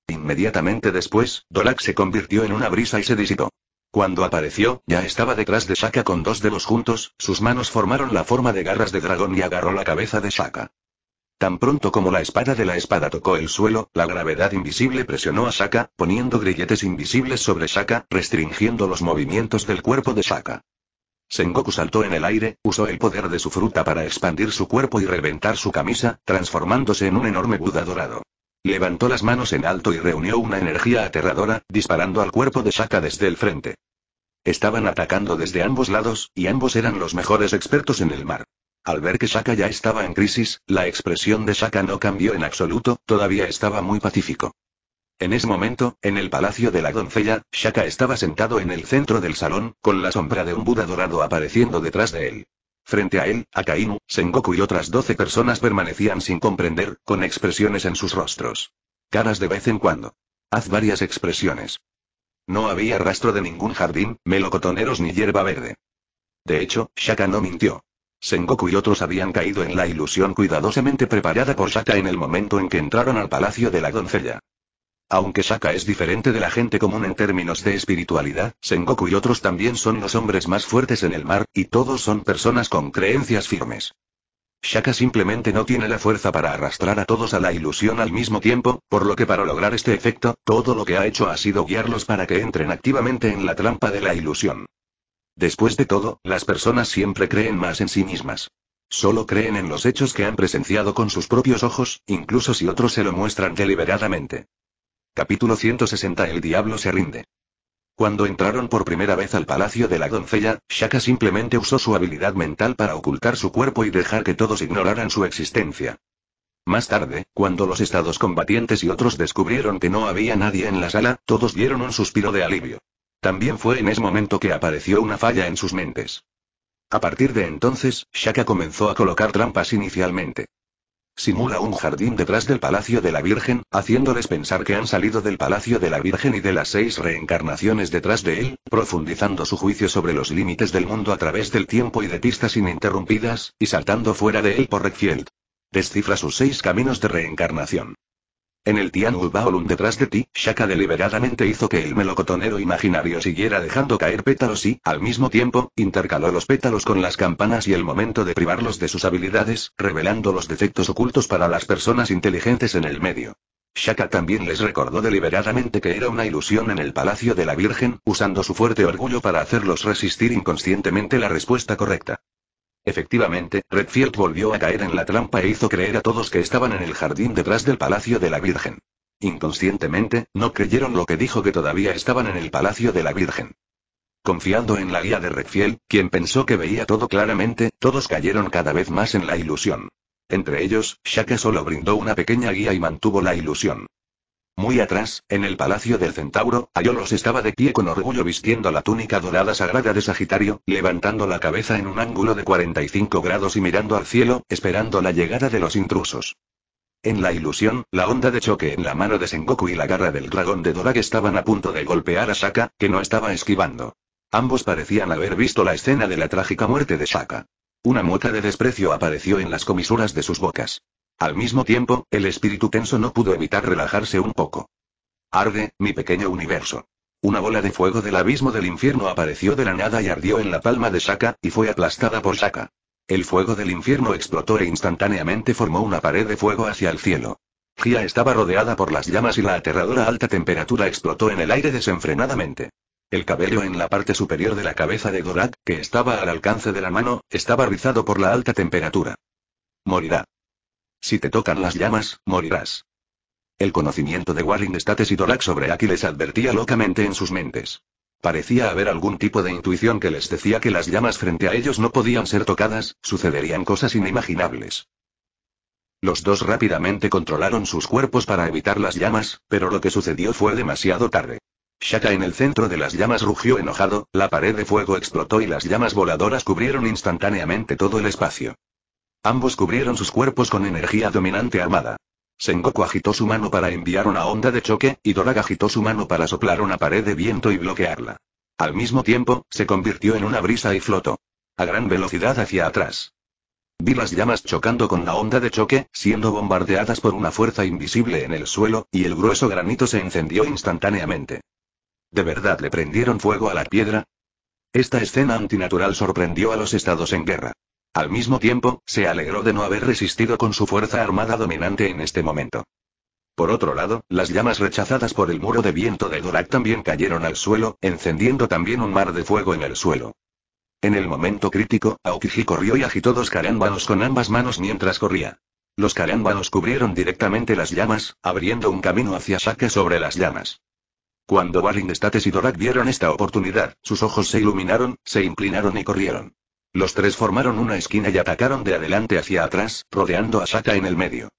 Inmediatamente después, Dolak se convirtió en una brisa y se disipó. Cuando apareció, ya estaba detrás de Shaka con dos dedos juntos, sus manos formaron la forma de garras de dragón y agarró la cabeza de Shaka. Tan pronto como la espada de la espada tocó el suelo, la gravedad invisible presionó a Shaka, poniendo grilletes invisibles sobre Shaka, restringiendo los movimientos del cuerpo de Shaka. Sengoku saltó en el aire, usó el poder de su fruta para expandir su cuerpo y reventar su camisa, transformándose en un enorme Buda dorado. Levantó las manos en alto y reunió una energía aterradora, disparando al cuerpo de Shaka desde el frente. Estaban atacando desde ambos lados, y ambos eran los mejores expertos en el mar. Al ver que Shaka ya estaba en crisis, la expresión de Shaka no cambió en absoluto, todavía estaba muy pacífico. En ese momento, en el palacio de la doncella, Shaka estaba sentado en el centro del salón, con la sombra de un Buda dorado apareciendo detrás de él. Frente a él, Akainu, Sengoku y otras doce personas permanecían sin comprender, con expresiones en sus rostros. Caras de vez en cuando. Haz varias expresiones. No había rastro de ningún jardín, melocotoneros ni hierba verde. De hecho, Shaka no mintió. Sengoku y otros habían caído en la ilusión cuidadosamente preparada por Shaka en el momento en que entraron al palacio de la doncella. Aunque Shaka es diferente de la gente común en términos de espiritualidad, Sengoku y otros también son los hombres más fuertes en el mar, y todos son personas con creencias firmes. Shaka simplemente no tiene la fuerza para arrastrar a todos a la ilusión al mismo tiempo, por lo que para lograr este efecto, todo lo que ha hecho ha sido guiarlos para que entren activamente en la trampa de la ilusión. Después de todo, las personas siempre creen más en sí mismas. Solo creen en los hechos que han presenciado con sus propios ojos, incluso si otros se lo muestran deliberadamente. Capítulo 160 El diablo se rinde. Cuando entraron por primera vez al palacio de la doncella, Shaka simplemente usó su habilidad mental para ocultar su cuerpo y dejar que todos ignoraran su existencia. Más tarde, cuando los estados combatientes y otros descubrieron que no había nadie en la sala, todos dieron un suspiro de alivio. También fue en ese momento que apareció una falla en sus mentes. A partir de entonces, Shaka comenzó a colocar trampas inicialmente. Simula un jardín detrás del Palacio de la Virgen, haciéndoles pensar que han salido del Palacio de la Virgen y de las seis reencarnaciones detrás de él, profundizando su juicio sobre los límites del mundo a través del tiempo y de pistas ininterrumpidas, y saltando fuera de él por Redfield. Descifra sus seis caminos de reencarnación. En el Tianul Baolun detrás de ti, Shaka deliberadamente hizo que el melocotonero imaginario siguiera dejando caer pétalos y, al mismo tiempo, intercaló los pétalos con las campanas y el momento de privarlos de sus habilidades, revelando los defectos ocultos para las personas inteligentes en el medio. Shaka también les recordó deliberadamente que era una ilusión en el Palacio de la Virgen, usando su fuerte orgullo para hacerlos resistir inconscientemente la respuesta correcta. Efectivamente, Redfield volvió a caer en la trampa e hizo creer a todos que estaban en el jardín detrás del Palacio de la Virgen. Inconscientemente, no creyeron lo que dijo que todavía estaban en el Palacio de la Virgen. Confiando en la guía de Redfield, quien pensó que veía todo claramente, todos cayeron cada vez más en la ilusión. Entre ellos, Shaka solo brindó una pequeña guía y mantuvo la ilusión. Muy atrás, en el palacio del centauro, Ayolos estaba de pie con orgullo vistiendo la túnica dorada sagrada de Sagitario, levantando la cabeza en un ángulo de 45 grados y mirando al cielo, esperando la llegada de los intrusos. En la ilusión, la onda de choque en la mano de Sengoku y la garra del dragón de Dorag estaban a punto de golpear a Shaka, que no estaba esquivando. Ambos parecían haber visto la escena de la trágica muerte de Shaka. Una mueca de desprecio apareció en las comisuras de sus bocas. Al mismo tiempo, el espíritu tenso no pudo evitar relajarse un poco. Arde, mi pequeño universo. Una bola de fuego del abismo del infierno apareció de la nada y ardió en la palma de Shaka, y fue aplastada por Shaka. El fuego del infierno explotó e instantáneamente formó una pared de fuego hacia el cielo. Gia estaba rodeada por las llamas y la aterradora alta temperatura explotó en el aire desenfrenadamente. El cabello en la parte superior de la cabeza de Gorak, que estaba al alcance de la mano, estaba rizado por la alta temperatura. Morirá. Si te tocan las llamas, morirás. El conocimiento de Warring States y Dorak sobre Aki les advertía locamente en sus mentes. Parecía haber algún tipo de intuición que les decía que las llamas frente a ellos no podían ser tocadas, sucederían cosas inimaginables. Los dos rápidamente controlaron sus cuerpos para evitar las llamas, pero lo que sucedió fue demasiado tarde. Shaka en el centro de las llamas rugió enojado, la pared de fuego explotó y las llamas voladoras cubrieron instantáneamente todo el espacio. Ambos cubrieron sus cuerpos con energía dominante armada. Sengoku agitó su mano para enviar una onda de choque, y Dorag agitó su mano para soplar una pared de viento y bloquearla. Al mismo tiempo, se convirtió en una brisa y flotó. A gran velocidad hacia atrás. Vi las llamas chocando con la onda de choque, siendo bombardeadas por una fuerza invisible en el suelo, y el grueso granito se encendió instantáneamente. ¿De verdad le prendieron fuego a la piedra? Esta escena antinatural sorprendió a los estados en guerra. Al mismo tiempo, se alegró de no haber resistido con su fuerza armada dominante en este momento. Por otro lado, las llamas rechazadas por el muro de viento de Dorak también cayeron al suelo, encendiendo también un mar de fuego en el suelo. En el momento crítico, Aokiji corrió y agitó dos carámbanos con ambas manos mientras corría. Los carámbanos cubrieron directamente las llamas, abriendo un camino hacia Shaka sobre las llamas. Cuando Warring States y Dorak vieron esta oportunidad, sus ojos se iluminaron, se inclinaron y corrieron. Los tres formaron una esquina y atacaron de adelante hacia atrás, rodeando a Shaka en el medio.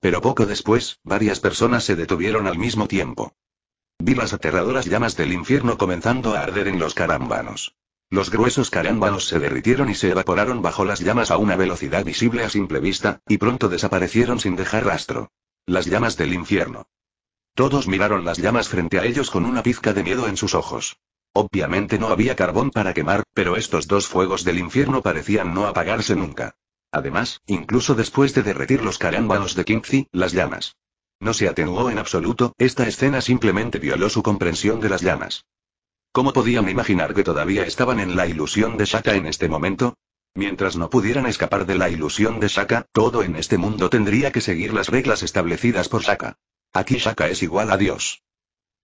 Pero poco después, varias personas se detuvieron al mismo tiempo. Vi las aterradoras llamas del infierno comenzando a arder en los carámbanos. Los gruesos carámbanos se derritieron y se evaporaron bajo las llamas a una velocidad visible a simple vista, y pronto desaparecieron sin dejar rastro. Las llamas del infierno. Todos miraron las llamas frente a ellos con una pizca de miedo en sus ojos. Obviamente no había carbón para quemar, pero estos dos fuegos del infierno parecían no apagarse nunca. Además, incluso después de derretir los carámbanos de Kingzi, las llamas. No se atenuó en absoluto, esta escena simplemente violó su comprensión de las llamas. ¿Cómo podían imaginar que todavía estaban en la ilusión de Shaka en este momento? Mientras no pudieran escapar de la ilusión de Shaka, todo en este mundo tendría que seguir las reglas establecidas por Shaka. Aquí Shaka es igual a Dios.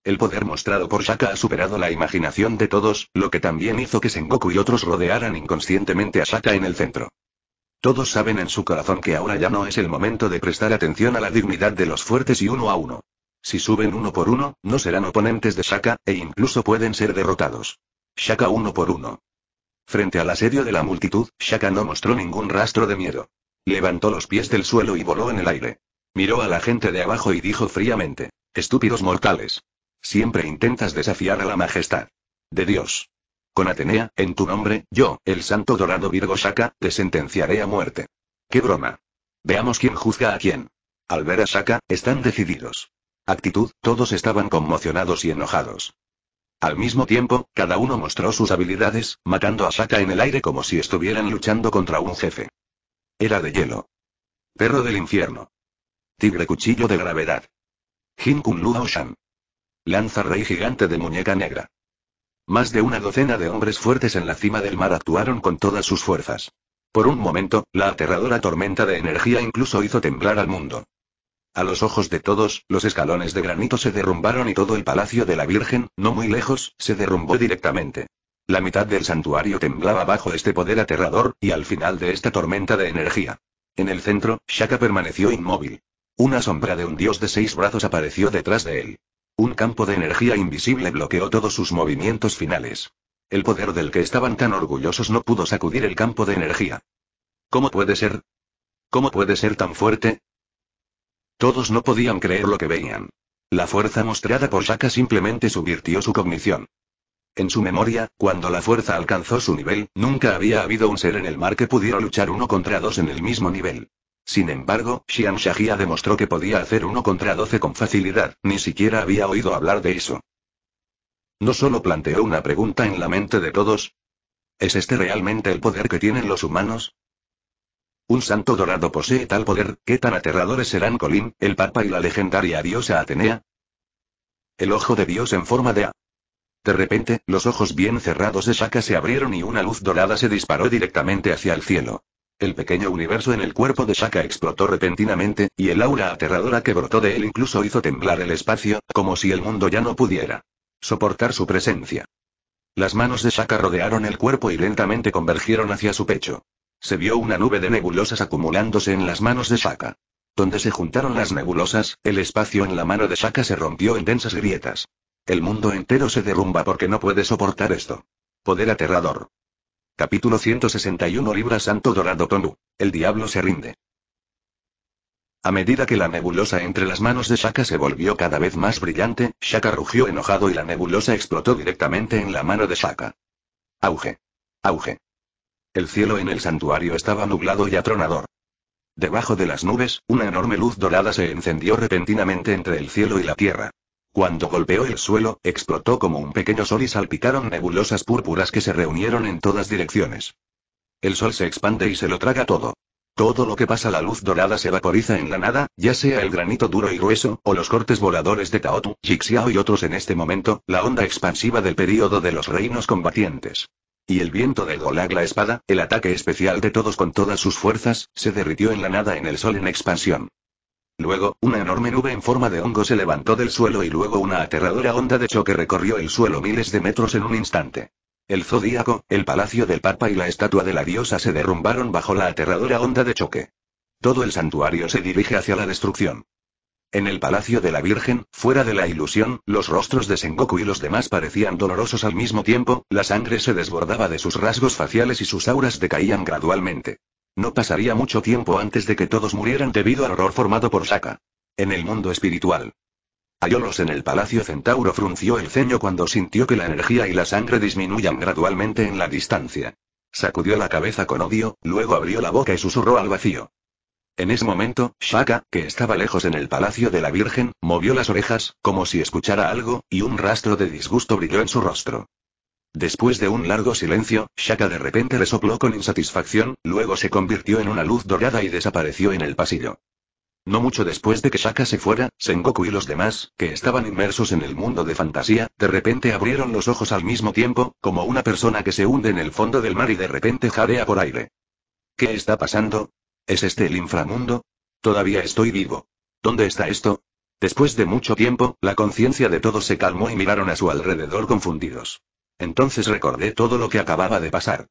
El poder mostrado por Shaka ha superado la imaginación de todos, lo que también hizo que Sengoku y otros rodearan inconscientemente a Shaka en el centro. Todos saben en su corazón que ahora ya no es el momento de prestar atención a la dignidad de los fuertes y uno a uno. Si suben uno por uno, no serán oponentes de Shaka, e incluso pueden ser derrotados. Shaka uno por uno. Frente al asedio de la multitud, Shaka no mostró ningún rastro de miedo. Levantó los pies del suelo y voló en el aire. Miró a la gente de abajo y dijo fríamente, estúpidos mortales. Siempre intentas desafiar a la majestad. De Dios. Con Atenea, en tu nombre, yo, el santo dorado Virgo Shaka, te sentenciaré a muerte. ¡Qué broma! Veamos quién juzga a quién. Al ver a Shaka, están decididos. Actitud, todos estaban conmocionados y enojados. Al mismo tiempo, cada uno mostró sus habilidades, matando a Shaka en el aire como si estuvieran luchando contra un jefe. Era de hielo. Perro del infierno. Tigre cuchillo de gravedad. Jinkun Luaoshan. Lanza rey gigante de muñeca negra. Más de una docena de hombres fuertes en la cima del mar actuaron con todas sus fuerzas. Por un momento, la aterradora tormenta de energía incluso hizo temblar al mundo. A los ojos de todos, los escalones de granito se derrumbaron y todo el palacio de la Virgen, no muy lejos, se derrumbó directamente. La mitad del santuario temblaba bajo este poder aterrador, y al final de esta tormenta de energía. En el centro, Shaka permaneció inmóvil. Una sombra de un dios de seis brazos apareció detrás de él. Un campo de energía invisible bloqueó todos sus movimientos finales. El poder del que estaban tan orgullosos no pudo sacudir el campo de energía. ¿Cómo puede ser? ¿Cómo puede ser tan fuerte? Todos no podían creer lo que veían. La fuerza mostrada por Shaka simplemente subvirtió su cognición. En su memoria, cuando la fuerza alcanzó su nivel, nunca había habido un ser en el mar que pudiera luchar uno contra dos en el mismo nivel. Sin embargo, Xian Shahia demostró que podía hacer uno contra doce con facilidad, ni siquiera había oído hablar de eso. No solo planteó una pregunta en la mente de todos. ¿Es este realmente el poder que tienen los humanos? Un santo dorado posee tal poder, ¿qué tan aterradores serán Colin, el Papa y la legendaria diosa Atenea? El ojo de Dios en forma de A. De repente, los ojos bien cerrados de Shaka se abrieron y una luz dorada se disparó directamente hacia el cielo. El pequeño universo en el cuerpo de Shaka explotó repentinamente, y el aura aterradora que brotó de él incluso hizo temblar el espacio, como si el mundo ya no pudiera soportar su presencia. Las manos de Shaka rodearon el cuerpo y lentamente convergieron hacia su pecho. Se vio una nube de nebulosas acumulándose en las manos de Shaka. Donde se juntaron las nebulosas, el espacio en la mano de Shaka se rompió en densas grietas. El mundo entero se derrumba porque no puede soportar esto. Poder aterrador. Capítulo 161 Libra Santo Dorado Tonu. El diablo se rinde. A medida que la nebulosa entre las manos de Shaka se volvió cada vez más brillante, Shaka rugió enojado y la nebulosa explotó directamente en la mano de Shaka. Auge. Auge. El cielo en el santuario estaba nublado y atronador. Debajo de las nubes, una enorme luz dorada se encendió repentinamente entre el cielo y la tierra. Cuando golpeó el suelo, explotó como un pequeño sol y salpicaron nebulosas púrpuras que se reunieron en todas direcciones. El sol se expande y se lo traga todo. Todo lo que pasa la luz dorada se vaporiza en la nada, ya sea el granito duro y grueso, o los cortes voladores de Taotu, Jixiao y otros en este momento, la onda expansiva del período de los reinos combatientes. Y el viento del Golag la espada, el ataque especial de todos con todas sus fuerzas, se derritió en la nada en el sol en expansión. Luego, una enorme nube en forma de hongo se levantó del suelo y luego una aterradora onda de choque recorrió el suelo miles de metros en un instante. El zodíaco, el palacio del papa y la estatua de la diosa se derrumbaron bajo la aterradora onda de choque. Todo el santuario se dirige hacia la destrucción. En el palacio de la Virgen, fuera de la ilusión, los rostros de Sengoku y los demás parecían dolorosos al mismo tiempo, la sangre se desbordaba de sus rasgos faciales y sus auras decaían gradualmente. No pasaría mucho tiempo antes de que todos murieran debido al horror formado por Shaka. En el mundo espiritual. Ayolos en el palacio Centauro frunció el ceño cuando sintió que la energía y la sangre disminuían gradualmente en la distancia. Sacudió la cabeza con odio, luego abrió la boca y susurró al vacío. En ese momento, Shaka, que estaba lejos en el palacio de la Virgen, movió las orejas, como si escuchara algo, y un rastro de disgusto brilló en su rostro. Después de un largo silencio, Shaka de repente resopló con insatisfacción, luego se convirtió en una luz dorada y desapareció en el pasillo. No mucho después de que Shaka se fuera, Sengoku y los demás, que estaban inmersos en el mundo de fantasía, de repente abrieron los ojos al mismo tiempo, como una persona que se hunde en el fondo del mar y de repente jadea por aire. ¿Qué está pasando? ¿Es este el inframundo? Todavía estoy vivo. ¿Dónde está esto? Después de mucho tiempo, la conciencia de todos se calmó y miraron a su alrededor confundidos. Entonces recordé todo lo que acababa de pasar.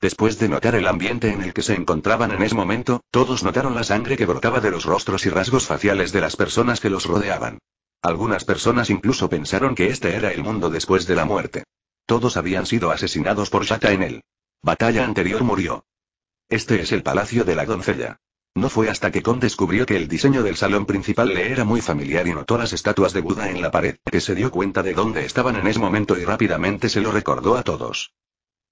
Después de notar el ambiente en el que se encontraban en ese momento, todos notaron la sangre que brotaba de los rostros y rasgos faciales de las personas que los rodeaban. Algunas personas incluso pensaron que este era el mundo después de la muerte. Todos habían sido asesinados por Shaka en él. Batalla anterior murió. Este es el palacio de la doncella. No fue hasta que Kon descubrió que el diseño del salón principal le era muy familiar y notó las estatuas de Buda en la pared, que se dio cuenta de dónde estaban en ese momento y rápidamente se lo recordó a todos.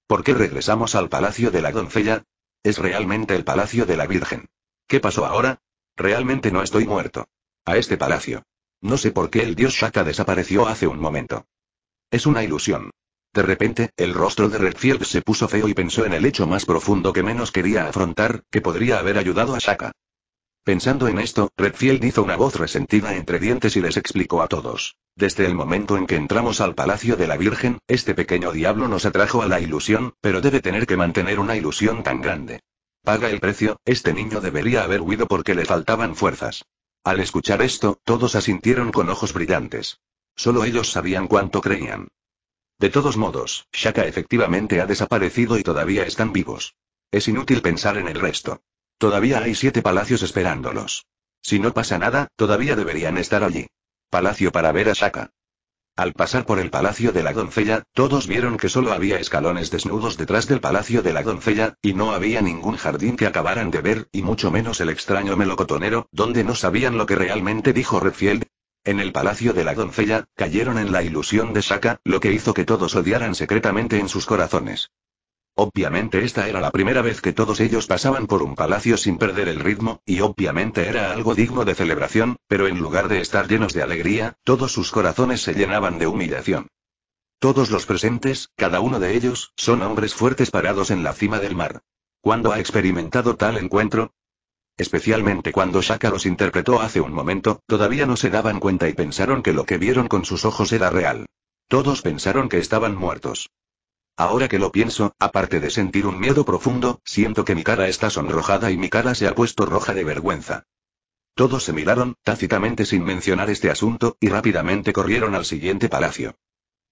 ¿Por qué regresamos al palacio de la doncella? Es realmente el palacio de la Virgen. ¿Qué pasó ahora? Realmente no estoy muerto. A este palacio. No sé por qué el dios Shaka desapareció hace un momento. Es una ilusión. De repente, el rostro de Redfield se puso feo y pensó en el hecho más profundo que menos quería afrontar, que podría haber ayudado a Shaka. Pensando en esto, Redfield hizo una voz resentida entre dientes y les explicó a todos. Desde el momento en que entramos al Palacio de la Virgen, este pequeño diablo nos atrajo a la ilusión, pero debe tener que mantener una ilusión tan grande. Paga el precio, este niño debería haber huido porque le faltaban fuerzas. Al escuchar esto, todos asintieron con ojos brillantes. Solo ellos sabían cuánto creían. De todos modos, Shaka efectivamente ha desaparecido y todavía están vivos. Es inútil pensar en el resto. Todavía hay siete palacios esperándolos. Si no pasa nada, todavía deberían estar allí. Palacio para ver a Shaka. Al pasar por el palacio de la doncella, todos vieron que solo había escalones desnudos detrás del palacio de la doncella, y no había ningún jardín que acabaran de ver, y mucho menos el extraño melocotonero, donde no sabían lo que realmente dijo Redfield, en el palacio de la doncella, cayeron en la ilusión de Shaka, lo que hizo que todos odiaran secretamente en sus corazones. Obviamente esta era la primera vez que todos ellos pasaban por un palacio sin perder el ritmo, y obviamente era algo digno de celebración, pero en lugar de estar llenos de alegría, todos sus corazones se llenaban de humillación. Todos los presentes, cada uno de ellos, son hombres fuertes parados en la cima del mar. ¿Cuándo ha experimentado tal encuentro? Especialmente cuando Shaka los interpretó hace un momento, todavía no se daban cuenta y pensaron que lo que vieron con sus ojos era real. Todos pensaron que estaban muertos. Ahora que lo pienso, aparte de sentir un miedo profundo, siento que mi cara está sonrojada y mi cara se ha puesto roja de vergüenza. Todos se miraron, tácitamente sin mencionar este asunto, y rápidamente corrieron al siguiente palacio.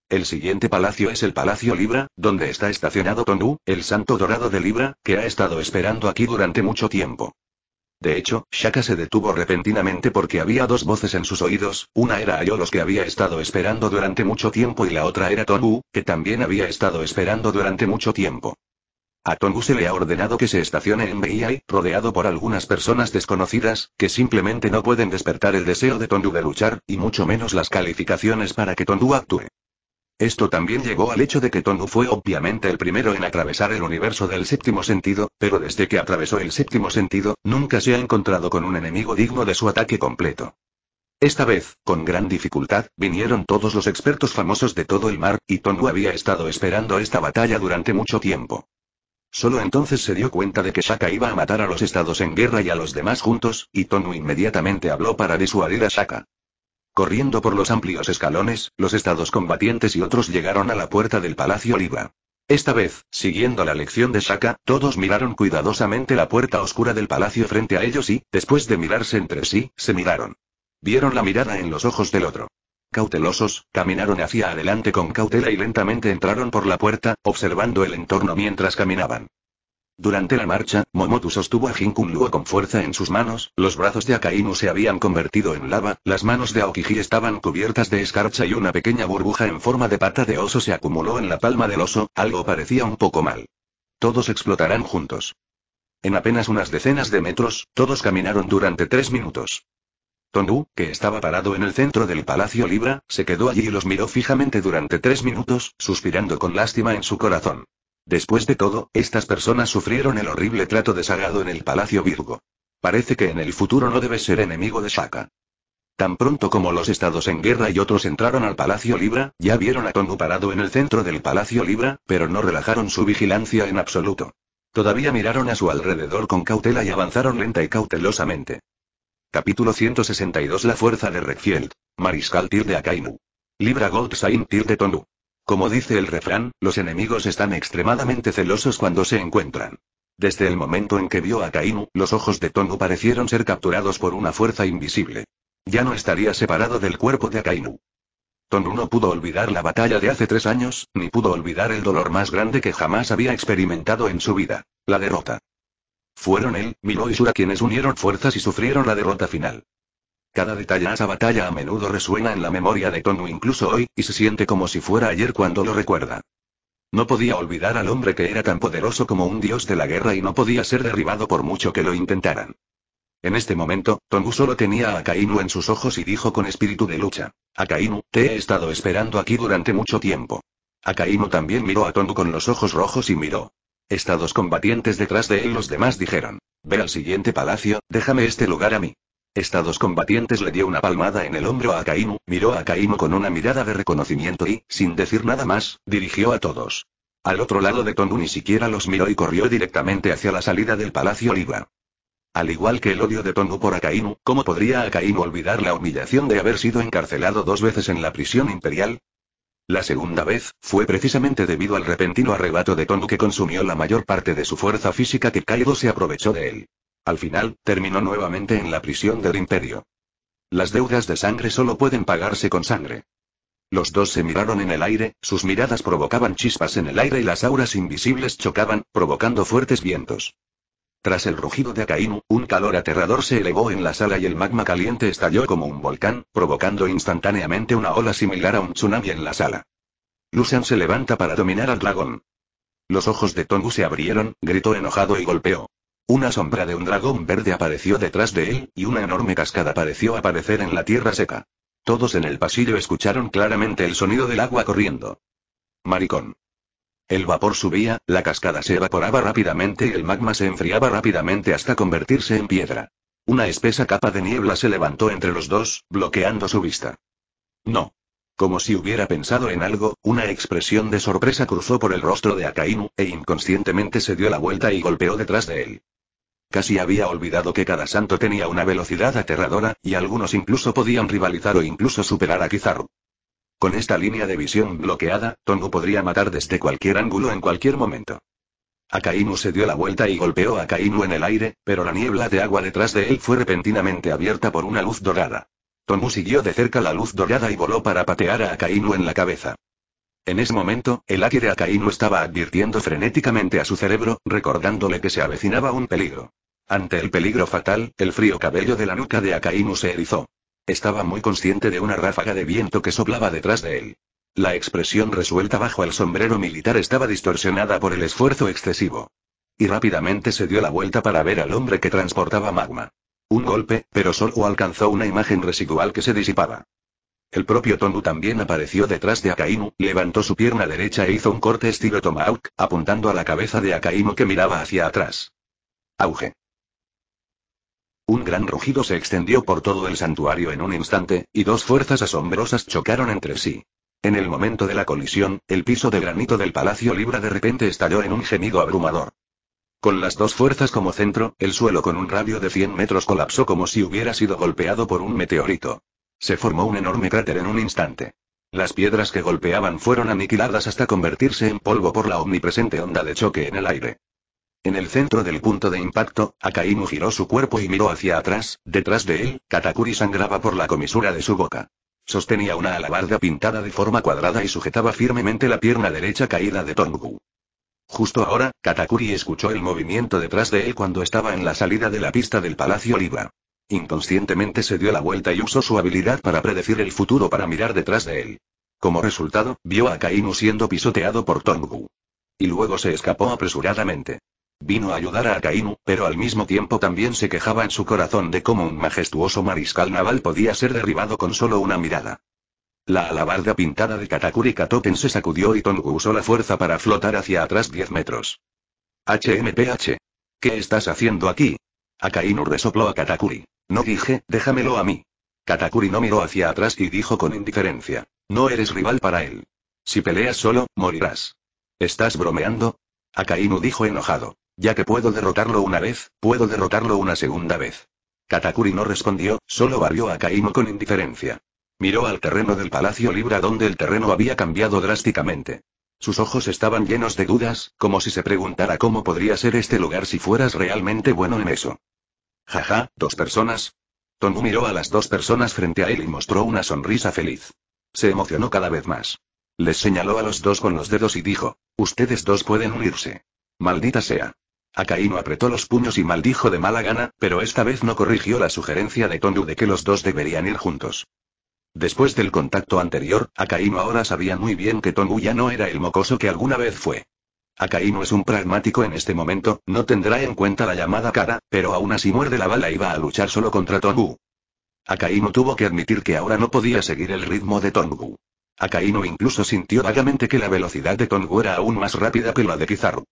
El siguiente palacio es el Palacio Libra, donde está estacionado Tondu, el santo dorado de Libra, que ha estado esperando aquí durante mucho tiempo. De hecho, Shaka se detuvo repentinamente porque había dos voces en sus oídos, una era Ayolos que había estado esperando durante mucho tiempo y la otra era Tongu, que también había estado esperando durante mucho tiempo. A Tongu se le ha ordenado que se estacione en BII, rodeado por algunas personas desconocidas, que simplemente no pueden despertar el deseo de Tongu de luchar, y mucho menos las calificaciones para que Tongu actúe. Esto también llegó al hecho de que Tongu fue obviamente el primero en atravesar el universo del séptimo sentido, pero desde que atravesó el séptimo sentido, nunca se ha encontrado con un enemigo digno de su ataque completo. Esta vez, con gran dificultad, vinieron todos los expertos famosos de todo el mar, y Tongu había estado esperando esta batalla durante mucho tiempo. Solo entonces se dio cuenta de que Shaka iba a matar a los estados en guerra y a los demás juntos, y Tongu inmediatamente habló para disuadir a Shaka. Corriendo por los amplios escalones, los estados combatientes y otros llegaron a la puerta del Palacio Libra. Esta vez, siguiendo la lección de Shaka, todos miraron cuidadosamente la puerta oscura del palacio frente a ellos y, después de mirarse entre sí, se miraron. Vieron la mirada en los ojos del otro. Cautelosos, caminaron hacia adelante con cautela y lentamente entraron por la puerta, observando el entorno mientras caminaban. Durante la marcha, Momotu sostuvo a Luo con fuerza en sus manos, los brazos de Akainu se habían convertido en lava, las manos de Aokiji estaban cubiertas de escarcha y una pequeña burbuja en forma de pata de oso se acumuló en la palma del oso, algo parecía un poco mal. Todos explotarán juntos. En apenas unas decenas de metros, todos caminaron durante tres minutos. Tondu, que estaba parado en el centro del Palacio Libra, se quedó allí y los miró fijamente durante tres minutos, suspirando con lástima en su corazón. Después de todo, estas personas sufrieron el horrible trato desagado en el Palacio Virgo. Parece que en el futuro no debe ser enemigo de Shaka. Tan pronto como los estados en guerra y otros entraron al Palacio Libra, ya vieron a Tongu parado en el centro del Palacio Libra, pero no relajaron su vigilancia en absoluto. Todavía miraron a su alrededor con cautela y avanzaron lenta y cautelosamente. Capítulo 162 La fuerza de Redfield. Mariscal tilde Akainu. Libra Gold Saint tilde Tongu. Como dice el refrán, los enemigos están extremadamente celosos cuando se encuentran. Desde el momento en que vio a Kainu, los ojos de Tongu parecieron ser capturados por una fuerza invisible. Ya no estaría separado del cuerpo de Akainu. Tongu no pudo olvidar la batalla de hace tres años, ni pudo olvidar el dolor más grande que jamás había experimentado en su vida, la derrota. Fueron él, Milo y Shura quienes unieron fuerzas y sufrieron la derrota final. Cada detalle de esa batalla a menudo resuena en la memoria de Tonu incluso hoy, y se siente como si fuera ayer cuando lo recuerda. No podía olvidar al hombre que era tan poderoso como un dios de la guerra y no podía ser derribado por mucho que lo intentaran. En este momento, Tongu solo tenía a Akainu en sus ojos y dijo con espíritu de lucha: Akainu, te he estado esperando aquí durante mucho tiempo. Akainu también miró a Tongu con los ojos rojos y miró. Estados combatientes detrás de él los demás dijeron: Ve al siguiente palacio, déjame este lugar a mí. Estados combatientes le dio una palmada en el hombro a Akainu, miró a Akainu con una mirada de reconocimiento y, sin decir nada más, dirigió a todos. Al otro lado de Tongu ni siquiera los miró y corrió directamente hacia la salida del palacio Libra. Al igual que el odio de Tongu por Akainu, ¿cómo podría Akainu olvidar la humillación de haber sido encarcelado dos veces en la prisión imperial? La segunda vez, fue precisamente debido al repentino arrebato de Tongu que consumió la mayor parte de su fuerza física que Kaido se aprovechó de él. Al final, terminó nuevamente en la prisión del imperio. Las deudas de sangre solo pueden pagarse con sangre. Los dos se miraron en el aire, sus miradas provocaban chispas en el aire y las auras invisibles chocaban, provocando fuertes vientos. Tras el rugido de Akainu, un calor aterrador se elevó en la sala y el magma caliente estalló como un volcán, provocando instantáneamente una ola similar a un tsunami en la sala. Lucian se levanta para dominar al dragón. Los ojos de Tongu se abrieron, gritó enojado y golpeó. Una sombra de un dragón verde apareció detrás de él, y una enorme cascada pareció aparecer en la tierra seca. Todos en el pasillo escucharon claramente el sonido del agua corriendo. Maricón. El vapor subía, la cascada se evaporaba rápidamente y el magma se enfriaba rápidamente hasta convertirse en piedra. Una espesa capa de niebla se levantó entre los dos, bloqueando su vista. No. Como si hubiera pensado en algo, una expresión de sorpresa cruzó por el rostro de Akainu, e inconscientemente se dio la vuelta y golpeó detrás de él. Casi había olvidado que cada santo tenía una velocidad aterradora, y algunos incluso podían rivalizar o incluso superar a Kizaru. Con esta línea de visión bloqueada, Tongu podría matar desde cualquier ángulo en cualquier momento. Akainu se dio la vuelta y golpeó a Akainu en el aire, pero la niebla de agua detrás de él fue repentinamente abierta por una luz dorada. Tongu siguió de cerca la luz dorada y voló para patear a Akainu en la cabeza. En ese momento, el Aki de Akainu estaba advirtiendo frenéticamente a su cerebro, recordándole que se avecinaba un peligro. Ante el peligro fatal, el frío cabello de la nuca de Akainu se erizó. Estaba muy consciente de una ráfaga de viento que soplaba detrás de él. La expresión resuelta bajo el sombrero militar estaba distorsionada por el esfuerzo excesivo. Y rápidamente se dio la vuelta para ver al hombre que transportaba magma. Un golpe, pero solo alcanzó una imagen residual que se disipaba. El propio Tongu también apareció detrás de Akainu, levantó su pierna derecha e hizo un corte estilo Tomahawk, apuntando a la cabeza de Akainu que miraba hacia atrás. Auge. Un gran rugido se extendió por todo el santuario en un instante, y dos fuerzas asombrosas chocaron entre sí. En el momento de la colisión, el piso de granito del Palacio Libra de repente estalló en un gemido abrumador. Con las dos fuerzas como centro, el suelo con un radio de 100 metros colapsó como si hubiera sido golpeado por un meteorito. Se formó un enorme cráter en un instante. Las piedras que golpeaban fueron aniquiladas hasta convertirse en polvo por la omnipresente onda de choque en el aire. En el centro del punto de impacto, Akainu giró su cuerpo y miró hacia atrás, detrás de él, Katakuri sangraba por la comisura de su boca. Sostenía una alabarda pintada de forma cuadrada y sujetaba firmemente la pierna derecha caída de Tongu. Justo ahora, Katakuri escuchó el movimiento detrás de él cuando estaba en la salida de la pista del Palacio Oliva. Inconscientemente se dio la vuelta y usó su habilidad para predecir el futuro para mirar detrás de él. Como resultado, vio a Kainu siendo pisoteado por Tongu. Y luego se escapó apresuradamente. Vino a ayudar a Akainu, pero al mismo tiempo también se quejaba en su corazón de cómo un majestuoso mariscal naval podía ser derribado con solo una mirada. La alabarda pintada de Katakuri Katoken se sacudió y Tongu usó la fuerza para flotar hacia atrás 10 metros. HMPH. ¿Qué estás haciendo aquí? Akainu resopló a Katakuri. No dije, déjamelo a mí. Katakuri no miró hacia atrás y dijo con indiferencia. No eres rival para él. Si peleas solo, morirás. ¿Estás bromeando? Akainu dijo enojado. Ya que puedo derrotarlo una vez, puedo derrotarlo una segunda vez. Katakuri no respondió, solo barrió a Kaimo con indiferencia. Miró al terreno del Palacio Libra donde el terreno había cambiado drásticamente. Sus ojos estaban llenos de dudas, como si se preguntara cómo podría ser este lugar si fueras realmente bueno en eso. Jaja, ¿dos personas? Tongu miró a las dos personas frente a él y mostró una sonrisa feliz. Se emocionó cada vez más. Les señaló a los dos con los dedos y dijo, ustedes dos pueden unirse. Maldita sea. Akainu apretó los puños y maldijo de mala gana, pero esta vez no corrigió la sugerencia de Tondu de que los dos deberían ir juntos. Después del contacto anterior, Akainu ahora sabía muy bien que Tongu ya no era el mocoso que alguna vez fue. Akainu es un pragmático en este momento, no tendrá en cuenta la llamada cara, pero aún así muerde la bala y va a luchar solo contra Tongu. Akainu tuvo que admitir que ahora no podía seguir el ritmo de Tongu. Akainu incluso sintió vagamente que la velocidad de Tongu era aún más rápida que la de Kizaru.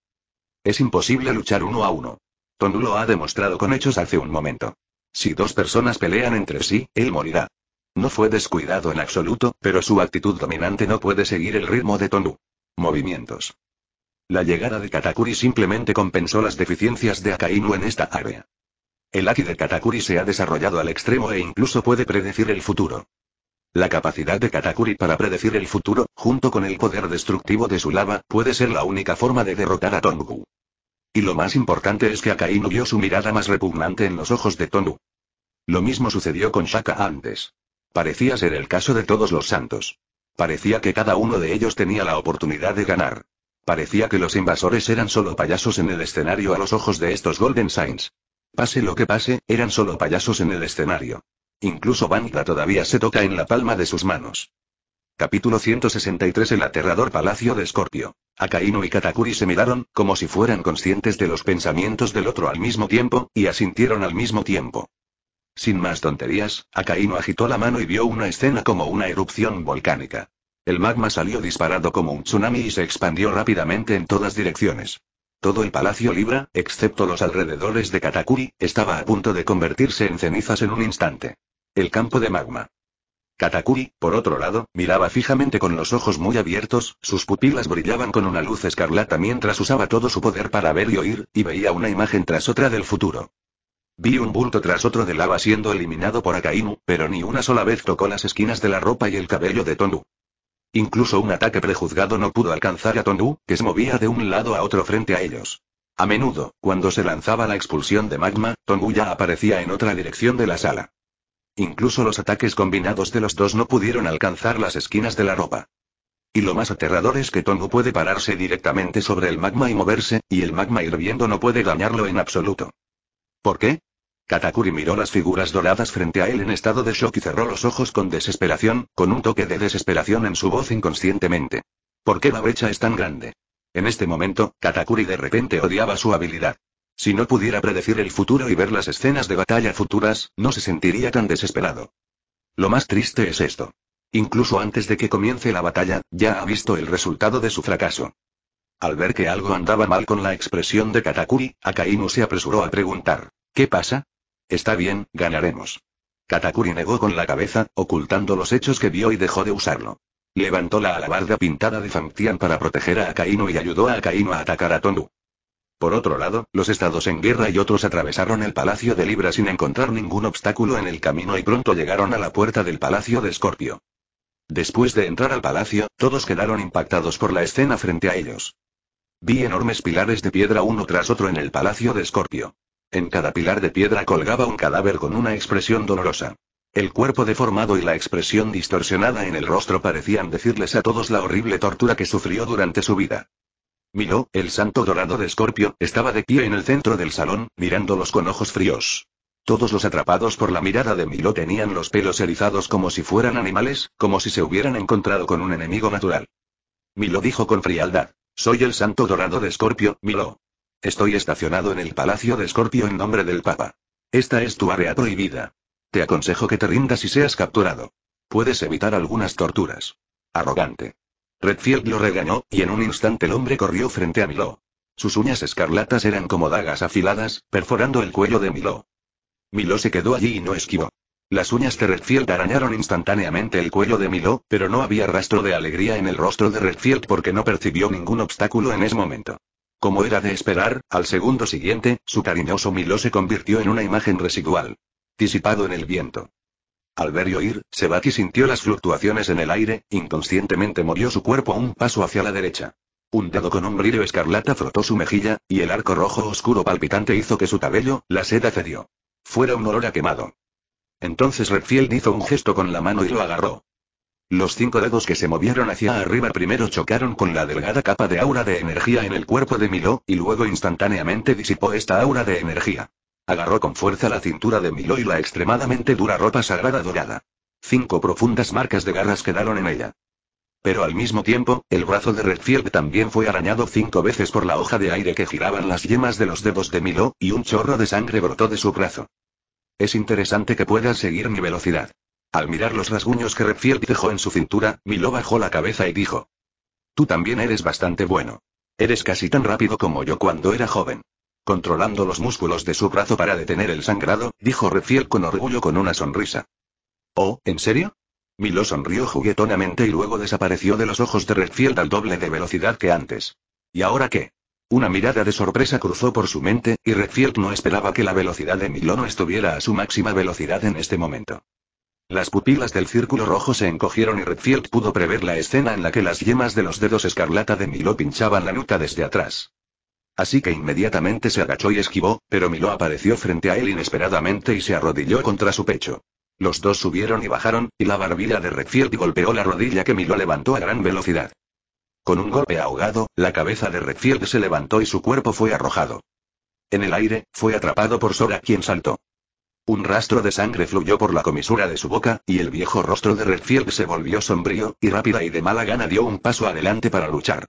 Es imposible luchar uno a uno. Tongu lo ha demostrado con hechos hace un momento. Si dos personas pelean entre sí, él morirá. No fue descuidado en absoluto, pero su actitud dominante no puede seguir el ritmo de Tonu. Movimientos. La llegada de Katakuri simplemente compensó las deficiencias de Akainu en esta área. El Aki de Katakuri se ha desarrollado al extremo e incluso puede predecir el futuro. La capacidad de Katakuri para predecir el futuro, junto con el poder destructivo de su lava, puede ser la única forma de derrotar a Tongu. Y lo más importante es que Akainu vio su mirada más repugnante en los ojos de Tongu. Lo mismo sucedió con Shaka antes. Parecía ser el caso de todos los santos. Parecía que cada uno de ellos tenía la oportunidad de ganar. Parecía que los invasores eran solo payasos en el escenario a los ojos de estos Golden Saints. Pase lo que pase, eran solo payasos en el escenario. Incluso Vanilla todavía se toca en la palma de sus manos. Capítulo 163 El aterrador palacio de Escorpio. Akainu y Katakuri se miraron, como si fueran conscientes de los pensamientos del otro al mismo tiempo, y asintieron al mismo tiempo. Sin más tonterías, Akainu agitó la mano y vio una escena como una erupción volcánica. El magma salió disparado como un tsunami y se expandió rápidamente en todas direcciones. Todo el palacio Libra, excepto los alrededores de Katakuri, estaba a punto de convertirse en cenizas en un instante. El campo de magma. Katakuri, por otro lado, miraba fijamente con los ojos muy abiertos, sus pupilas brillaban con una luz escarlata mientras usaba todo su poder para ver y oír, y veía una imagen tras otra del futuro. Vi un bulto tras otro de lava siendo eliminado por Akainu, pero ni una sola vez tocó las esquinas de la ropa y el cabello de Tondu. Incluso un ataque prejuzgado no pudo alcanzar a Tondu, que se movía de un lado a otro frente a ellos. A menudo, cuando se lanzaba la expulsión de magma, Tongu ya aparecía en otra dirección de la sala. Incluso los ataques combinados de los dos no pudieron alcanzar las esquinas de la ropa. Y lo más aterrador es que Tongu puede pararse directamente sobre el magma y moverse, y el magma hirviendo no puede dañarlo en absoluto. ¿Por qué? Katakuri miró las figuras doradas frente a él en estado de shock y cerró los ojos con desesperación, con un toque de desesperación en su voz inconscientemente. ¿Por qué la brecha es tan grande? En este momento, Katakuri de repente odiaba su habilidad. Si no pudiera predecir el futuro y ver las escenas de batalla futuras, no se sentiría tan desesperado. Lo más triste es esto. Incluso antes de que comience la batalla, ya ha visto el resultado de su fracaso. Al ver que algo andaba mal con la expresión de Katakuri, Akainu se apresuró a preguntar. ¿Qué pasa? Está bien, ganaremos. Katakuri negó con la cabeza, ocultando los hechos que vio y dejó de usarlo. Levantó la alabarda pintada de Famtian para proteger a Akainu y ayudó a Akainu a atacar a Tondu. Por otro lado, los estados en guerra y otros atravesaron el palacio de Libra sin encontrar ningún obstáculo en el camino y pronto llegaron a la puerta del palacio de Escorpio. Después de entrar al palacio, todos quedaron impactados por la escena frente a ellos. Vi enormes pilares de piedra uno tras otro en el palacio de Escorpio. En cada pilar de piedra colgaba un cadáver con una expresión dolorosa. El cuerpo deformado y la expresión distorsionada en el rostro parecían decirles a todos la horrible tortura que sufrió durante su vida. Milo, el santo dorado de Escorpio, estaba de pie en el centro del salón, mirándolos con ojos fríos. Todos los atrapados por la mirada de Milo tenían los pelos erizados como si fueran animales, como si se hubieran encontrado con un enemigo natural. Milo dijo con frialdad. Soy el santo dorado de Escorpio, Milo. Estoy estacionado en el palacio de Escorpio en nombre del Papa. Esta es tu área prohibida. Te aconsejo que te rindas y seas capturado. Puedes evitar algunas torturas. Arrogante. Redfield lo regañó, y en un instante el hombre corrió frente a Milo. Sus uñas escarlatas eran como dagas afiladas, perforando el cuello de Milo. Milo se quedó allí y no esquivó. Las uñas de Redfield arañaron instantáneamente el cuello de Milo, pero no había rastro de alegría en el rostro de Redfield porque no percibió ningún obstáculo en ese momento. Como era de esperar, al segundo siguiente, su cariñoso Milo se convirtió en una imagen residual. Disipado en el viento. Al ver y oír, Sebaki sintió las fluctuaciones en el aire, inconscientemente movió su cuerpo un paso hacia la derecha. Un dedo con un brillo escarlata frotó su mejilla, y el arco rojo oscuro palpitante hizo que su cabello, la seda cedió. Fuera un olor a quemado. Entonces Redfield hizo un gesto con la mano y lo agarró. Los cinco dedos que se movieron hacia arriba primero chocaron con la delgada capa de aura de energía en el cuerpo de Milo, y luego instantáneamente disipó esta aura de energía. Agarró con fuerza la cintura de Milo y la extremadamente dura ropa sagrada dorada. Cinco profundas marcas de garras quedaron en ella. Pero al mismo tiempo, el brazo de Redfield también fue arañado cinco veces por la hoja de aire que giraban las yemas de los dedos de Milo, y un chorro de sangre brotó de su brazo. Es interesante que puedas seguir mi velocidad. Al mirar los rasguños que Redfield dejó en su cintura, Milo bajó la cabeza y dijo. Tú también eres bastante bueno. Eres casi tan rápido como yo cuando era joven. Controlando los músculos de su brazo para detener el sangrado, dijo Redfield con orgullo con una sonrisa. Oh, ¿en serio? Milo sonrió juguetonamente y luego desapareció de los ojos de Redfield al doble de velocidad que antes. ¿Y ahora qué? Una mirada de sorpresa cruzó por su mente, y Redfield no esperaba que la velocidad de Milo no estuviera a su máxima velocidad en este momento. Las pupilas del círculo rojo se encogieron y Redfield pudo prever la escena en la que las yemas de los dedos escarlata de Milo pinchaban la nuca desde atrás. Así que inmediatamente se agachó y esquivó, pero Milo apareció frente a él inesperadamente y se arrodilló contra su pecho. Los dos subieron y bajaron, y la barbilla de Redfield golpeó la rodilla que Milo levantó a gran velocidad. Con un golpe ahogado, la cabeza de Redfield se levantó y su cuerpo fue arrojado. En el aire, fue atrapado por Sora quien saltó. Un rastro de sangre fluyó por la comisura de su boca, y el viejo rostro de Redfield se volvió sombrío, y rápida y de mala gana dio un paso adelante para luchar.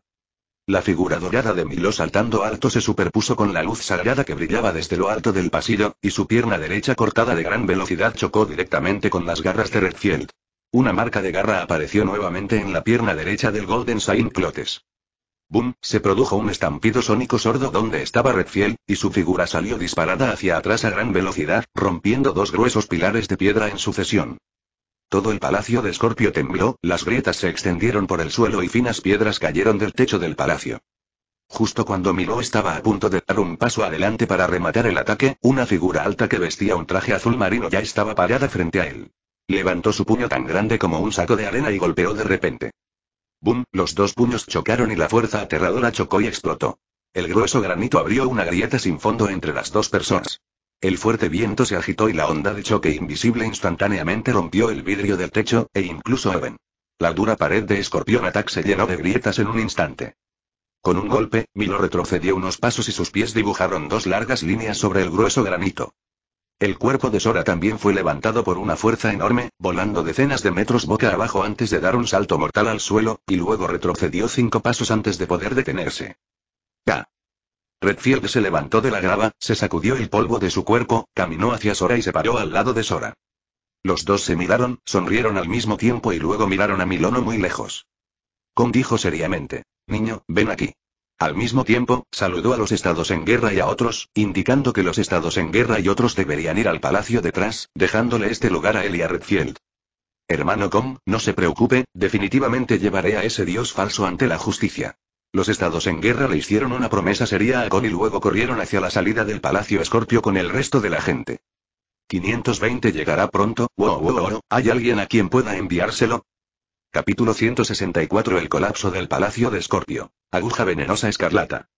La figura dorada de Milo saltando alto se superpuso con la luz sagrada que brillaba desde lo alto del pasillo, y su pierna derecha cortada de gran velocidad chocó directamente con las garras de Redfield. Una marca de garra apareció nuevamente en la pierna derecha del Golden Saint Clotes. Boom, se produjo un estampido sónico sordo donde estaba Redfield, y su figura salió disparada hacia atrás a gran velocidad, rompiendo dos gruesos pilares de piedra en sucesión. Todo el palacio de Scorpio tembló, las grietas se extendieron por el suelo y finas piedras cayeron del techo del palacio. Justo cuando Milo estaba a punto de dar un paso adelante para rematar el ataque, una figura alta que vestía un traje azul marino ya estaba parada frente a él. Levantó su puño tan grande como un saco de arena y golpeó de repente. ¡Bum! Los dos puños chocaron y la fuerza aterradora chocó y explotó. El grueso granito abrió una grieta sin fondo entre las dos personas. El fuerte viento se agitó y la onda de choque invisible instantáneamente rompió el vidrio del techo, e incluso Even. La dura pared de Scorpion Attack se llenó de grietas en un instante. Con un golpe, Milo retrocedió unos pasos y sus pies dibujaron dos largas líneas sobre el grueso granito. El cuerpo de Sora también fue levantado por una fuerza enorme, volando decenas de metros boca abajo antes de dar un salto mortal al suelo, y luego retrocedió cinco pasos antes de poder detenerse. ¡Ca! Redfield se levantó de la grava, se sacudió el polvo de su cuerpo, caminó hacia Sora y se paró al lado de Sora. Los dos se miraron, sonrieron al mismo tiempo y luego miraron a Milono muy lejos. Con dijo seriamente: Niño, ven aquí. Al mismo tiempo, saludó a los estados en guerra y a otros, indicando que los estados en guerra y otros deberían ir al palacio detrás, dejándole este lugar a él y a Redfield. Hermano Com, no se preocupe, definitivamente llevaré a ese dios falso ante la justicia. Los estados en guerra le hicieron una promesa seria a Con y luego corrieron hacia la salida del palacio Escorpio con el resto de la gente. 520 llegará pronto, wow, wow, wow, ¿hay alguien a quien pueda enviárselo? Capítulo 164 El colapso del palacio de Escorpio. Aguja venenosa escarlata.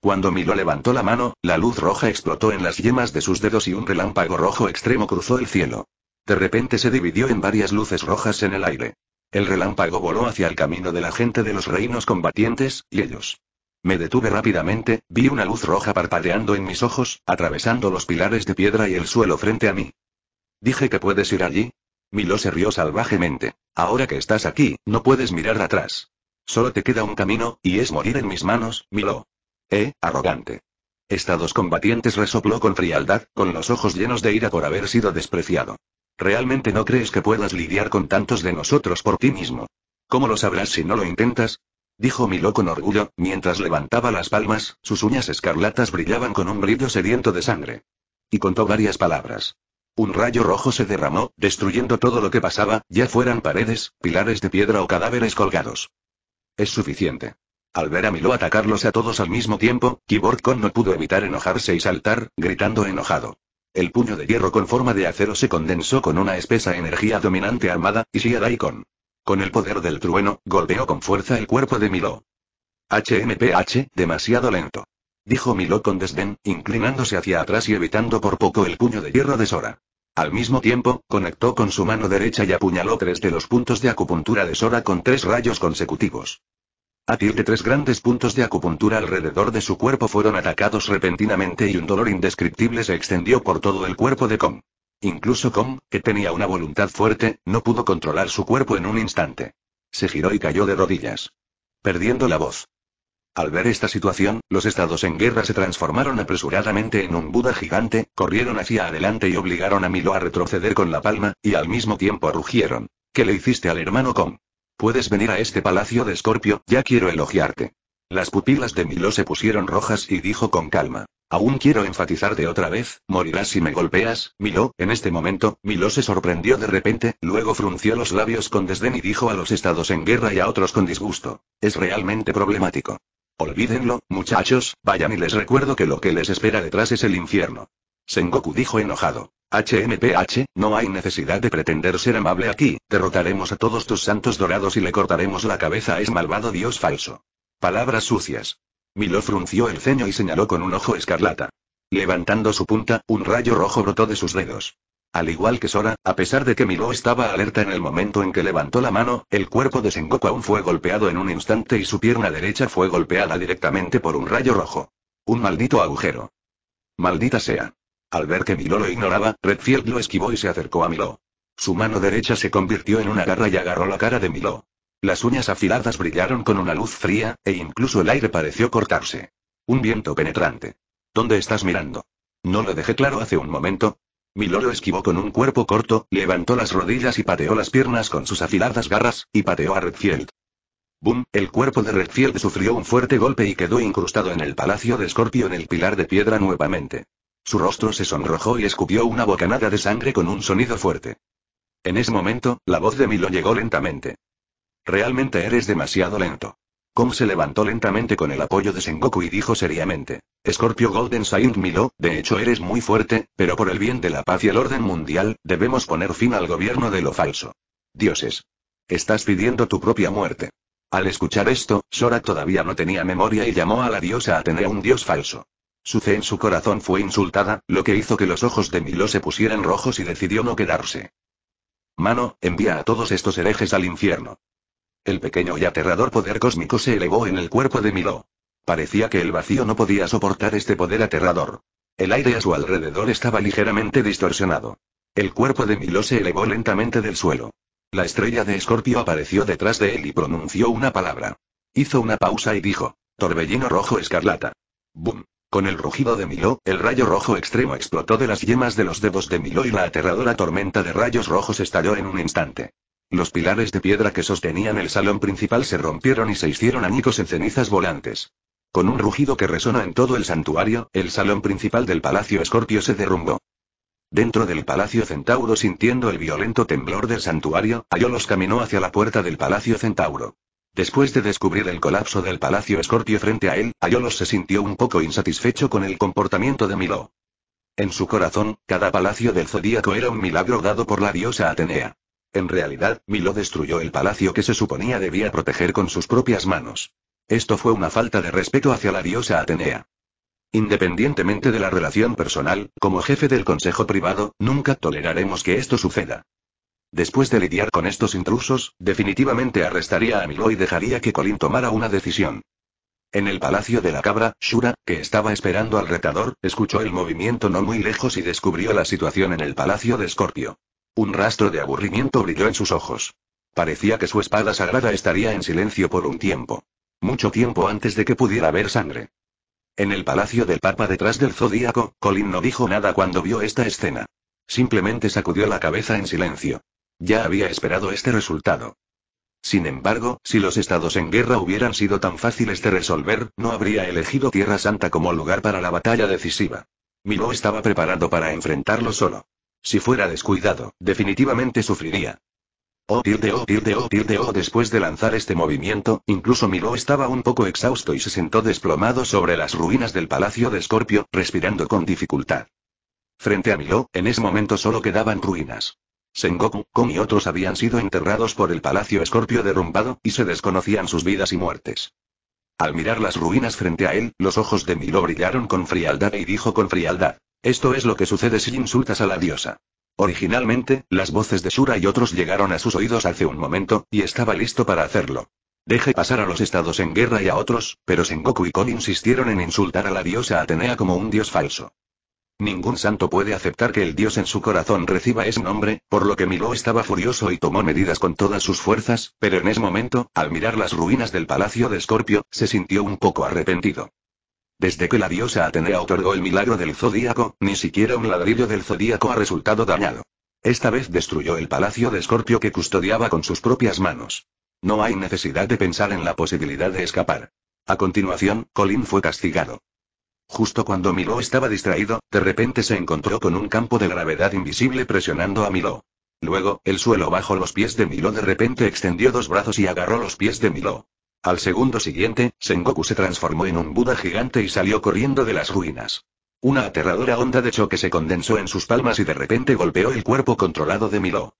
Cuando Milo levantó la mano, la luz roja explotó en las yemas de sus dedos y un relámpago rojo extremo cruzó el cielo. De repente se dividió en varias luces rojas en el aire. El relámpago voló hacia el camino de la gente de los reinos combatientes, y ellos. Me detuve rápidamente, vi una luz roja parpadeando en mis ojos, atravesando los pilares de piedra y el suelo frente a mí. Dije que puedes ir allí, Milo se rió salvajemente. Ahora que estás aquí, no puedes mirar atrás. Solo te queda un camino, y es morir en mis manos, Milo. Eh, arrogante. Estados combatientes resopló con frialdad, con los ojos llenos de ira por haber sido despreciado. ¿Realmente no crees que puedas lidiar con tantos de nosotros por ti mismo? ¿Cómo lo sabrás si no lo intentas? Dijo Milo con orgullo, mientras levantaba las palmas, sus uñas escarlatas brillaban con un brillo sediento de sangre. Y contó varias palabras. Un rayo rojo se derramó, destruyendo todo lo que pasaba, ya fueran paredes, pilares de piedra o cadáveres colgados. Es suficiente. Al ver a Milo atacarlos a todos al mismo tiempo, Kiborg no pudo evitar enojarse y saltar, gritando enojado. El puño de hierro con forma de acero se condensó con una espesa energía dominante armada, y Daikon. Con el poder del trueno, golpeó con fuerza el cuerpo de Milo. HMPH, demasiado lento dijo Milo con desdén, inclinándose hacia atrás y evitando por poco el puño de hierro de Sora. Al mismo tiempo, conectó con su mano derecha y apuñaló tres de los puntos de acupuntura de Sora con tres rayos consecutivos. A de tres grandes puntos de acupuntura alrededor de su cuerpo fueron atacados repentinamente y un dolor indescriptible se extendió por todo el cuerpo de Kong. Incluso Kong, que tenía una voluntad fuerte, no pudo controlar su cuerpo en un instante. Se giró y cayó de rodillas. Perdiendo la voz. Al ver esta situación, los estados en guerra se transformaron apresuradamente en un Buda gigante, corrieron hacia adelante y obligaron a Milo a retroceder con la palma, y al mismo tiempo rugieron. ¿Qué le hiciste al hermano Kong? Puedes venir a este palacio de Escorpio, ya quiero elogiarte. Las pupilas de Milo se pusieron rojas y dijo con calma. Aún quiero enfatizarte otra vez, morirás si me golpeas, Milo. En este momento, Milo se sorprendió de repente, luego frunció los labios con desdén y dijo a los estados en guerra y a otros con disgusto. Es realmente problemático. Olvídenlo, muchachos, vayan y les recuerdo que lo que les espera detrás es el infierno. Sengoku dijo enojado. HMPH, no hay necesidad de pretender ser amable aquí, derrotaremos a todos tus santos dorados y le cortaremos la cabeza a ese malvado dios falso. Palabras sucias. Milo frunció el ceño y señaló con un ojo escarlata. Levantando su punta, un rayo rojo brotó de sus dedos. Al igual que Sora, a pesar de que Milo estaba alerta en el momento en que levantó la mano, el cuerpo de Sengoku aún fue golpeado en un instante y su pierna derecha fue golpeada directamente por un rayo rojo. Un maldito agujero. Maldita sea. Al ver que Milo lo ignoraba, Redfield lo esquivó y se acercó a Milo. Su mano derecha se convirtió en una garra y agarró la cara de Milo. Las uñas afiladas brillaron con una luz fría, e incluso el aire pareció cortarse. Un viento penetrante. ¿Dónde estás mirando? No lo dejé claro hace un momento, Milo lo esquivó con un cuerpo corto, levantó las rodillas y pateó las piernas con sus afiladas garras, y pateó a Redfield. Boom, el cuerpo de Redfield sufrió un fuerte golpe y quedó incrustado en el palacio de Scorpio en el pilar de piedra nuevamente. Su rostro se sonrojó y escupió una bocanada de sangre con un sonido fuerte. En ese momento, la voz de Milo llegó lentamente. Realmente eres demasiado lento. Kong se levantó lentamente con el apoyo de Sengoku y dijo seriamente. Scorpio Golden Saint Milo, de hecho eres muy fuerte, pero por el bien de la paz y el orden mundial, debemos poner fin al gobierno de lo falso. Dioses. Estás pidiendo tu propia muerte. Al escuchar esto, Sora todavía no tenía memoria y llamó a la diosa Atenea un dios falso. Su fe en su corazón fue insultada, lo que hizo que los ojos de Milo se pusieran rojos y decidió no quedarse. Mano, envía a todos estos herejes al infierno. El pequeño y aterrador poder cósmico se elevó en el cuerpo de Milo. Parecía que el vacío no podía soportar este poder aterrador. El aire a su alrededor estaba ligeramente distorsionado. El cuerpo de Milo se elevó lentamente del suelo. La estrella de Escorpio apareció detrás de él y pronunció una palabra. Hizo una pausa y dijo, Torbellino rojo escarlata. ¡Bum! Con el rugido de Milo, el rayo rojo extremo explotó de las yemas de los dedos de Milo y la aterradora tormenta de rayos rojos estalló en un instante. Los pilares de piedra que sostenían el salón principal se rompieron y se hicieron añicos en cenizas volantes. Con un rugido que resonó en todo el santuario, el salón principal del Palacio Escorpio se derrumbó. Dentro del Palacio Centauro sintiendo el violento temblor del santuario, Ayolos caminó hacia la puerta del Palacio Centauro. Después de descubrir el colapso del Palacio Escorpio frente a él, Ayolos se sintió un poco insatisfecho con el comportamiento de Milo. En su corazón, cada palacio del zodíaco era un milagro dado por la diosa Atenea. En realidad, Milo destruyó el palacio que se suponía debía proteger con sus propias manos. Esto fue una falta de respeto hacia la diosa Atenea. Independientemente de la relación personal, como jefe del consejo privado, nunca toleraremos que esto suceda. Después de lidiar con estos intrusos, definitivamente arrestaría a Milo y dejaría que Colin tomara una decisión. En el palacio de la cabra, Shura, que estaba esperando al retador, escuchó el movimiento no muy lejos y descubrió la situación en el palacio de Scorpio. Un rastro de aburrimiento brilló en sus ojos. Parecía que su espada sagrada estaría en silencio por un tiempo. Mucho tiempo antes de que pudiera ver sangre. En el palacio del Papa detrás del Zodíaco, Colin no dijo nada cuando vio esta escena. Simplemente sacudió la cabeza en silencio. Ya había esperado este resultado. Sin embargo, si los estados en guerra hubieran sido tan fáciles de resolver, no habría elegido Tierra Santa como lugar para la batalla decisiva. Milo estaba preparado para enfrentarlo solo. Si fuera descuidado, definitivamente sufriría. Oh tilde oh tilde oh tilde oh después de lanzar este movimiento, incluso Milo estaba un poco exhausto y se sentó desplomado sobre las ruinas del palacio de Escorpio, respirando con dificultad. Frente a Milo, en ese momento solo quedaban ruinas. Sengoku, Kong y otros habían sido enterrados por el palacio Escorpio derrumbado, y se desconocían sus vidas y muertes. Al mirar las ruinas frente a él, los ojos de Milo brillaron con frialdad y dijo con frialdad. Esto es lo que sucede si insultas a la diosa. Originalmente, las voces de Shura y otros llegaron a sus oídos hace un momento, y estaba listo para hacerlo. Deje pasar a los estados en guerra y a otros, pero Sengoku y Kon insistieron en insultar a la diosa Atenea como un dios falso. Ningún santo puede aceptar que el dios en su corazón reciba ese nombre, por lo que Milo estaba furioso y tomó medidas con todas sus fuerzas, pero en ese momento, al mirar las ruinas del palacio de Escorpio, se sintió un poco arrepentido. Desde que la diosa Atenea otorgó el milagro del zodíaco, ni siquiera un ladrillo del zodíaco ha resultado dañado. Esta vez destruyó el palacio de Escorpio que custodiaba con sus propias manos. No hay necesidad de pensar en la posibilidad de escapar. A continuación, Colin fue castigado. Justo cuando Milo estaba distraído, de repente se encontró con un campo de gravedad invisible presionando a Milo. Luego, el suelo bajo los pies de Milo de repente extendió dos brazos y agarró los pies de Milo. Al segundo siguiente, Sengoku se transformó en un Buda gigante y salió corriendo de las ruinas. Una aterradora onda de choque se condensó en sus palmas y de repente golpeó el cuerpo controlado de Milo.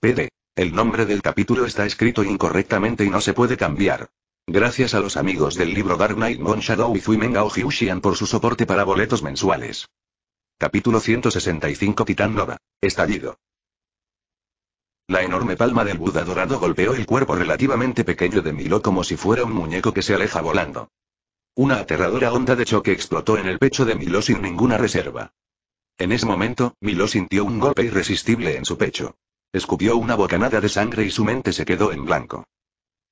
PD. El nombre del capítulo está escrito incorrectamente y no se puede cambiar. Gracias a los amigos del libro Dark Knight Moon Shadow y Fuimen Aojiushian por su soporte para boletos mensuales. Capítulo 165 Titán Nova. Estallido. La enorme palma del Buda dorado golpeó el cuerpo relativamente pequeño de Milo como si fuera un muñeco que se aleja volando. Una aterradora onda de choque explotó en el pecho de Milo sin ninguna reserva. En ese momento, Milo sintió un golpe irresistible en su pecho. Escupió una bocanada de sangre y su mente se quedó en blanco.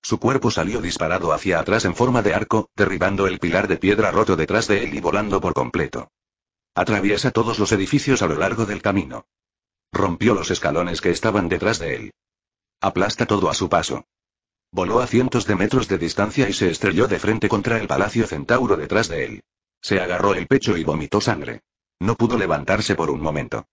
Su cuerpo salió disparado hacia atrás en forma de arco, derribando el pilar de piedra roto detrás de él y volando por completo. Atraviesa todos los edificios a lo largo del camino. Rompió los escalones que estaban detrás de él. Aplasta todo a su paso. Voló a cientos de metros de distancia y se estrelló de frente contra el Palacio Centauro detrás de él. Se agarró el pecho y vomitó sangre. No pudo levantarse por un momento.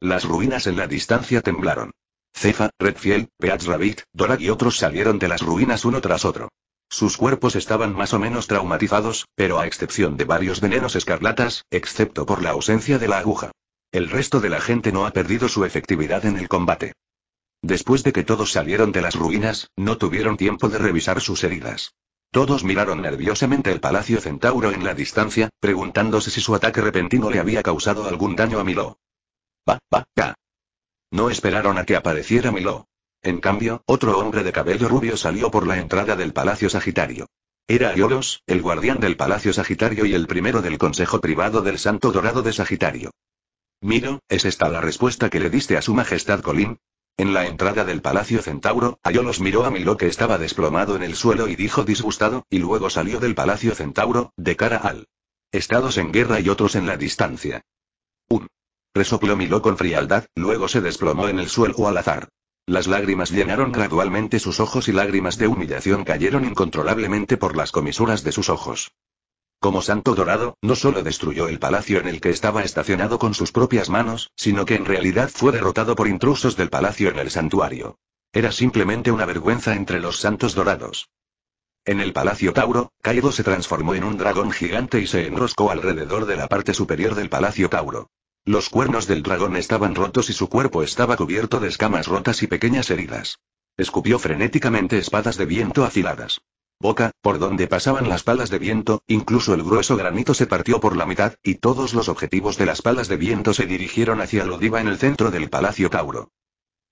Las ruinas en la distancia temblaron. Cefa, Redfield, Peach Rabbit, Dorag y otros salieron de las ruinas uno tras otro. Sus cuerpos estaban más o menos traumatizados, pero a excepción de varios venenos escarlatas, excepto por la ausencia de la aguja. El resto de la gente no ha perdido su efectividad en el combate. Después de que todos salieron de las ruinas, no tuvieron tiempo de revisar sus heridas. Todos miraron nerviosamente el Palacio Centauro en la distancia, preguntándose si su ataque repentino le había causado algún daño a Milo. Va, va, va. No esperaron a que apareciera Milo. En cambio, otro hombre de cabello rubio salió por la entrada del Palacio Sagitario. Era Iolos, el guardián del Palacio Sagitario y el primero del Consejo Privado del Santo Dorado de Sagitario. Miro, ¿es esta la respuesta que le diste a su majestad Colin? En la entrada del Palacio Centauro, Ayolos miró a Milo que estaba desplomado en el suelo y dijo disgustado, y luego salió del Palacio Centauro, de cara al Estados en guerra y otros en la distancia. Un Resopló Milo con frialdad, luego se desplomó en el suelo al azar. Las lágrimas llenaron gradualmente sus ojos y lágrimas de humillación cayeron incontrolablemente por las comisuras de sus ojos. Como santo dorado, no solo destruyó el palacio en el que estaba estacionado con sus propias manos, sino que en realidad fue derrotado por intrusos del palacio en el santuario. Era simplemente una vergüenza entre los santos dorados. En el palacio Tauro, Kaido se transformó en un dragón gigante y se enroscó alrededor de la parte superior del palacio Tauro. Los cuernos del dragón estaban rotos y su cuerpo estaba cubierto de escamas rotas y pequeñas heridas. Escupió frenéticamente espadas de viento afiladas. Boca, por donde pasaban las palas de viento, incluso el grueso granito se partió por la mitad, y todos los objetivos de las palas de viento se dirigieron hacia Aludiva en el centro del Palacio Tauro.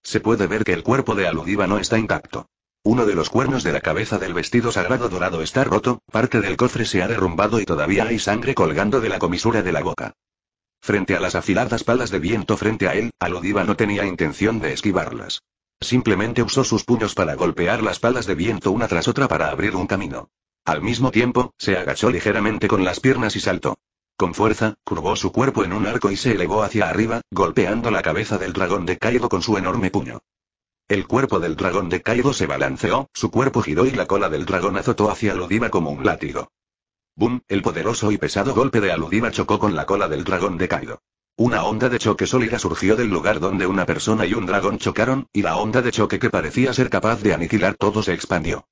Se puede ver que el cuerpo de Aludiva no está intacto. Uno de los cuernos de la cabeza del vestido sagrado dorado está roto, parte del cofre se ha derrumbado y todavía hay sangre colgando de la comisura de la boca. Frente a las afiladas palas de viento frente a él, Alodiva no tenía intención de esquivarlas. Simplemente usó sus puños para golpear las palas de viento una tras otra para abrir un camino. Al mismo tiempo, se agachó ligeramente con las piernas y saltó. Con fuerza, curvó su cuerpo en un arco y se elevó hacia arriba, golpeando la cabeza del dragón de Kaido con su enorme puño. El cuerpo del dragón de Kaido se balanceó, su cuerpo giró y la cola del dragón azotó hacia Alodiva como un látigo. Boom, el poderoso y pesado golpe de Aludiva chocó con la cola del dragón de Kaido. Una onda de choque sólida surgió del lugar donde una persona y un dragón chocaron, y la onda de choque que parecía ser capaz de aniquilar todo se expandió.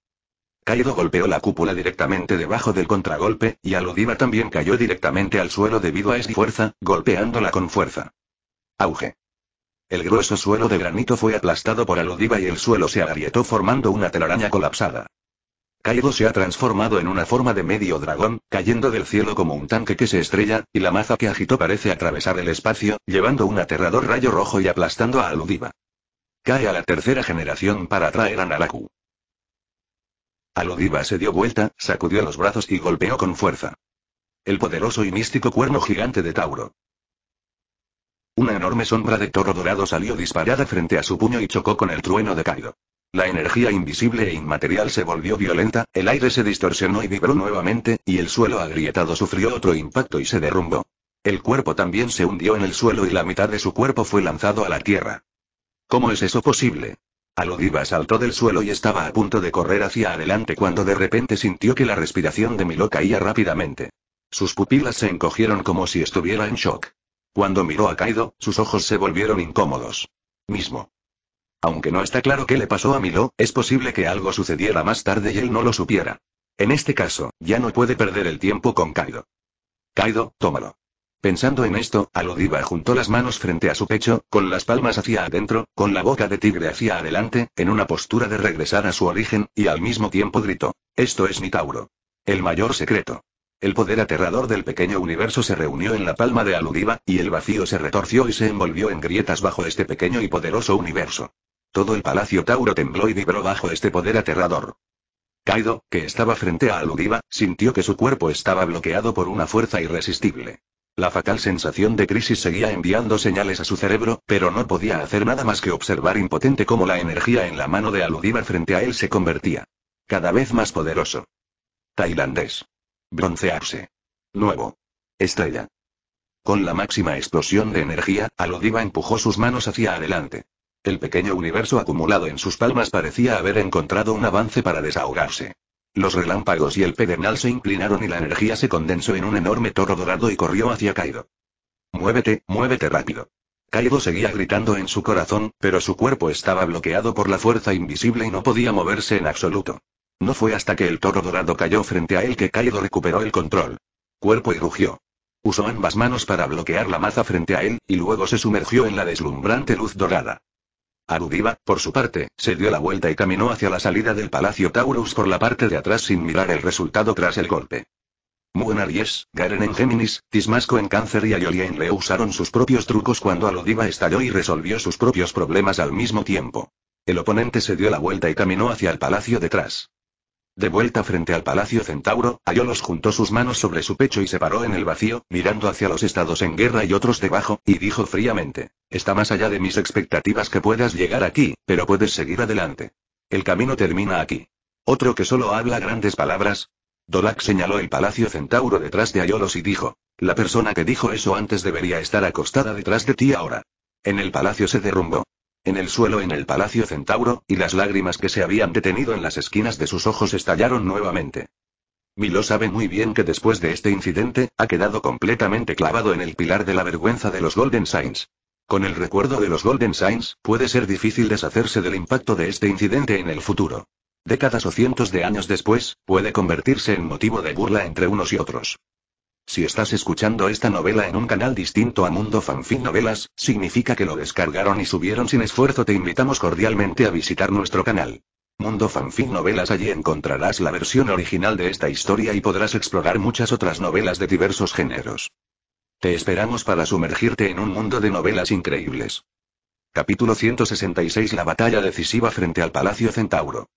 Kaido golpeó la cúpula directamente debajo del contragolpe, y Aludiva también cayó directamente al suelo debido a esa fuerza, golpeándola con fuerza. Auge. El grueso suelo de granito fue aplastado por Aludiva y el suelo se agrietó formando una telaraña colapsada. Kaido se ha transformado en una forma de medio dragón, cayendo del cielo como un tanque que se estrella, y la maza que agitó parece atravesar el espacio, llevando un aterrador rayo rojo y aplastando a Aludiva. Cae a la tercera generación para atraer a Naraku. Aludiva se dio vuelta, sacudió los brazos y golpeó con fuerza. El poderoso y místico cuerno gigante de Tauro. Una enorme sombra de toro dorado salió disparada frente a su puño y chocó con el trueno de Kaido. La energía invisible e inmaterial se volvió violenta, el aire se distorsionó y vibró nuevamente, y el suelo agrietado sufrió otro impacto y se derrumbó. El cuerpo también se hundió en el suelo y la mitad de su cuerpo fue lanzado a la tierra. ¿Cómo es eso posible? Alodiva saltó del suelo y estaba a punto de correr hacia adelante cuando de repente sintió que la respiración de Milo caía rápidamente. Sus pupilas se encogieron como si estuviera en shock. Cuando miró a Kaido, sus ojos se volvieron incómodos. Mismo. Aunque no está claro qué le pasó a Milo, es posible que algo sucediera más tarde y él no lo supiera. En este caso, ya no puede perder el tiempo con Kaido. Kaido, tómalo. Pensando en esto, Alodiva juntó las manos frente a su pecho, con las palmas hacia adentro, con la boca de tigre hacia adelante, en una postura de regresar a su origen, y al mismo tiempo gritó: Esto es mi Tauro. El mayor secreto. El poder aterrador del pequeño universo se reunió en la palma de Aludiva, y el vacío se retorció y se envolvió en grietas bajo este pequeño y poderoso universo. Todo el palacio Tauro tembló y vibró bajo este poder aterrador. Kaido, que estaba frente a Aludiva, sintió que su cuerpo estaba bloqueado por una fuerza irresistible. La fatal sensación de crisis seguía enviando señales a su cerebro, pero no podía hacer nada más que observar impotente cómo la energía en la mano de Aludiva frente a él se convertía cada vez más poderoso. Tailandés. Broncearse. Nuevo. Estrella. Con la máxima explosión de energía, Aludiva empujó sus manos hacia adelante. El pequeño universo acumulado en sus palmas parecía haber encontrado un avance para desahogarse. Los relámpagos y el pedernal se inclinaron y la energía se condensó en un enorme toro dorado y corrió hacia Kaido. Muévete, muévete rápido. Kaido seguía gritando en su corazón, pero su cuerpo estaba bloqueado por la fuerza invisible y no podía moverse en absoluto. No fue hasta que el toro dorado cayó frente a él que Kaido recuperó el control. Cuerpo y rugió. Usó ambas manos para bloquear la maza frente a él, y luego se sumergió en la deslumbrante luz dorada. Arudiva, por su parte, se dio la vuelta y caminó hacia la salida del Palacio Taurus por la parte de atrás sin mirar el resultado tras el golpe. Mu Aries, Garen en Géminis, Tismasco en Cáncer y Ayoli en Leo usaron sus propios trucos cuando Aludiva estalló y resolvió sus propios problemas al mismo tiempo. El oponente se dio la vuelta y caminó hacia el palacio detrás. De vuelta frente al Palacio Centauro, Ayolos juntó sus manos sobre su pecho y se paró en el vacío, mirando hacia los estados en guerra y otros debajo, y dijo fríamente, está más allá de mis expectativas que puedas llegar aquí, pero puedes seguir adelante. El camino termina aquí. Otro que solo habla grandes palabras. Dolak señaló el Palacio Centauro detrás de Ayolos y dijo, la persona que dijo eso antes debería estar acostada detrás de ti ahora. En el palacio se derrumbó en el suelo en el Palacio Centauro, y las lágrimas que se habían detenido en las esquinas de sus ojos estallaron nuevamente. Milo sabe muy bien que después de este incidente, ha quedado completamente clavado en el pilar de la vergüenza de los Golden Signs. Con el recuerdo de los Golden Signs, puede ser difícil deshacerse del impacto de este incidente en el futuro. Décadas o cientos de años después, puede convertirse en motivo de burla entre unos y otros. Si estás escuchando esta novela en un canal distinto a Mundo Fanfic Novelas, significa que lo descargaron y subieron sin esfuerzo. Te invitamos cordialmente a visitar nuestro canal. Mundo Fanfic Novelas allí encontrarás la versión original de esta historia y podrás explorar muchas otras novelas de diversos géneros. Te esperamos para sumergirte en un mundo de novelas increíbles. Capítulo 166 La batalla decisiva frente al Palacio Centauro.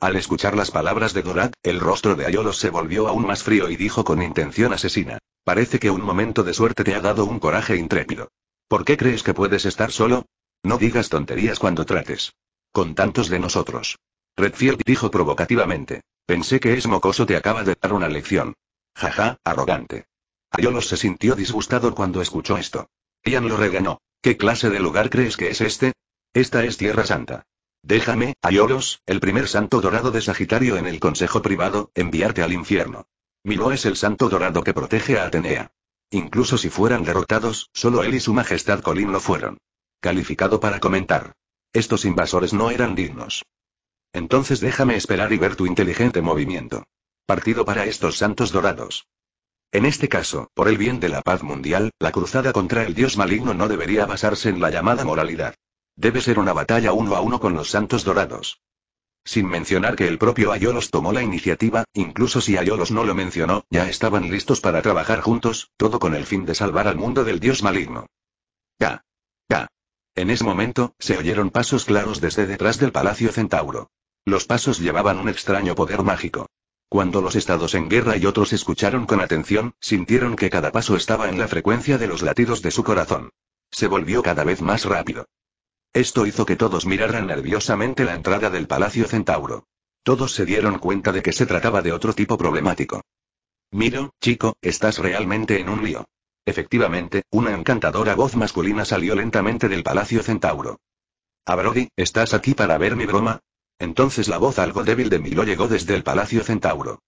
Al escuchar las palabras de Dorat, el rostro de Ayolos se volvió aún más frío y dijo con intención asesina. Parece que un momento de suerte te ha dado un coraje intrépido. ¿Por qué crees que puedes estar solo? No digas tonterías cuando trates. Con tantos de nosotros. Redfield dijo provocativamente. Pensé que es mocoso te acaba de dar una lección. Jaja, arrogante. Ayolos se sintió disgustado cuando escuchó esto. Ian lo regañó. ¿Qué clase de lugar crees que es este? Esta es Tierra Santa. Déjame, Ayolos, el primer santo dorado de Sagitario en el consejo privado, enviarte al infierno. Milo es el santo dorado que protege a Atenea. Incluso si fueran derrotados, solo él y su majestad Colin lo fueron. Calificado para comentar. Estos invasores no eran dignos. Entonces déjame esperar y ver tu inteligente movimiento. Partido para estos santos dorados. En este caso, por el bien de la paz mundial, la cruzada contra el dios maligno no debería basarse en la llamada moralidad. Debe ser una batalla uno a uno con los santos dorados. sin mencionar que el propio Ayolos tomó la iniciativa, incluso si Ayolos no lo mencionó, ya estaban listos para trabajar juntos, todo con el fin de salvar al mundo del dios maligno. Ya. Ya. En ese momento, se oyeron pasos claros desde detrás del Palacio Centauro. Los pasos llevaban un extraño poder mágico. Cuando los estados en guerra y otros escucharon con atención, sintieron que cada paso estaba en la frecuencia de los latidos de su corazón. Se volvió cada vez más rápido. Esto hizo que todos miraran nerviosamente la entrada del Palacio Centauro. Todos se dieron cuenta de que se trataba de otro tipo problemático. Miro, chico, estás realmente en un lío. Efectivamente, una encantadora voz masculina salió lentamente del Palacio Centauro. Abrodi, ¿estás aquí para ver mi broma? Entonces la voz algo débil de Milo llegó desde el Palacio Centauro.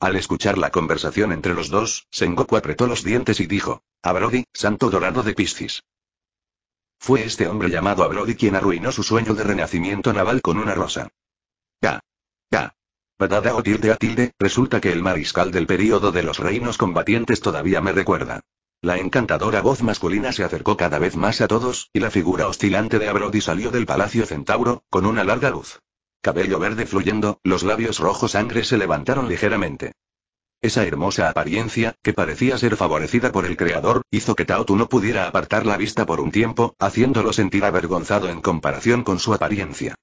Al escuchar la conversación entre los dos, Sengoku apretó los dientes y dijo, Abrodi, santo dorado de Piscis. Fue este hombre llamado Abrodi quien arruinó su sueño de renacimiento naval con una rosa. Ya. Ya. Padada o tilde a tilde, resulta que el mariscal del período de los reinos combatientes todavía me recuerda. La encantadora voz masculina se acercó cada vez más a todos, y la figura oscilante de Abrodi salió del Palacio Centauro, con una larga luz. Cabello verde fluyendo, los labios rojos sangre se levantaron ligeramente. Esa hermosa apariencia, que parecía ser favorecida por el creador, hizo que Taotu no pudiera apartar la vista por un tiempo, haciéndolo sentir avergonzado en comparación con su apariencia.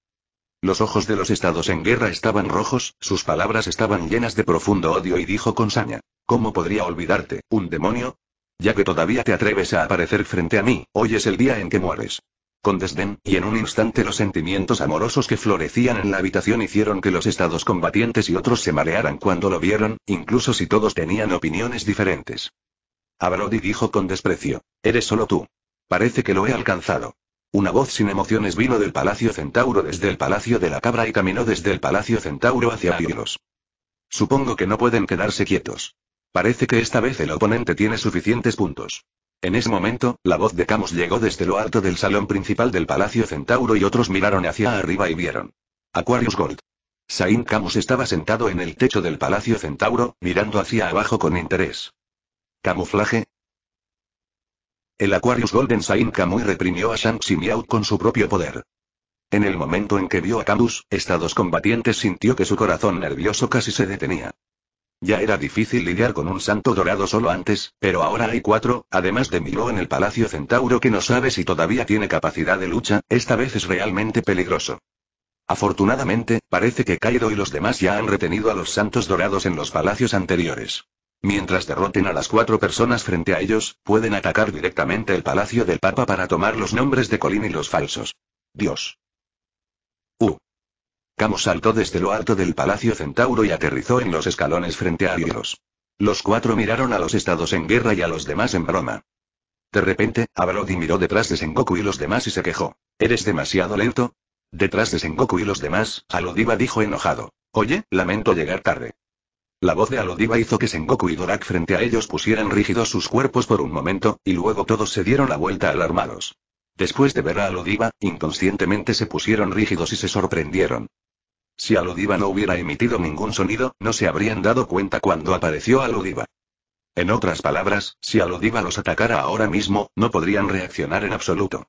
Los ojos de los estados en guerra estaban rojos, sus palabras estaban llenas de profundo odio y dijo con saña, ¿cómo podría olvidarte, un demonio? Ya que todavía te atreves a aparecer frente a mí, hoy es el día en que mueres. Con desdén, y en un instante los sentimientos amorosos que florecían en la habitación hicieron que los estados combatientes y otros se marearan cuando lo vieron, incluso si todos tenían opiniones diferentes. Abrodi dijo con desprecio, eres solo tú. Parece que lo he alcanzado. Una voz sin emociones vino del Palacio Centauro desde el Palacio de la Cabra y caminó desde el Palacio Centauro hacia Hielos. Supongo que no pueden quedarse quietos. Parece que esta vez el oponente tiene suficientes puntos. En ese momento, la voz de Camus llegó desde lo alto del salón principal del Palacio Centauro y otros miraron hacia arriba y vieron. Aquarius Gold. Saint Camus estaba sentado en el techo del Palacio Centauro, mirando hacia abajo con interés. ¿Camuflaje? El Aquarius Golden Saint Camus reprimió a Shang Miao con su propio poder. En el momento en que vio a Camus, Estados Combatientes sintió que su corazón nervioso casi se detenía. Ya era difícil lidiar con un santo dorado solo antes, pero ahora hay cuatro, además de Milo en el Palacio Centauro que no sabe si todavía tiene capacidad de lucha, esta vez es realmente peligroso. Afortunadamente, parece que Kaido y los demás ya han retenido a los santos dorados en los palacios anteriores. Mientras derroten a las cuatro personas frente a ellos, pueden atacar directamente el palacio del Papa para tomar los nombres de Colin y los falsos. Dios. Camus saltó desde lo alto del Palacio Centauro y aterrizó en los escalones frente a Arielos. Los cuatro miraron a los estados en guerra y a los demás en broma. De repente, Abrodi miró detrás de Sengoku y los demás y se quejó. ¿Eres demasiado lento? Detrás de Sengoku y los demás, Alodiva dijo enojado. Oye, lamento llegar tarde. La voz de Alodiva hizo que Sengoku y Dorak frente a ellos pusieran rígidos sus cuerpos por un momento, y luego todos se dieron la vuelta alarmados. Después de ver a Alodiva, inconscientemente se pusieron rígidos y se sorprendieron. Si Aludiva no hubiera emitido ningún sonido, no se habrían dado cuenta cuando apareció Aludiva. En otras palabras, si Aludiva los atacara ahora mismo, no podrían reaccionar en absoluto.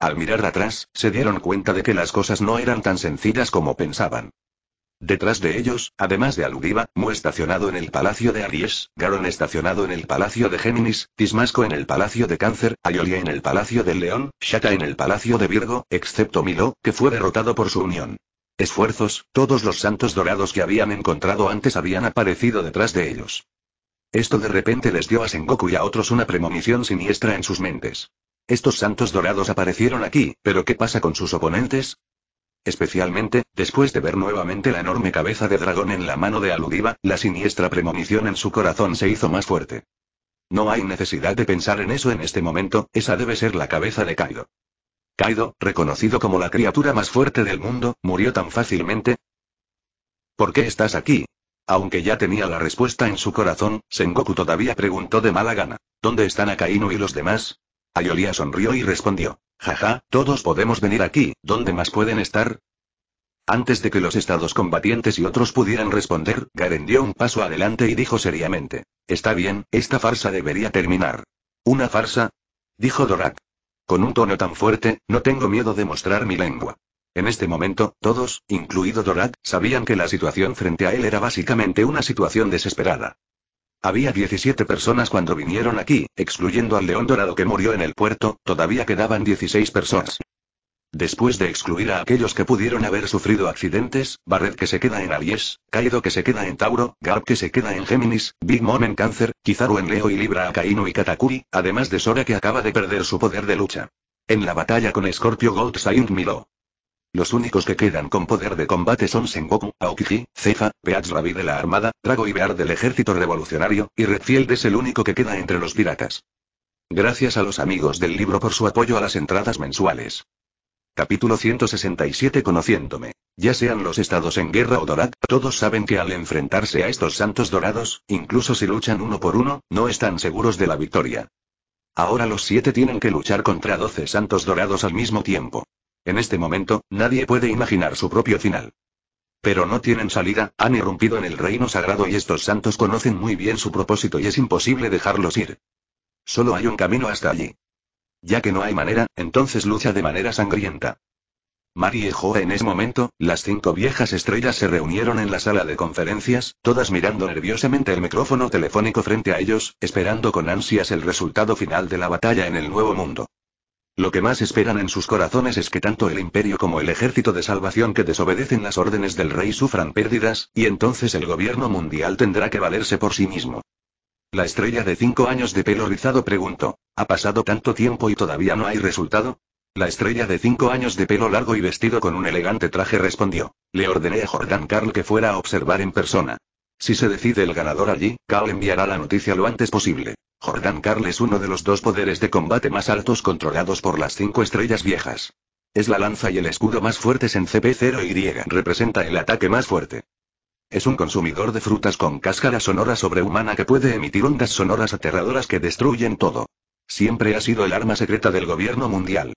Al mirar atrás, se dieron cuenta de que las cosas no eran tan sencillas como pensaban. Detrás de ellos, además de Aludiva, Mu estacionado en el Palacio de Aries, Garon estacionado en el Palacio de Géminis, Tismasco en el Palacio de Cáncer, Ayolia en el Palacio del León, Shaka en el Palacio de Virgo, excepto Milo, que fue derrotado por su unión esfuerzos, todos los santos dorados que habían encontrado antes habían aparecido detrás de ellos. Esto de repente les dio a Sengoku y a otros una premonición siniestra en sus mentes. Estos santos dorados aparecieron aquí, pero ¿qué pasa con sus oponentes? Especialmente, después de ver nuevamente la enorme cabeza de dragón en la mano de Aludiva, la siniestra premonición en su corazón se hizo más fuerte. No hay necesidad de pensar en eso en este momento, esa debe ser la cabeza de Kaido. Kaido, reconocido como la criatura más fuerte del mundo, murió tan fácilmente. ¿Por qué estás aquí? Aunque ya tenía la respuesta en su corazón, Sengoku todavía preguntó de mala gana. ¿Dónde están Akainu y los demás? Ayolia sonrió y respondió. Jaja, todos podemos venir aquí, ¿dónde más pueden estar? Antes de que los estados combatientes y otros pudieran responder, Garen dio un paso adelante y dijo seriamente. Está bien, esta farsa debería terminar. ¿Una farsa? Dijo Dorak. Con un tono tan fuerte, no tengo miedo de mostrar mi lengua. En este momento, todos, incluido Dorak, sabían que la situación frente a él era básicamente una situación desesperada. Había 17 personas cuando vinieron aquí, excluyendo al león dorado que murió en el puerto, todavía quedaban 16 personas. Después de excluir a aquellos que pudieron haber sufrido accidentes, Barret que se queda en Aries, Kaido que se queda en Tauro, Garp que se queda en Géminis, Big Mom en Cáncer, Kizaru en Leo y Libra a Kainu y Katakuri, además de Sora que acaba de perder su poder de lucha. En la batalla con Scorpio Gold Saint Milo. Los únicos que quedan con poder de combate son Sengoku, Aokiji, Cefa, Peach Rabi de la Armada, Drago y Bear del Ejército Revolucionario, y Redfield es el único que queda entre los piratas. Gracias a los amigos del libro por su apoyo a las entradas mensuales. Capítulo 167 Conociéndome. Ya sean los estados en guerra o Dorak, todos saben que al enfrentarse a estos santos dorados, incluso si luchan uno por uno, no están seguros de la victoria. Ahora los siete tienen que luchar contra doce santos dorados al mismo tiempo. En este momento, nadie puede imaginar su propio final. Pero no tienen salida, han irrumpido en el reino sagrado y estos santos conocen muy bien su propósito y es imposible dejarlos ir. Solo hay un camino hasta allí. Ya que no hay manera, entonces lucha de manera sangrienta. Mari y Joa en ese momento, las cinco viejas estrellas se reunieron en la sala de conferencias, todas mirando nerviosamente el micrófono telefónico frente a ellos, esperando con ansias el resultado final de la batalla en el Nuevo Mundo. Lo que más esperan en sus corazones es que tanto el imperio como el ejército de salvación que desobedecen las órdenes del rey sufran pérdidas, y entonces el gobierno mundial tendrá que valerse por sí mismo. La estrella de cinco años de pelo rizado preguntó, ¿ha pasado tanto tiempo y todavía no hay resultado? La estrella de cinco años de pelo largo y vestido con un elegante traje respondió, le ordené a Jordan Carl que fuera a observar en persona. Si se decide el ganador allí, Carl enviará la noticia lo antes posible. Jordan Carl es uno de los dos poderes de combate más altos controlados por las cinco estrellas viejas. Es la lanza y el escudo más fuertes en CP0Y. Representa el ataque más fuerte. Es un consumidor de frutas con cáscara sonora sobrehumana que puede emitir ondas sonoras aterradoras que destruyen todo. Siempre ha sido el arma secreta del gobierno mundial.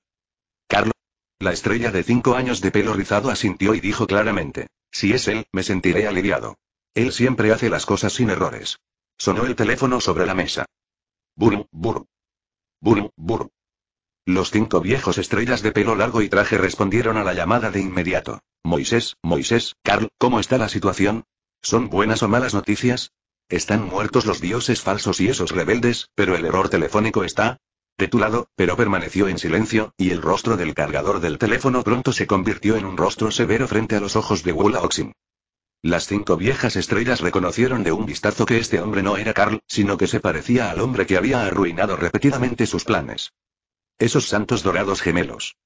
Carl. La estrella de cinco años de pelo rizado asintió y dijo claramente. Si es él, me sentiré aliviado. Él siempre hace las cosas sin errores. Sonó el teléfono sobre la mesa. Bur, bur. Bur, bur. Los cinco viejos estrellas de pelo largo y traje respondieron a la llamada de inmediato. Moisés, Moisés, Carl, ¿cómo está la situación? ¿Son buenas o malas noticias? Están muertos los dioses falsos y esos rebeldes, pero el error telefónico está de tu lado, pero permaneció en silencio, y el rostro del cargador del teléfono pronto se convirtió en un rostro severo frente a los ojos de Wula Oxin. Las cinco viejas estrellas reconocieron de un vistazo que este hombre no era Carl, sino que se parecía al hombre que había arruinado repetidamente sus planes. Esos santos dorados gemelos.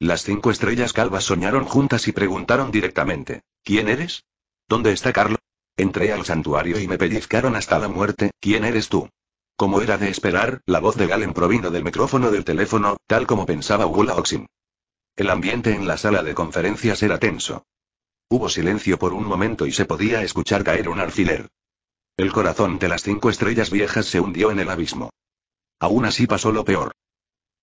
Las cinco estrellas calvas soñaron juntas y preguntaron directamente, ¿quién eres? ¿Dónde está Carl? Entré al santuario y me pellizcaron hasta la muerte, ¿quién eres tú? Como era de esperar, la voz de Galen provino del micrófono del teléfono, tal como pensaba Wula Oxin. El ambiente en la sala de conferencias era tenso. Hubo silencio por un momento y se podía escuchar caer un alfiler. El corazón de las cinco estrellas viejas se hundió en el abismo. Aún así pasó lo peor.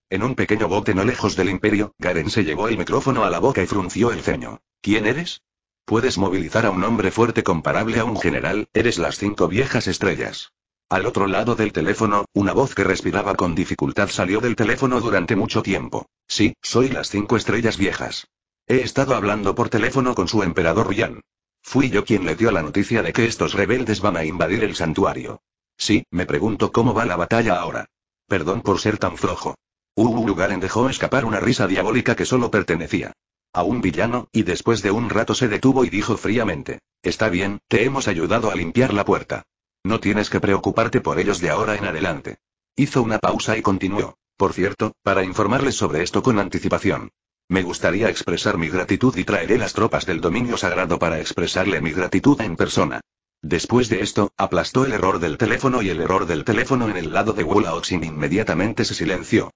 En un pequeño bote no lejos del imperio, Garen se llevó el micrófono a la boca y frunció el ceño. ¿Quién eres? Puedes movilizar a un hombre fuerte comparable a un general, eres las cinco viejas estrellas. Al otro lado del teléfono, una voz que respiraba con dificultad salió del teléfono durante mucho tiempo. Sí, soy las cinco estrellas viejas. He estado hablando por teléfono con su emperador Yan. Fui yo quien le dio la noticia de que estos rebeldes van a invadir el santuario. Sí, me pregunto cómo va la batalla ahora. Perdón por ser tan flojo. Garen dejó escapar una risa diabólica que solo pertenecía a un villano, y después de un rato se detuvo y dijo fríamente, Está bien, te hemos ayudado a limpiar la puerta. No tienes que preocuparte por ellos de ahora en adelante. Hizo una pausa y continuó. Por cierto, para informarles sobre esto con anticipación. Me gustaría expresar mi gratitud y traeré las tropas del dominio sagrado para expresarle mi gratitud en persona. Después de esto, aplastó el error del teléfono y el error del teléfono en el lado de Wula Oxin inmediatamente se silenció.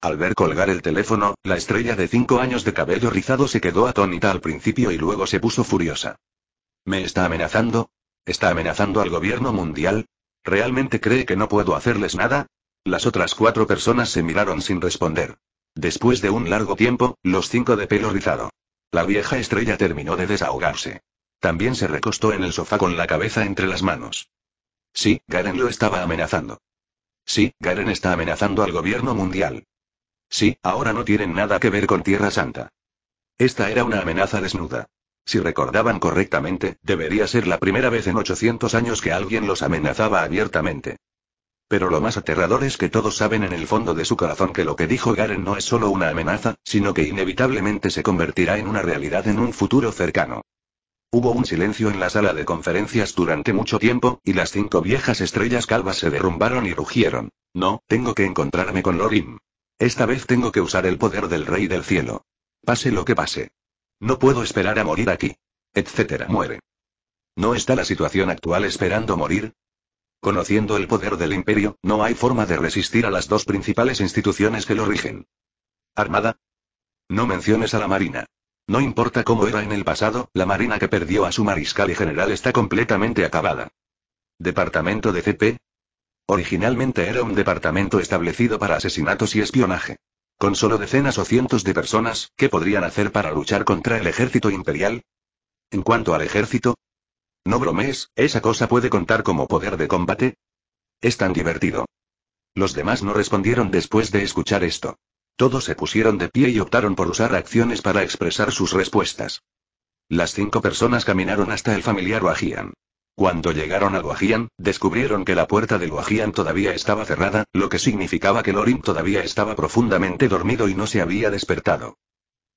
Al ver colgar el teléfono, la estrella de cinco años de cabello rizado se quedó atónita al principio y luego se puso furiosa. ¿Me está amenazando? ¿Está amenazando al gobierno mundial? ¿Realmente cree que no puedo hacerles nada? Las otras cuatro personas se miraron sin responder. Después de un largo tiempo, los cinco de pelo rizado. La vieja estrella terminó de desahogarse. También se recostó en el sofá con la cabeza entre las manos. Sí, Garen lo estaba amenazando. Sí, Garen está amenazando al gobierno mundial. Sí, ahora no tienen nada que ver con Tierra Santa. Esta era una amenaza desnuda. Si recordaban correctamente, debería ser la primera vez en 800 años que alguien los amenazaba abiertamente. Pero lo más aterrador es que todos saben en el fondo de su corazón que lo que dijo Garen no es solo una amenaza, sino que inevitablemente se convertirá en una realidad en un futuro cercano. Hubo un silencio en la sala de conferencias durante mucho tiempo, y las cinco viejas estrellas calvas se derrumbaron y rugieron. No, tengo que encontrarme con Lorim. Esta vez tengo que usar el poder del Rey del Cielo. Pase lo que pase. No puedo esperar a morir aquí. Etcétera. Muere. ¿No está la situación actual esperando morir? Conociendo el poder del imperio, no hay forma de resistir a las dos principales instituciones que lo rigen. ¿Armada? No menciones a la Marina. No importa cómo era en el pasado, la Marina que perdió a su mariscal y general está completamente acabada. ¿Departamento de CP? Originalmente era un departamento establecido para asesinatos y espionaje. Con solo decenas o cientos de personas, ¿qué podrían hacer para luchar contra el ejército imperial? En cuanto al ejército, no bromees, ¿esa cosa puede contar como poder de combate? Es tan divertido. Los demás no respondieron después de escuchar esto. Todos se pusieron de pie y optaron por usar acciones para expresar sus respuestas. Las cinco personas caminaron hasta el familiar Wajian. Cuando llegaron al Wajian, descubrieron que la puerta del Wajian todavía estaba cerrada, lo que significaba que Lorin todavía estaba profundamente dormido y no se había despertado.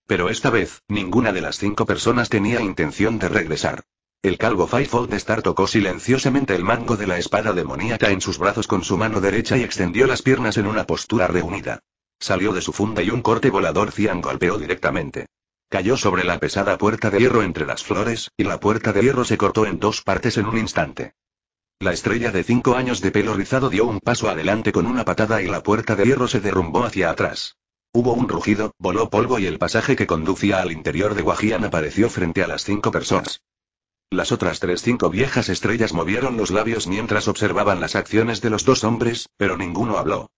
Pero esta vez, ninguna de las cinco personas tenía intención de regresar. El calvo Fivefold Star tocó silenciosamente el mango de la espada demoníaca en sus brazos con su mano derecha y extendió las piernas en una postura reunida. Salió de su funda y un corte volador cian golpeó directamente. Cayó sobre la pesada puerta de hierro entre las flores, y la puerta de hierro se cortó en dos partes en un instante. La estrella de cinco años de pelo rizado dio un paso adelante con una patada y la puerta de hierro se derrumbó hacia atrás. Hubo un rugido, voló polvo y el pasaje que conducía al interior de Guajian apareció frente a las cinco personas. Las otras tres cinco viejas estrellas movieron los labios mientras observaban las acciones de los dos hombres, pero ninguno habló.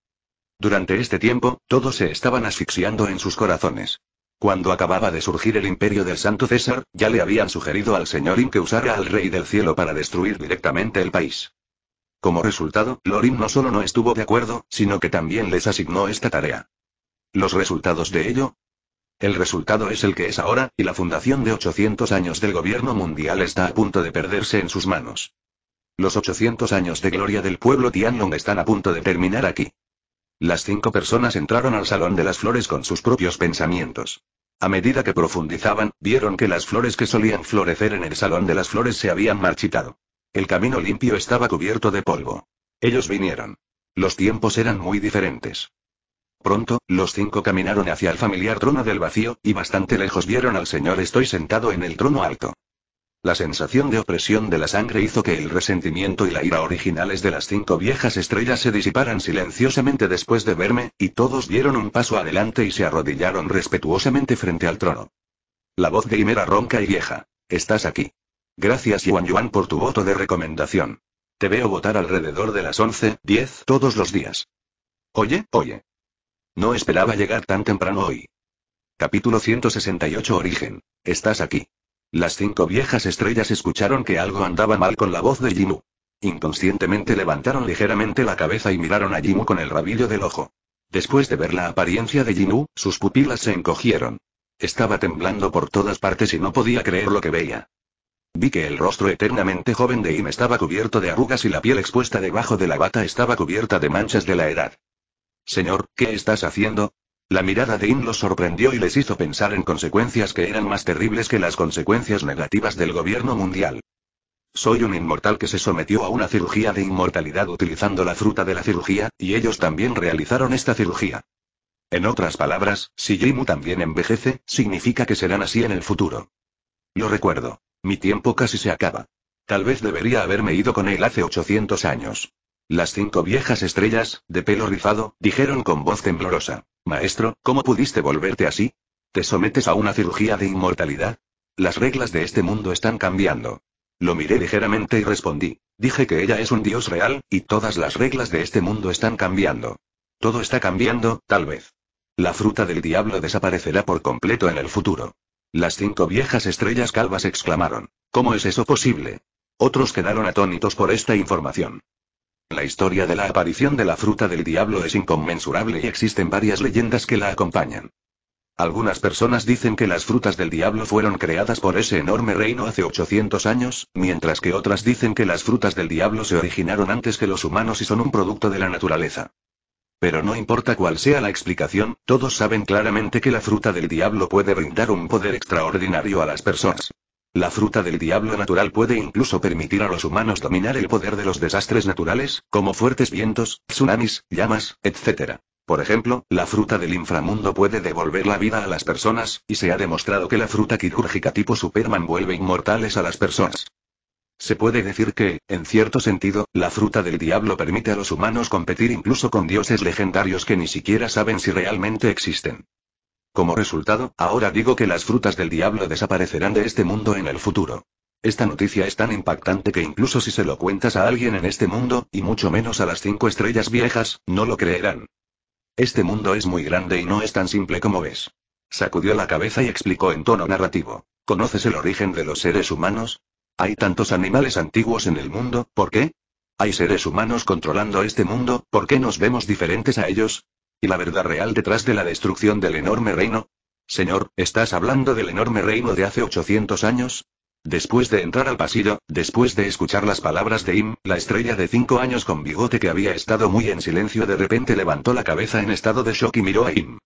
Durante este tiempo, todos se estaban asfixiando en sus corazones. Cuando acababa de surgir el imperio del Santo César, ya le habían sugerido al señorín que usara al Rey del Cielo para destruir directamente el país. Como resultado, Lorin no solo no estuvo de acuerdo, sino que también les asignó esta tarea. Los resultados de ello, el resultado es el que es ahora, y la fundación de 800 años del gobierno mundial está a punto de perderse en sus manos. Los 800 años de gloria del pueblo Tianlong están a punto de terminar aquí. Las cinco personas entraron al Salón de las Flores con sus propios pensamientos. A medida que profundizaban, vieron que las flores que solían florecer en el Salón de las Flores se habían marchitado. El camino limpio estaba cubierto de polvo. Ellos vinieron. Los tiempos eran muy diferentes. Pronto, los cinco caminaron hacia el familiar trono del vacío, y bastante lejos vieron al señor estoy sentado en el trono alto. La sensación de opresión de la sangre hizo que el resentimiento y la ira originales de las cinco viejas estrellas se disiparan silenciosamente después de verme, y todos dieron un paso adelante y se arrodillaron respetuosamente frente al trono. La voz de Himera ronca y vieja. Estás aquí. Gracias Yuan Yuan por tu voto de recomendación. Te veo votar alrededor de las 11, 10 todos los días. Oye, oye. No esperaba llegar tan temprano hoy. Capítulo 168 Origen. Estás aquí. Las cinco viejas estrellas escucharon que algo andaba mal con la voz de Jimu. Inconscientemente levantaron ligeramente la cabeza y miraron a Jimu con el rabillo del ojo. Después de ver la apariencia de Jimu, sus pupilas se encogieron. Estaba temblando por todas partes y no podía creer lo que veía. Vi que el rostro eternamente joven de Im estaba cubierto de arrugas y la piel expuesta debajo de la bata estaba cubierta de manchas de la edad. Señor, ¿qué estás haciendo? La mirada de In los sorprendió y les hizo pensar en consecuencias que eran más terribles que las consecuencias negativas del gobierno mundial. Soy un inmortal que se sometió a una cirugía de inmortalidad utilizando la fruta de la cirugía, y ellos también realizaron esta cirugía. En otras palabras, si Jimu también envejece, significa que serán así en el futuro. Lo recuerdo. Mi tiempo casi se acaba. Tal vez debería haberme ido con él hace 800 años. Las cinco viejas estrellas, de pelo rizado, dijeron con voz temblorosa. Maestro, ¿cómo pudiste volverte así? ¿Te sometes a una cirugía de inmortalidad? Las reglas de este mundo están cambiando. Lo miré ligeramente y respondí. Dije que ella es un dios real, y todas las reglas de este mundo están cambiando. Todo está cambiando, tal vez. La fruta del diablo desaparecerá por completo en el futuro. Las cinco viejas estrellas calvas exclamaron. ¿Cómo es eso posible? Otros quedaron atónitos por esta información. La historia de la aparición de la fruta del diablo es inconmensurable y existen varias leyendas que la acompañan. Algunas personas dicen que las frutas del diablo fueron creadas por ese enorme reino hace 800 años, mientras que otras dicen que las frutas del diablo se originaron antes que los humanos y son un producto de la naturaleza. Pero no importa cuál sea la explicación, todos saben claramente que la fruta del diablo puede brindar un poder extraordinario a las personas. La fruta del diablo natural puede incluso permitir a los humanos dominar el poder de los desastres naturales, como fuertes vientos, tsunamis, llamas, etc. Por ejemplo, la fruta del inframundo puede devolver la vida a las personas, y se ha demostrado que la fruta quirúrgica tipo Superman vuelve inmortales a las personas. Se puede decir que, en cierto sentido, la fruta del diablo permite a los humanos competir incluso con dioses legendarios que ni siquiera saben si realmente existen. Como resultado, ahora digo que las frutas del diablo desaparecerán de este mundo en el futuro. Esta noticia es tan impactante que incluso si se lo cuentas a alguien en este mundo, y mucho menos a las cinco estrellas viejas, no lo creerán. Este mundo es muy grande y no es tan simple como ves. Sacudió la cabeza y explicó en tono narrativo. ¿Conoces el origen de los seres humanos? Hay tantos animales antiguos en el mundo, ¿por qué? Hay seres humanos controlando este mundo, ¿por qué nos vemos diferentes a ellos? ¿Y la verdad real detrás de la destrucción del enorme reino? Señor, ¿estás hablando del enorme reino de hace 800 años? Después de entrar al pasillo, después de escuchar las palabras de Im, la estrella de cinco años con bigote que había estado muy en silencio de repente levantó la cabeza en estado de shock y miró a Im.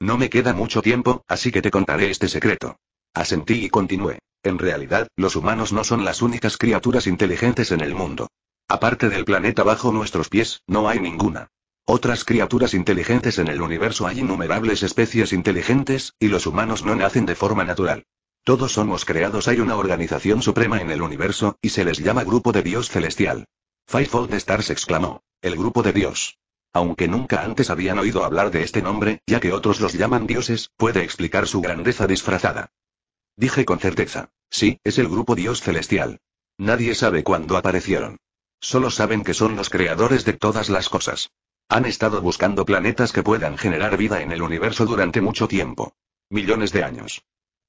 No me queda mucho tiempo, así que te contaré este secreto. Asentí y continué. En realidad, los humanos no son las únicas criaturas inteligentes en el mundo. Aparte del planeta bajo nuestros pies, no hay ninguna. Otras criaturas inteligentes en el universo hay innumerables especies inteligentes, y los humanos no nacen de forma natural. Todos somos creados, hay una organización suprema en el universo, y se les llama Grupo de Dios Celestial. Fivefold Stars exclamó. El Grupo de Dios. Aunque nunca antes habían oído hablar de este nombre, ya que otros los llaman dioses, puede explicar su grandeza disfrazada. Dije con certeza. Sí, es el Grupo Dios Celestial. Nadie sabe cuándo aparecieron. Solo saben que son los creadores de todas las cosas. Han estado buscando planetas que puedan generar vida en el universo durante mucho tiempo. Millones de años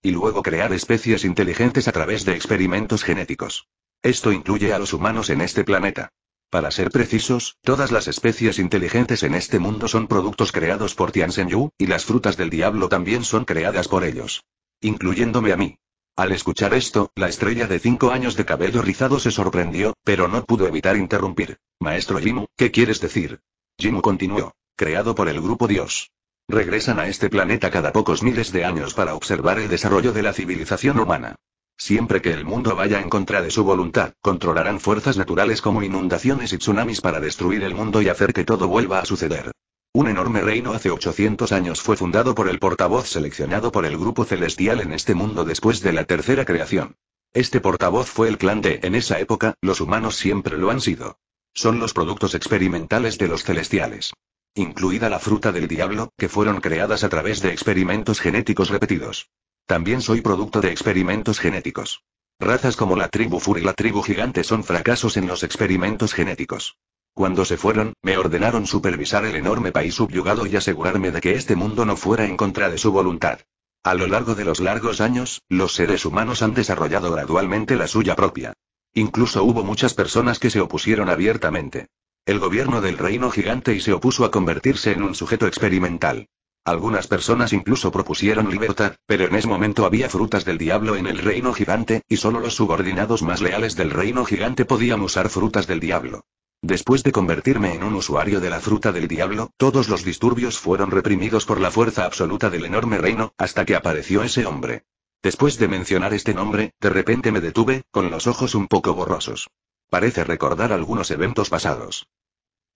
y luego crear especies inteligentes a través de experimentos genéticos. Esto incluye a los humanos en este planeta. Para ser precisos, todas las especies inteligentes en este mundo son productos creados por Tianzhen y las frutas del diablo también son creadas por ellos. Incluyéndome a mí. Al escuchar esto, la estrella de cinco años de cabello rizado se sorprendió, pero no pudo evitar interrumpir. Maestro Jimu, ¿qué quieres decir? Jimu continuó. Creado por el grupo Dios. Regresan a este planeta cada pocos miles de años para observar el desarrollo de la civilización humana. Siempre que el mundo vaya en contra de su voluntad, controlarán fuerzas naturales como inundaciones y tsunamis para destruir el mundo y hacer que todo vuelva a suceder. Un enorme reino hace 800 años fue fundado por el portavoz seleccionado por el grupo celestial en este mundo después de la tercera creación. Este portavoz fue el clan de, en esa época, los humanos siempre lo han sido. Son los productos experimentales de los celestiales incluida la fruta del diablo, que fueron creadas a través de experimentos genéticos repetidos. También soy producto de experimentos genéticos. Razas como la tribu Fur y la tribu Gigante son fracasos en los experimentos genéticos. Cuando se fueron, me ordenaron supervisar el enorme país subyugado y asegurarme de que este mundo no fuera en contra de su voluntad. A lo largo de los largos años, los seres humanos han desarrollado gradualmente la suya propia. Incluso hubo muchas personas que se opusieron abiertamente el gobierno del reino gigante y se opuso a convertirse en un sujeto experimental. Algunas personas incluso propusieron libertad, pero en ese momento había frutas del diablo en el reino gigante, y solo los subordinados más leales del reino gigante podían usar frutas del diablo. Después de convertirme en un usuario de la fruta del diablo, todos los disturbios fueron reprimidos por la fuerza absoluta del enorme reino, hasta que apareció ese hombre. Después de mencionar este nombre, de repente me detuve, con los ojos un poco borrosos. Parece recordar algunos eventos pasados.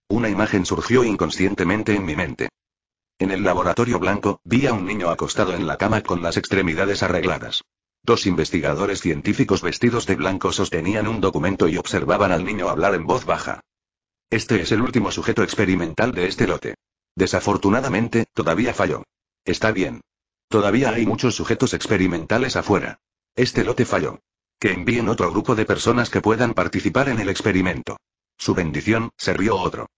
Una imagen surgió inconscientemente en mi mente. En el laboratorio blanco, vi a un niño acostado en la cama con las extremidades arregladas. Dos investigadores científicos vestidos de blanco sostenían un documento y observaban al niño hablar en voz baja. Este es el último sujeto experimental de este lote. Desafortunadamente, todavía falló. Está bien. Todavía hay muchos sujetos experimentales afuera. Este lote falló. Que envíen otro grupo de personas que puedan participar en el experimento. Su bendición, se rió otro.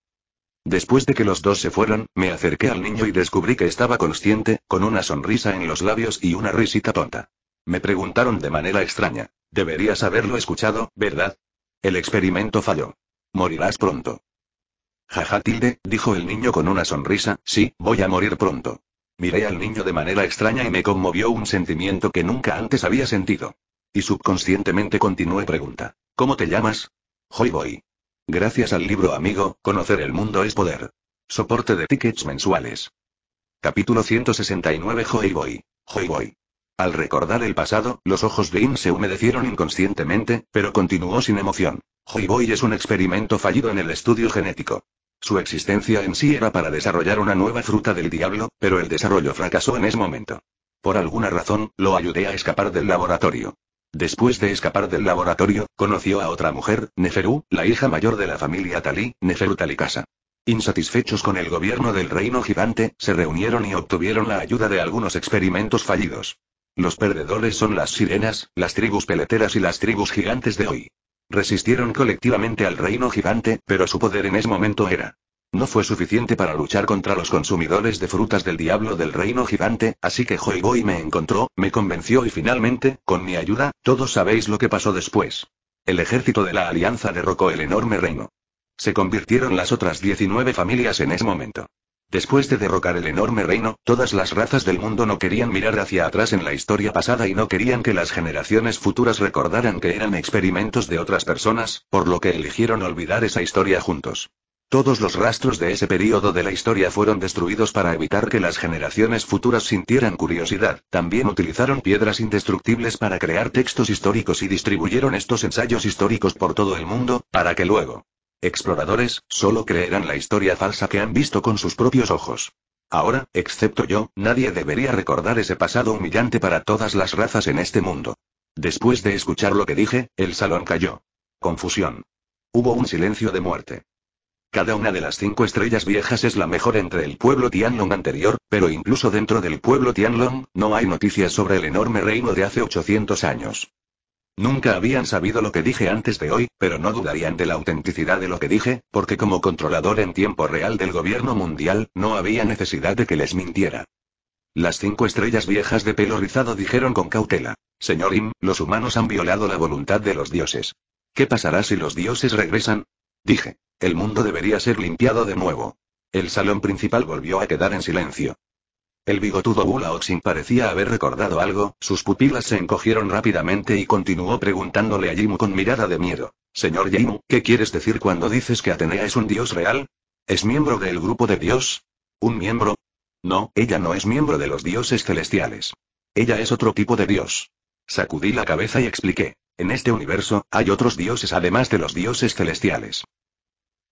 Después de que los dos se fueron, me acerqué al niño y descubrí que estaba consciente, con una sonrisa en los labios y una risita tonta. Me preguntaron de manera extraña. Deberías haberlo escuchado, ¿verdad? El experimento falló. Morirás pronto. Jaja tilde, dijo el niño con una sonrisa, sí, voy a morir pronto. Miré al niño de manera extraña y me conmovió un sentimiento que nunca antes había sentido. Y subconscientemente continué pregunta. ¿Cómo te llamas? Hoy. Gracias al libro amigo, conocer el mundo es poder. Soporte de tickets mensuales. Capítulo 169 Hoy voy. Hoy voy. Al recordar el pasado, los ojos de Im se humedecieron inconscientemente, pero continuó sin emoción. Hoy voy es un experimento fallido en el estudio genético. Su existencia en sí era para desarrollar una nueva fruta del diablo, pero el desarrollo fracasó en ese momento. Por alguna razón, lo ayudé a escapar del laboratorio. Después de escapar del laboratorio, conoció a otra mujer, Neferu, la hija mayor de la familia Talí, Neferu Talikasa. Insatisfechos con el gobierno del reino gigante, se reunieron y obtuvieron la ayuda de algunos experimentos fallidos. Los perdedores son las sirenas, las tribus peleteras y las tribus gigantes de hoy. Resistieron colectivamente al reino gigante, pero su poder en ese momento era. No fue suficiente para luchar contra los consumidores de frutas del diablo del reino gigante, así que Boy me encontró, me convenció y finalmente, con mi ayuda, todos sabéis lo que pasó después. El ejército de la alianza derrocó el enorme reino. Se convirtieron las otras 19 familias en ese momento. Después de derrocar el enorme reino, todas las razas del mundo no querían mirar hacia atrás en la historia pasada y no querían que las generaciones futuras recordaran que eran experimentos de otras personas, por lo que eligieron olvidar esa historia juntos. Todos los rastros de ese periodo de la historia fueron destruidos para evitar que las generaciones futuras sintieran curiosidad. También utilizaron piedras indestructibles para crear textos históricos y distribuyeron estos ensayos históricos por todo el mundo, para que luego, Exploradores, solo creerán la historia falsa que han visto con sus propios ojos. Ahora, excepto yo, nadie debería recordar ese pasado humillante para todas las razas en este mundo. Después de escuchar lo que dije, el salón cayó. Confusión. Hubo un silencio de muerte. Cada una de las cinco estrellas viejas es la mejor entre el pueblo Tianlong anterior, pero incluso dentro del pueblo Tianlong, no hay noticias sobre el enorme reino de hace 800 años. Nunca habían sabido lo que dije antes de hoy, pero no dudarían de la autenticidad de lo que dije, porque como controlador en tiempo real del gobierno mundial, no había necesidad de que les mintiera. Las cinco estrellas viejas de pelo rizado dijeron con cautela. Señor Im, los humanos han violado la voluntad de los dioses. ¿Qué pasará si los dioses regresan? Dije. El mundo debería ser limpiado de nuevo. El salón principal volvió a quedar en silencio. El bigotudo Bulaoxin parecía haber recordado algo, sus pupilas se encogieron rápidamente y continuó preguntándole a Yimu con mirada de miedo. Señor Yimu, ¿qué quieres decir cuando dices que Atenea es un dios real? ¿Es miembro del grupo de Dios? ¿Un miembro? No, ella no es miembro de los dioses celestiales. Ella es otro tipo de dios. Sacudí la cabeza y expliqué. En este universo, hay otros dioses además de los dioses celestiales.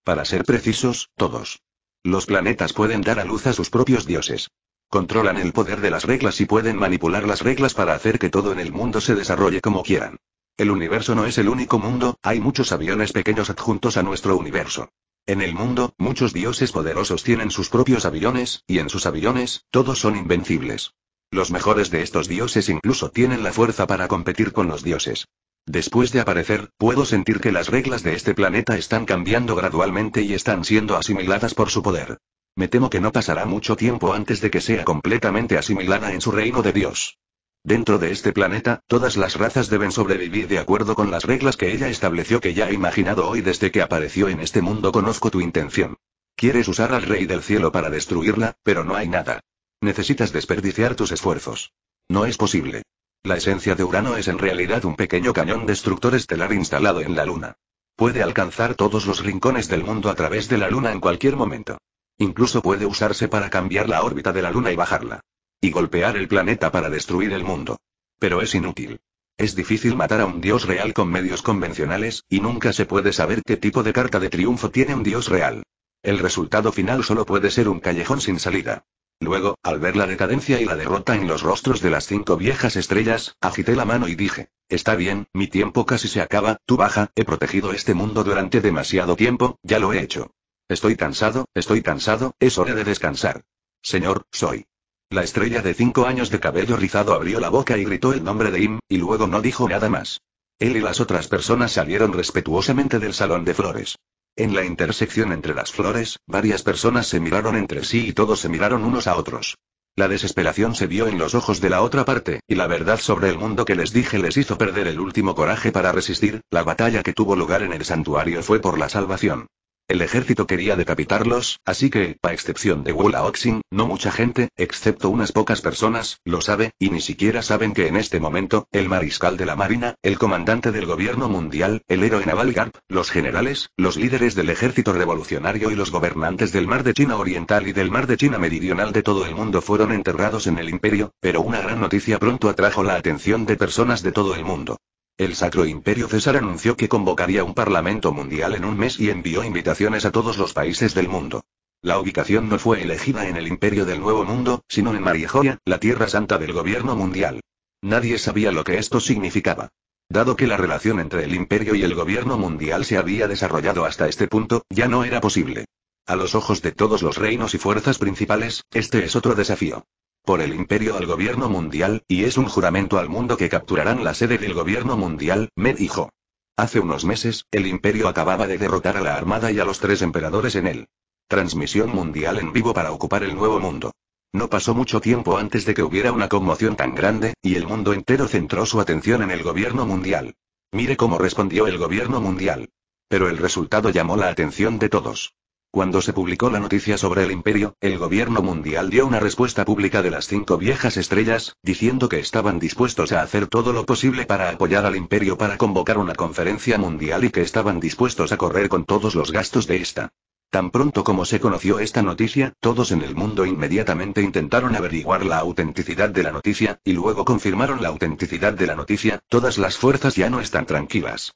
Para ser precisos, todos. Los planetas pueden dar a luz a sus propios dioses. Controlan el poder de las reglas y pueden manipular las reglas para hacer que todo en el mundo se desarrolle como quieran. El universo no es el único mundo, hay muchos aviones pequeños adjuntos a nuestro universo. En el mundo, muchos dioses poderosos tienen sus propios aviones, y en sus aviones, todos son invencibles. Los mejores de estos dioses incluso tienen la fuerza para competir con los dioses. Después de aparecer, puedo sentir que las reglas de este planeta están cambiando gradualmente y están siendo asimiladas por su poder. Me temo que no pasará mucho tiempo antes de que sea completamente asimilada en su reino de Dios. Dentro de este planeta, todas las razas deben sobrevivir de acuerdo con las reglas que ella estableció que ya he imaginado hoy desde que apareció en este mundo. Conozco tu intención. Quieres usar al rey del cielo para destruirla, pero no hay nada. Necesitas desperdiciar tus esfuerzos. No es posible. La esencia de Urano es en realidad un pequeño cañón destructor estelar instalado en la Luna. Puede alcanzar todos los rincones del mundo a través de la Luna en cualquier momento. Incluso puede usarse para cambiar la órbita de la Luna y bajarla. Y golpear el planeta para destruir el mundo. Pero es inútil. Es difícil matar a un dios real con medios convencionales, y nunca se puede saber qué tipo de carta de triunfo tiene un dios real. El resultado final solo puede ser un callejón sin salida. Luego, al ver la decadencia y la derrota en los rostros de las cinco viejas estrellas, agité la mano y dije, Está bien, mi tiempo casi se acaba, tú baja, he protegido este mundo durante demasiado tiempo, ya lo he hecho. Estoy cansado, estoy cansado, es hora de descansar. Señor, soy. La estrella de cinco años de cabello rizado abrió la boca y gritó el nombre de Im, y luego no dijo nada más. Él y las otras personas salieron respetuosamente del salón de flores. En la intersección entre las flores, varias personas se miraron entre sí y todos se miraron unos a otros. La desesperación se vio en los ojos de la otra parte, y la verdad sobre el mundo que les dije les hizo perder el último coraje para resistir, la batalla que tuvo lugar en el santuario fue por la salvación. El ejército quería decapitarlos, así que, a excepción de Wulaoxin, no mucha gente, excepto unas pocas personas, lo sabe, y ni siquiera saben que en este momento, el mariscal de la Marina, el comandante del gobierno mundial, el héroe naval Garp, los generales, los líderes del ejército revolucionario y los gobernantes del mar de China Oriental y del mar de China Meridional de todo el mundo fueron enterrados en el imperio, pero una gran noticia pronto atrajo la atención de personas de todo el mundo. El Sacro Imperio César anunció que convocaría un Parlamento Mundial en un mes y envió invitaciones a todos los países del mundo. La ubicación no fue elegida en el Imperio del Nuevo Mundo, sino en Mariejoria, la Tierra Santa del Gobierno Mundial. Nadie sabía lo que esto significaba. Dado que la relación entre el Imperio y el Gobierno Mundial se había desarrollado hasta este punto, ya no era posible. A los ojos de todos los reinos y fuerzas principales, este es otro desafío por el imperio al gobierno mundial, y es un juramento al mundo que capturarán la sede del gobierno mundial, me dijo. Hace unos meses, el imperio acababa de derrotar a la armada y a los tres emperadores en él. Transmisión mundial en vivo para ocupar el nuevo mundo. No pasó mucho tiempo antes de que hubiera una conmoción tan grande, y el mundo entero centró su atención en el gobierno mundial. Mire cómo respondió el gobierno mundial. Pero el resultado llamó la atención de todos. Cuando se publicó la noticia sobre el imperio, el gobierno mundial dio una respuesta pública de las cinco viejas estrellas, diciendo que estaban dispuestos a hacer todo lo posible para apoyar al imperio para convocar una conferencia mundial y que estaban dispuestos a correr con todos los gastos de esta. Tan pronto como se conoció esta noticia, todos en el mundo inmediatamente intentaron averiguar la autenticidad de la noticia, y luego confirmaron la autenticidad de la noticia, todas las fuerzas ya no están tranquilas.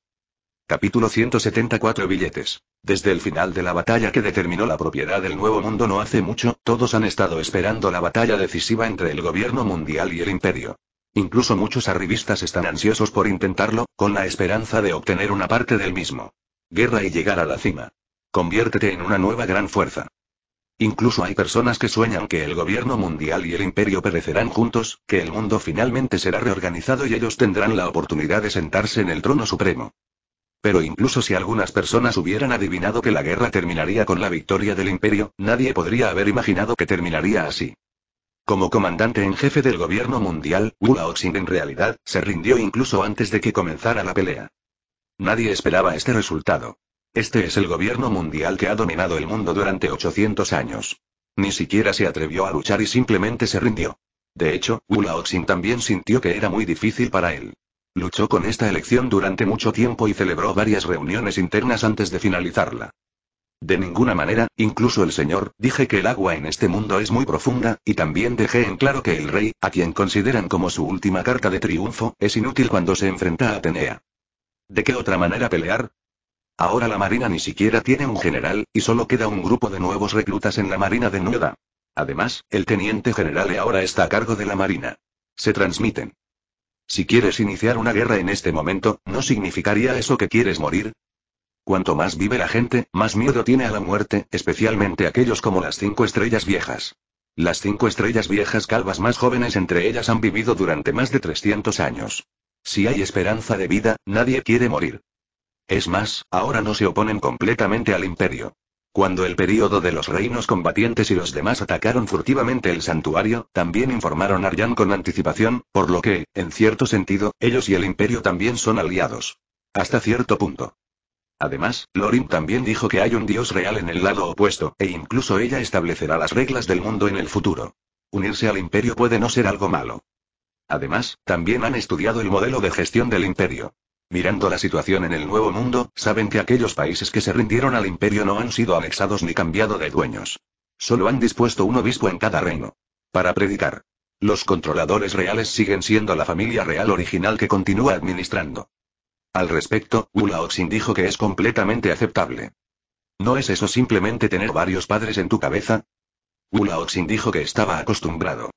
Capítulo 174 Billetes. Desde el final de la batalla que determinó la propiedad del Nuevo Mundo no hace mucho, todos han estado esperando la batalla decisiva entre el gobierno mundial y el imperio. Incluso muchos arribistas están ansiosos por intentarlo, con la esperanza de obtener una parte del mismo. Guerra y llegar a la cima. Conviértete en una nueva gran fuerza. Incluso hay personas que sueñan que el gobierno mundial y el imperio perecerán juntos, que el mundo finalmente será reorganizado y ellos tendrán la oportunidad de sentarse en el trono supremo. Pero incluso si algunas personas hubieran adivinado que la guerra terminaría con la victoria del imperio, nadie podría haber imaginado que terminaría así. Como comandante en jefe del gobierno mundial, Wu en realidad, se rindió incluso antes de que comenzara la pelea. Nadie esperaba este resultado. Este es el gobierno mundial que ha dominado el mundo durante 800 años. Ni siquiera se atrevió a luchar y simplemente se rindió. De hecho, Wu también sintió que era muy difícil para él. Luchó con esta elección durante mucho tiempo y celebró varias reuniones internas antes de finalizarla. De ninguna manera, incluso el señor, dije que el agua en este mundo es muy profunda, y también dejé en claro que el rey, a quien consideran como su última carta de triunfo, es inútil cuando se enfrenta a Atenea. ¿De qué otra manera pelear? Ahora la marina ni siquiera tiene un general, y solo queda un grupo de nuevos reclutas en la marina de Nueda. Además, el teniente general ahora está a cargo de la marina. Se transmiten. Si quieres iniciar una guerra en este momento, ¿no significaría eso que quieres morir? Cuanto más vive la gente, más miedo tiene a la muerte, especialmente aquellos como las cinco estrellas viejas. Las cinco estrellas viejas calvas más jóvenes entre ellas han vivido durante más de 300 años. Si hay esperanza de vida, nadie quiere morir. Es más, ahora no se oponen completamente al imperio. Cuando el período de los reinos combatientes y los demás atacaron furtivamente el santuario, también informaron a Aryan con anticipación, por lo que, en cierto sentido, ellos y el imperio también son aliados. Hasta cierto punto. Además, Lorin también dijo que hay un dios real en el lado opuesto, e incluso ella establecerá las reglas del mundo en el futuro. Unirse al imperio puede no ser algo malo. Además, también han estudiado el modelo de gestión del imperio. Mirando la situación en el Nuevo Mundo, saben que aquellos países que se rindieron al imperio no han sido anexados ni cambiado de dueños. Solo han dispuesto un obispo en cada reino. Para predicar. Los controladores reales siguen siendo la familia real original que continúa administrando. Al respecto, Ulaoxin dijo que es completamente aceptable. ¿No es eso simplemente tener varios padres en tu cabeza? Ulaoxin dijo que estaba acostumbrado.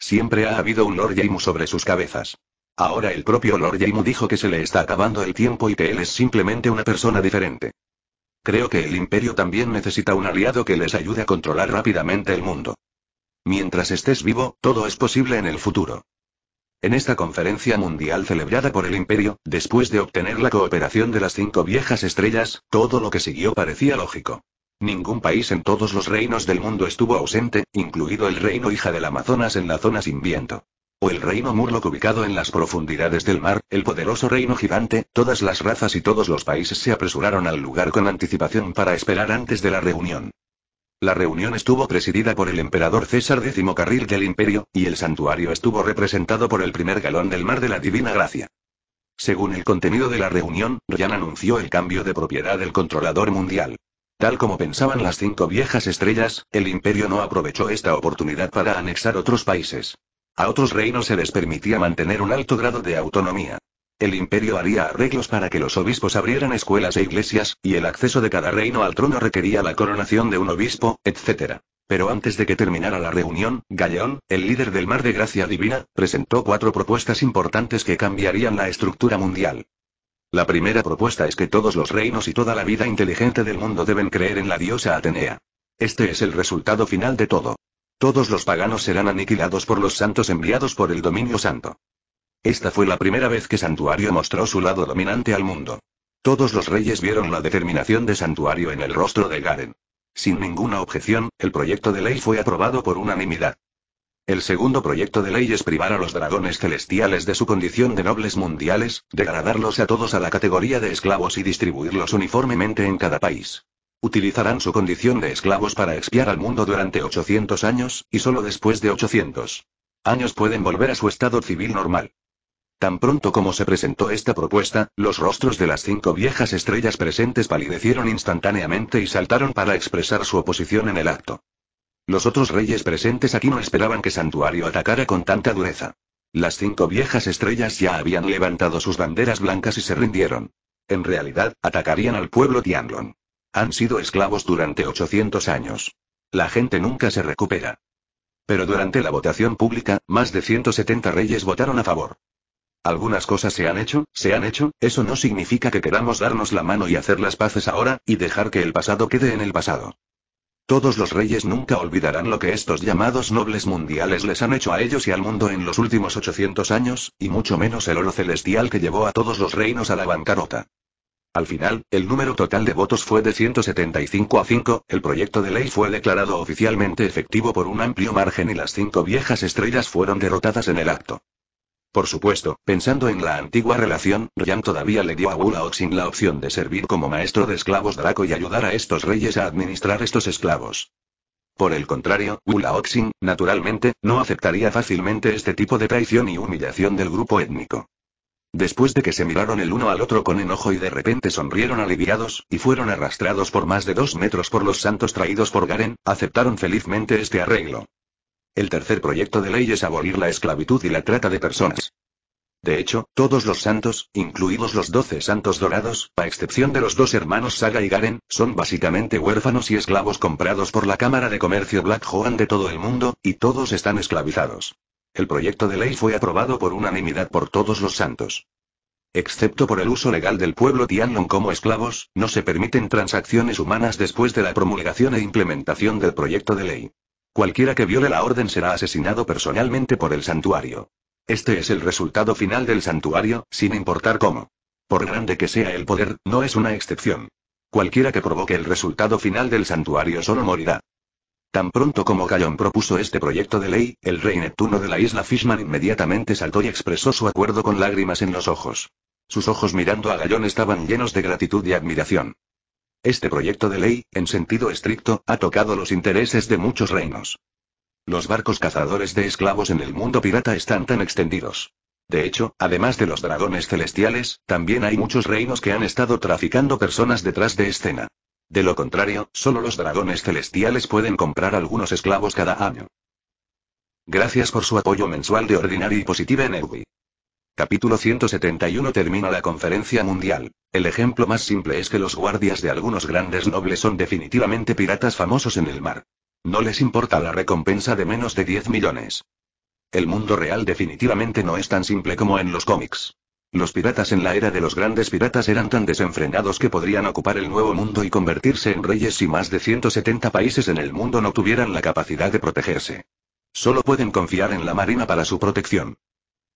Siempre ha habido un Lord Yaimu sobre sus cabezas. Ahora el propio Lord Yaimu dijo que se le está acabando el tiempo y que él es simplemente una persona diferente. Creo que el imperio también necesita un aliado que les ayude a controlar rápidamente el mundo. Mientras estés vivo, todo es posible en el futuro. En esta conferencia mundial celebrada por el imperio, después de obtener la cooperación de las cinco viejas estrellas, todo lo que siguió parecía lógico. Ningún país en todos los reinos del mundo estuvo ausente, incluido el reino hija del Amazonas en la zona sin viento. O el reino Murloc ubicado en las profundidades del mar, el poderoso reino gigante, todas las razas y todos los países se apresuraron al lugar con anticipación para esperar antes de la reunión. La reunión estuvo presidida por el emperador César X Carril del Imperio, y el santuario estuvo representado por el primer galón del mar de la Divina Gracia. Según el contenido de la reunión, Ryan anunció el cambio de propiedad del controlador mundial. Tal como pensaban las cinco viejas estrellas, el imperio no aprovechó esta oportunidad para anexar otros países. A otros reinos se les permitía mantener un alto grado de autonomía. El imperio haría arreglos para que los obispos abrieran escuelas e iglesias, y el acceso de cada reino al trono requería la coronación de un obispo, etc. Pero antes de que terminara la reunión, Galeón, el líder del Mar de Gracia Divina, presentó cuatro propuestas importantes que cambiarían la estructura mundial. La primera propuesta es que todos los reinos y toda la vida inteligente del mundo deben creer en la diosa Atenea. Este es el resultado final de todo. Todos los paganos serán aniquilados por los santos enviados por el dominio santo. Esta fue la primera vez que Santuario mostró su lado dominante al mundo. Todos los reyes vieron la determinación de Santuario en el rostro de Garen. Sin ninguna objeción, el proyecto de ley fue aprobado por unanimidad. El segundo proyecto de ley es privar a los dragones celestiales de su condición de nobles mundiales, degradarlos a todos a la categoría de esclavos y distribuirlos uniformemente en cada país. Utilizarán su condición de esclavos para expiar al mundo durante 800 años, y solo después de 800 años pueden volver a su estado civil normal. Tan pronto como se presentó esta propuesta, los rostros de las cinco viejas estrellas presentes palidecieron instantáneamente y saltaron para expresar su oposición en el acto. Los otros reyes presentes aquí no esperaban que Santuario atacara con tanta dureza. Las cinco viejas estrellas ya habían levantado sus banderas blancas y se rindieron. En realidad, atacarían al pueblo Tianlong. Han sido esclavos durante 800 años. La gente nunca se recupera. Pero durante la votación pública, más de 170 reyes votaron a favor. Algunas cosas se han hecho, se han hecho, eso no significa que queramos darnos la mano y hacer las paces ahora, y dejar que el pasado quede en el pasado. Todos los reyes nunca olvidarán lo que estos llamados nobles mundiales les han hecho a ellos y al mundo en los últimos 800 años, y mucho menos el oro celestial que llevó a todos los reinos a la bancarrota. Al final, el número total de votos fue de 175 a 5, el proyecto de ley fue declarado oficialmente efectivo por un amplio margen y las cinco viejas estrellas fueron derrotadas en el acto. Por supuesto, pensando en la antigua relación, Ryan todavía le dio a Wula Oxin la opción de servir como maestro de esclavos Draco y ayudar a estos reyes a administrar estos esclavos. Por el contrario, Wula Oxin, naturalmente, no aceptaría fácilmente este tipo de traición y humillación del grupo étnico. Después de que se miraron el uno al otro con enojo y de repente sonrieron aliviados, y fueron arrastrados por más de dos metros por los santos traídos por Garen, aceptaron felizmente este arreglo. El tercer proyecto de ley es abolir la esclavitud y la trata de personas. De hecho, todos los santos, incluidos los doce santos dorados, a excepción de los dos hermanos Saga y Garen, son básicamente huérfanos y esclavos comprados por la Cámara de Comercio Black Joan de todo el mundo, y todos están esclavizados. El proyecto de ley fue aprobado por unanimidad por todos los santos. Excepto por el uso legal del pueblo Tianlong como esclavos, no se permiten transacciones humanas después de la promulgación e implementación del proyecto de ley. Cualquiera que viole la orden será asesinado personalmente por el santuario. Este es el resultado final del santuario, sin importar cómo. Por grande que sea el poder, no es una excepción. Cualquiera que provoque el resultado final del santuario solo morirá. Tan pronto como Gallon propuso este proyecto de ley, el rey Neptuno de la isla Fishman inmediatamente saltó y expresó su acuerdo con lágrimas en los ojos. Sus ojos mirando a Gallón estaban llenos de gratitud y admiración. Este proyecto de ley, en sentido estricto, ha tocado los intereses de muchos reinos. Los barcos cazadores de esclavos en el mundo pirata están tan extendidos. De hecho, además de los dragones celestiales, también hay muchos reinos que han estado traficando personas detrás de escena. De lo contrario, solo los dragones celestiales pueden comprar algunos esclavos cada año. Gracias por su apoyo mensual de Ordinario y Positiva Energy. Capítulo 171 Termina la conferencia mundial. El ejemplo más simple es que los guardias de algunos grandes nobles son definitivamente piratas famosos en el mar. No les importa la recompensa de menos de 10 millones. El mundo real definitivamente no es tan simple como en los cómics. Los piratas en la era de los grandes piratas eran tan desenfrenados que podrían ocupar el nuevo mundo y convertirse en reyes si más de 170 países en el mundo no tuvieran la capacidad de protegerse. Solo pueden confiar en la Marina para su protección.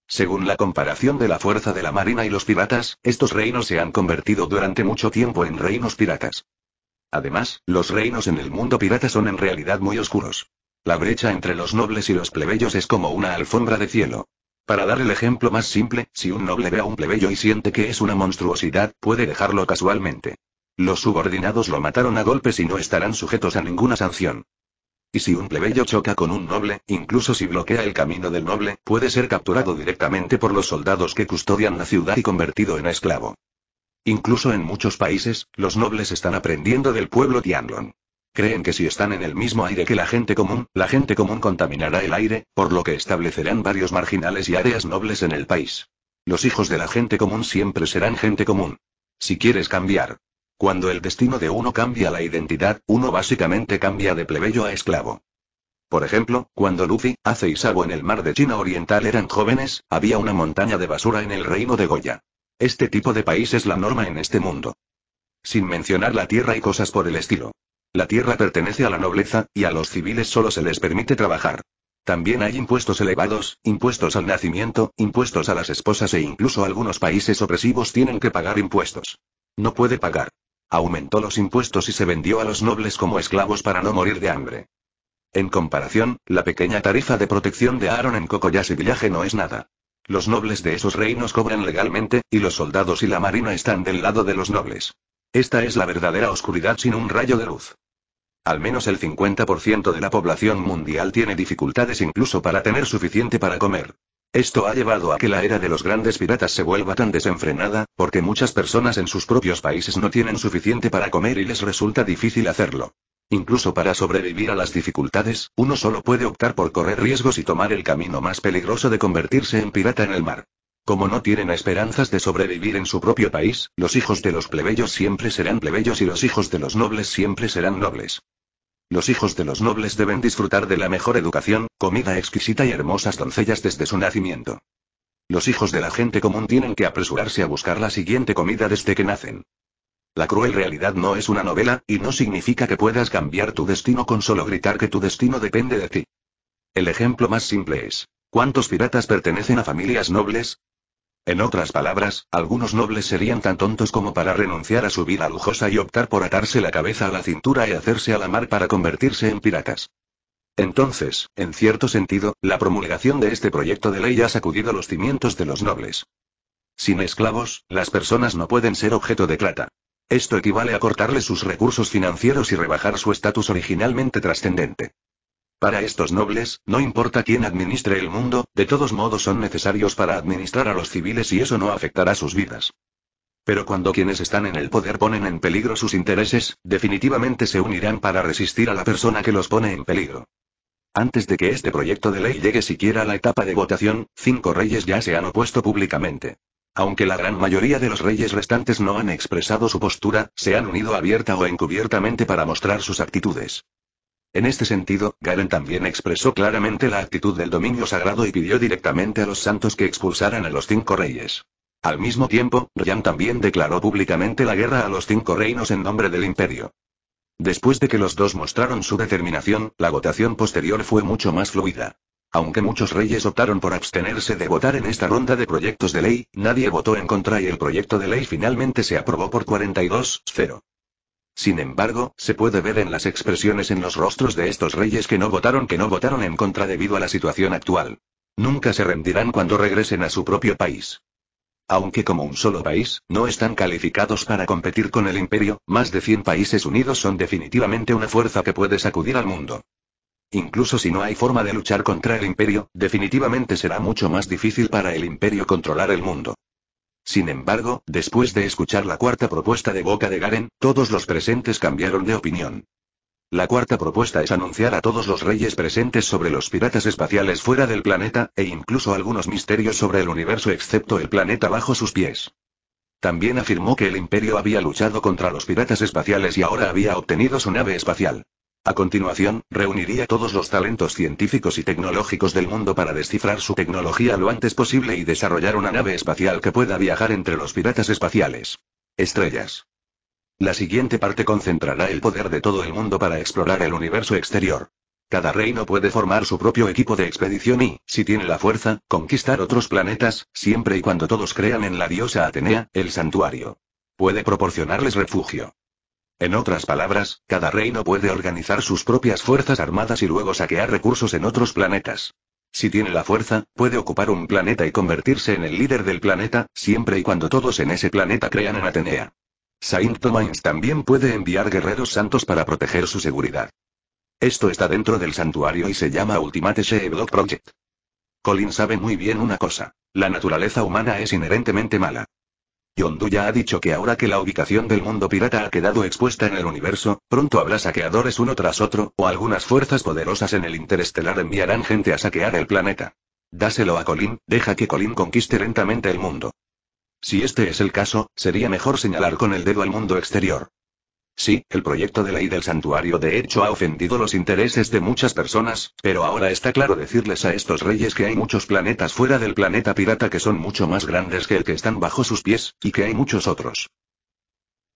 Según la comparación de la fuerza de la Marina y los piratas, estos reinos se han convertido durante mucho tiempo en reinos piratas. Además, los reinos en el mundo pirata son en realidad muy oscuros. La brecha entre los nobles y los plebeyos es como una alfombra de cielo. Para dar el ejemplo más simple, si un noble ve a un plebeyo y siente que es una monstruosidad, puede dejarlo casualmente. Los subordinados lo mataron a golpes y no estarán sujetos a ninguna sanción. Y si un plebeyo choca con un noble, incluso si bloquea el camino del noble, puede ser capturado directamente por los soldados que custodian la ciudad y convertido en esclavo. Incluso en muchos países, los nobles están aprendiendo del pueblo Tianlong. Creen que si están en el mismo aire que la gente común, la gente común contaminará el aire, por lo que establecerán varios marginales y áreas nobles en el país. Los hijos de la gente común siempre serán gente común. Si quieres cambiar, cuando el destino de uno cambia la identidad, uno básicamente cambia de plebeyo a esclavo. Por ejemplo, cuando Luffy, Ace y Sabo en el mar de China Oriental eran jóvenes, había una montaña de basura en el reino de Goya. Este tipo de país es la norma en este mundo. Sin mencionar la tierra y cosas por el estilo. La tierra pertenece a la nobleza, y a los civiles solo se les permite trabajar. También hay impuestos elevados, impuestos al nacimiento, impuestos a las esposas e incluso algunos países opresivos tienen que pagar impuestos. No puede pagar. Aumentó los impuestos y se vendió a los nobles como esclavos para no morir de hambre. En comparación, la pequeña tarifa de protección de Aaron en Cocoyas Villaje no es nada. Los nobles de esos reinos cobran legalmente, y los soldados y la marina están del lado de los nobles. Esta es la verdadera oscuridad sin un rayo de luz. Al menos el 50% de la población mundial tiene dificultades incluso para tener suficiente para comer. Esto ha llevado a que la era de los grandes piratas se vuelva tan desenfrenada, porque muchas personas en sus propios países no tienen suficiente para comer y les resulta difícil hacerlo. Incluso para sobrevivir a las dificultades, uno solo puede optar por correr riesgos y tomar el camino más peligroso de convertirse en pirata en el mar. Como no tienen esperanzas de sobrevivir en su propio país, los hijos de los plebeyos siempre serán plebeyos y los hijos de los nobles siempre serán nobles. Los hijos de los nobles deben disfrutar de la mejor educación, comida exquisita y hermosas doncellas desde su nacimiento. Los hijos de la gente común tienen que apresurarse a buscar la siguiente comida desde que nacen. La cruel realidad no es una novela, y no significa que puedas cambiar tu destino con solo gritar que tu destino depende de ti. El ejemplo más simple es, ¿cuántos piratas pertenecen a familias nobles? En otras palabras, algunos nobles serían tan tontos como para renunciar a su vida lujosa y optar por atarse la cabeza a la cintura y hacerse a la mar para convertirse en piratas. Entonces, en cierto sentido, la promulgación de este proyecto de ley ha sacudido los cimientos de los nobles. Sin esclavos, las personas no pueden ser objeto de trata. Esto equivale a cortarles sus recursos financieros y rebajar su estatus originalmente trascendente. Para estos nobles, no importa quién administre el mundo, de todos modos son necesarios para administrar a los civiles y eso no afectará sus vidas. Pero cuando quienes están en el poder ponen en peligro sus intereses, definitivamente se unirán para resistir a la persona que los pone en peligro. Antes de que este proyecto de ley llegue siquiera a la etapa de votación, cinco reyes ya se han opuesto públicamente. Aunque la gran mayoría de los reyes restantes no han expresado su postura, se han unido abierta o encubiertamente para mostrar sus actitudes. En este sentido, Garen también expresó claramente la actitud del dominio sagrado y pidió directamente a los santos que expulsaran a los cinco reyes. Al mismo tiempo, Ryan también declaró públicamente la guerra a los cinco reinos en nombre del imperio. Después de que los dos mostraron su determinación, la votación posterior fue mucho más fluida. Aunque muchos reyes optaron por abstenerse de votar en esta ronda de proyectos de ley, nadie votó en contra y el proyecto de ley finalmente se aprobó por 42-0. Sin embargo, se puede ver en las expresiones en los rostros de estos reyes que no votaron que no votaron en contra debido a la situación actual. Nunca se rendirán cuando regresen a su propio país. Aunque como un solo país, no están calificados para competir con el imperio, más de 100 países unidos son definitivamente una fuerza que puede sacudir al mundo. Incluso si no hay forma de luchar contra el imperio, definitivamente será mucho más difícil para el imperio controlar el mundo. Sin embargo, después de escuchar la cuarta propuesta de boca de Garen, todos los presentes cambiaron de opinión. La cuarta propuesta es anunciar a todos los reyes presentes sobre los piratas espaciales fuera del planeta, e incluso algunos misterios sobre el universo excepto el planeta bajo sus pies. También afirmó que el imperio había luchado contra los piratas espaciales y ahora había obtenido su nave espacial. A continuación, reuniría todos los talentos científicos y tecnológicos del mundo para descifrar su tecnología lo antes posible y desarrollar una nave espacial que pueda viajar entre los piratas espaciales. Estrellas. La siguiente parte concentrará el poder de todo el mundo para explorar el universo exterior. Cada reino puede formar su propio equipo de expedición y, si tiene la fuerza, conquistar otros planetas, siempre y cuando todos crean en la diosa Atenea, el santuario. Puede proporcionarles refugio. En otras palabras, cada reino puede organizar sus propias fuerzas armadas y luego saquear recursos en otros planetas. Si tiene la fuerza, puede ocupar un planeta y convertirse en el líder del planeta, siempre y cuando todos en ese planeta crean en Atenea. Saint Thomas también puede enviar guerreros santos para proteger su seguridad. Esto está dentro del santuario y se llama Ultimate Sheepdog Project. Colin sabe muy bien una cosa. La naturaleza humana es inherentemente mala. Yondu ya ha dicho que ahora que la ubicación del mundo pirata ha quedado expuesta en el universo, pronto habrá saqueadores uno tras otro, o algunas fuerzas poderosas en el interestelar enviarán gente a saquear el planeta. Dáselo a Colin, deja que Colin conquiste lentamente el mundo. Si este es el caso, sería mejor señalar con el dedo al mundo exterior. Sí, el proyecto de ley del santuario de hecho ha ofendido los intereses de muchas personas, pero ahora está claro decirles a estos reyes que hay muchos planetas fuera del planeta pirata que son mucho más grandes que el que están bajo sus pies, y que hay muchos otros.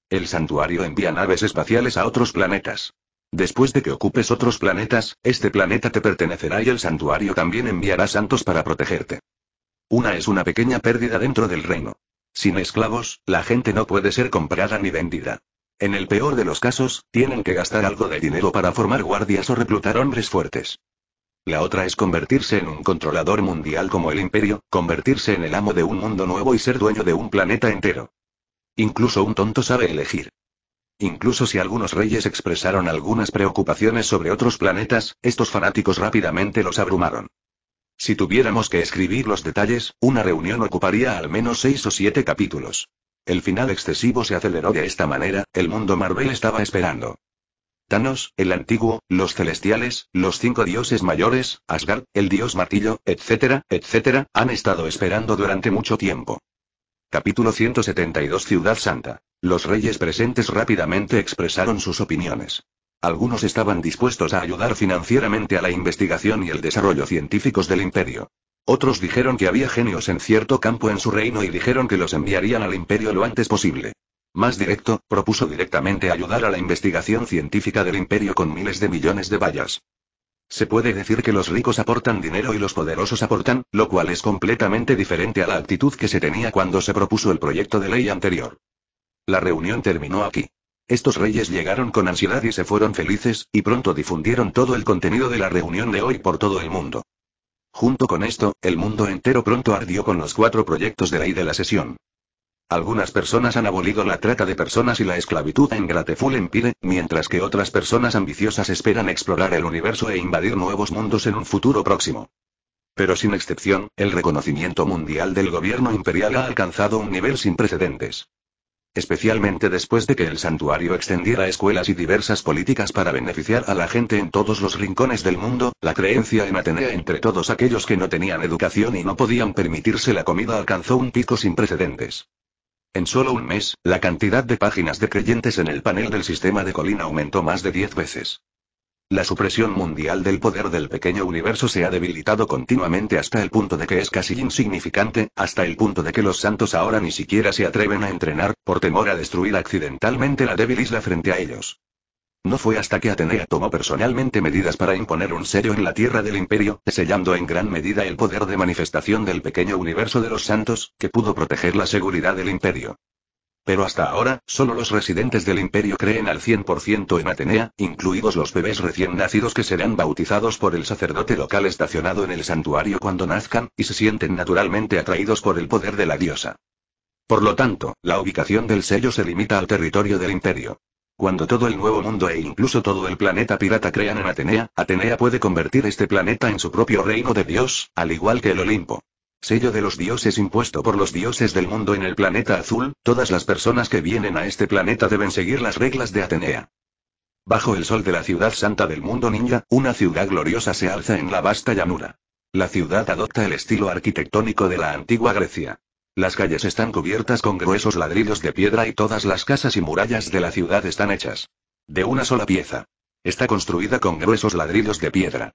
El santuario envía naves espaciales a otros planetas. Después de que ocupes otros planetas, este planeta te pertenecerá y el santuario también enviará santos para protegerte. Una es una pequeña pérdida dentro del reino. Sin esclavos, la gente no puede ser comprada ni vendida. En el peor de los casos, tienen que gastar algo de dinero para formar guardias o reclutar hombres fuertes. La otra es convertirse en un controlador mundial como el imperio, convertirse en el amo de un mundo nuevo y ser dueño de un planeta entero. Incluso un tonto sabe elegir. Incluso si algunos reyes expresaron algunas preocupaciones sobre otros planetas, estos fanáticos rápidamente los abrumaron. Si tuviéramos que escribir los detalles, una reunión ocuparía al menos seis o siete capítulos. El final excesivo se aceleró de esta manera, el mundo Marvel estaba esperando. Thanos, el antiguo, los celestiales, los cinco dioses mayores, Asgard, el dios martillo, etcétera, etcétera, han estado esperando durante mucho tiempo. Capítulo 172 Ciudad Santa. Los reyes presentes rápidamente expresaron sus opiniones. Algunos estaban dispuestos a ayudar financieramente a la investigación y el desarrollo científicos del imperio. Otros dijeron que había genios en cierto campo en su reino y dijeron que los enviarían al imperio lo antes posible. Más directo, propuso directamente ayudar a la investigación científica del imperio con miles de millones de vallas. Se puede decir que los ricos aportan dinero y los poderosos aportan, lo cual es completamente diferente a la actitud que se tenía cuando se propuso el proyecto de ley anterior. La reunión terminó aquí. Estos reyes llegaron con ansiedad y se fueron felices, y pronto difundieron todo el contenido de la reunión de hoy por todo el mundo. Junto con esto, el mundo entero pronto ardió con los cuatro proyectos de ley de la sesión. Algunas personas han abolido la trata de personas y la esclavitud en Grateful Empire, mientras que otras personas ambiciosas esperan explorar el universo e invadir nuevos mundos en un futuro próximo. Pero sin excepción, el reconocimiento mundial del gobierno imperial ha alcanzado un nivel sin precedentes especialmente después de que el santuario extendiera escuelas y diversas políticas para beneficiar a la gente en todos los rincones del mundo, la creencia en Atenea entre todos aquellos que no tenían educación y no podían permitirse la comida alcanzó un pico sin precedentes. En solo un mes, la cantidad de páginas de creyentes en el panel del sistema de Colina aumentó más de 10 veces. La supresión mundial del poder del pequeño universo se ha debilitado continuamente hasta el punto de que es casi insignificante, hasta el punto de que los santos ahora ni siquiera se atreven a entrenar, por temor a destruir accidentalmente la débil isla frente a ellos. No fue hasta que Atenea tomó personalmente medidas para imponer un sello en la tierra del imperio, sellando en gran medida el poder de manifestación del pequeño universo de los santos, que pudo proteger la seguridad del imperio. Pero hasta ahora, solo los residentes del imperio creen al 100% en Atenea, incluidos los bebés recién nacidos que serán bautizados por el sacerdote local estacionado en el santuario cuando nazcan, y se sienten naturalmente atraídos por el poder de la diosa. Por lo tanto, la ubicación del sello se limita al territorio del imperio. Cuando todo el nuevo mundo e incluso todo el planeta pirata crean en Atenea, Atenea puede convertir este planeta en su propio reino de Dios, al igual que el Olimpo. Sello de los dioses impuesto por los dioses del mundo en el planeta azul, todas las personas que vienen a este planeta deben seguir las reglas de Atenea. Bajo el sol de la ciudad santa del mundo ninja, una ciudad gloriosa se alza en la vasta llanura. La ciudad adopta el estilo arquitectónico de la antigua Grecia. Las calles están cubiertas con gruesos ladrillos de piedra y todas las casas y murallas de la ciudad están hechas de una sola pieza. Está construida con gruesos ladrillos de piedra.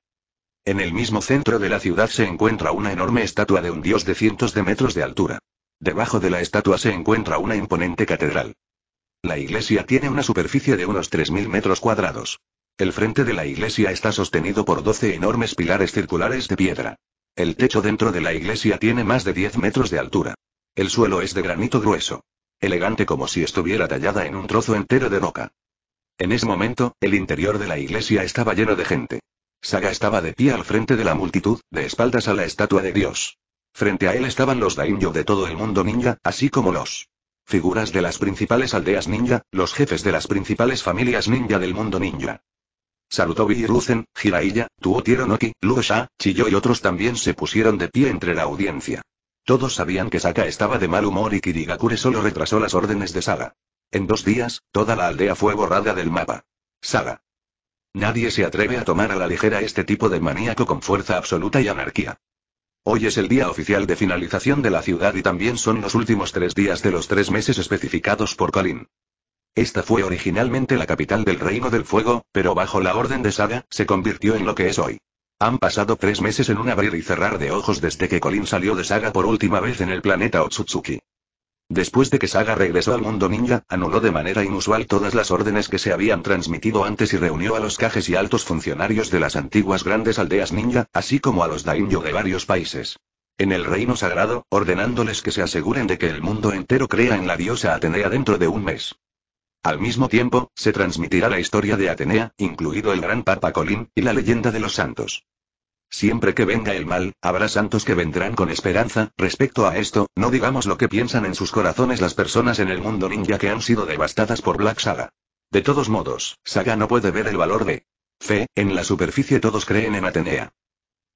En el mismo centro de la ciudad se encuentra una enorme estatua de un dios de cientos de metros de altura. Debajo de la estatua se encuentra una imponente catedral. La iglesia tiene una superficie de unos 3.000 metros cuadrados. El frente de la iglesia está sostenido por 12 enormes pilares circulares de piedra. El techo dentro de la iglesia tiene más de 10 metros de altura. El suelo es de granito grueso. Elegante como si estuviera tallada en un trozo entero de roca. En ese momento, el interior de la iglesia estaba lleno de gente. Saga estaba de pie al frente de la multitud, de espaldas a la estatua de Dios. Frente a él estaban los daimyo de todo el mundo ninja, así como los figuras de las principales aldeas ninja, los jefes de las principales familias ninja del mundo ninja. Sarutobi y Ruzen, Jiraiya, Tuotiero Noki, Luo Sha, Chiyo y otros también se pusieron de pie entre la audiencia. Todos sabían que Saka estaba de mal humor y Kirigakure solo retrasó las órdenes de Saga. En dos días, toda la aldea fue borrada del mapa. Saga. Nadie se atreve a tomar a la ligera este tipo de maníaco con fuerza absoluta y anarquía. Hoy es el día oficial de finalización de la ciudad y también son los últimos tres días de los tres meses especificados por Colin. Esta fue originalmente la capital del Reino del Fuego, pero bajo la orden de Saga, se convirtió en lo que es hoy. Han pasado tres meses en un abrir y cerrar de ojos desde que Colin salió de Saga por última vez en el planeta Otsutsuki. Después de que Saga regresó al mundo ninja, anuló de manera inusual todas las órdenes que se habían transmitido antes y reunió a los cajes y altos funcionarios de las antiguas grandes aldeas ninja, así como a los daimyo de varios países. En el reino sagrado, ordenándoles que se aseguren de que el mundo entero crea en la diosa Atenea dentro de un mes. Al mismo tiempo, se transmitirá la historia de Atenea, incluido el gran Papa Colin, y la leyenda de los santos. Siempre que venga el mal, habrá santos que vendrán con esperanza. Respecto a esto, no digamos lo que piensan en sus corazones las personas en el mundo ninja que han sido devastadas por Black Saga. De todos modos, Saga no puede ver el valor de fe, en la superficie todos creen en Atenea.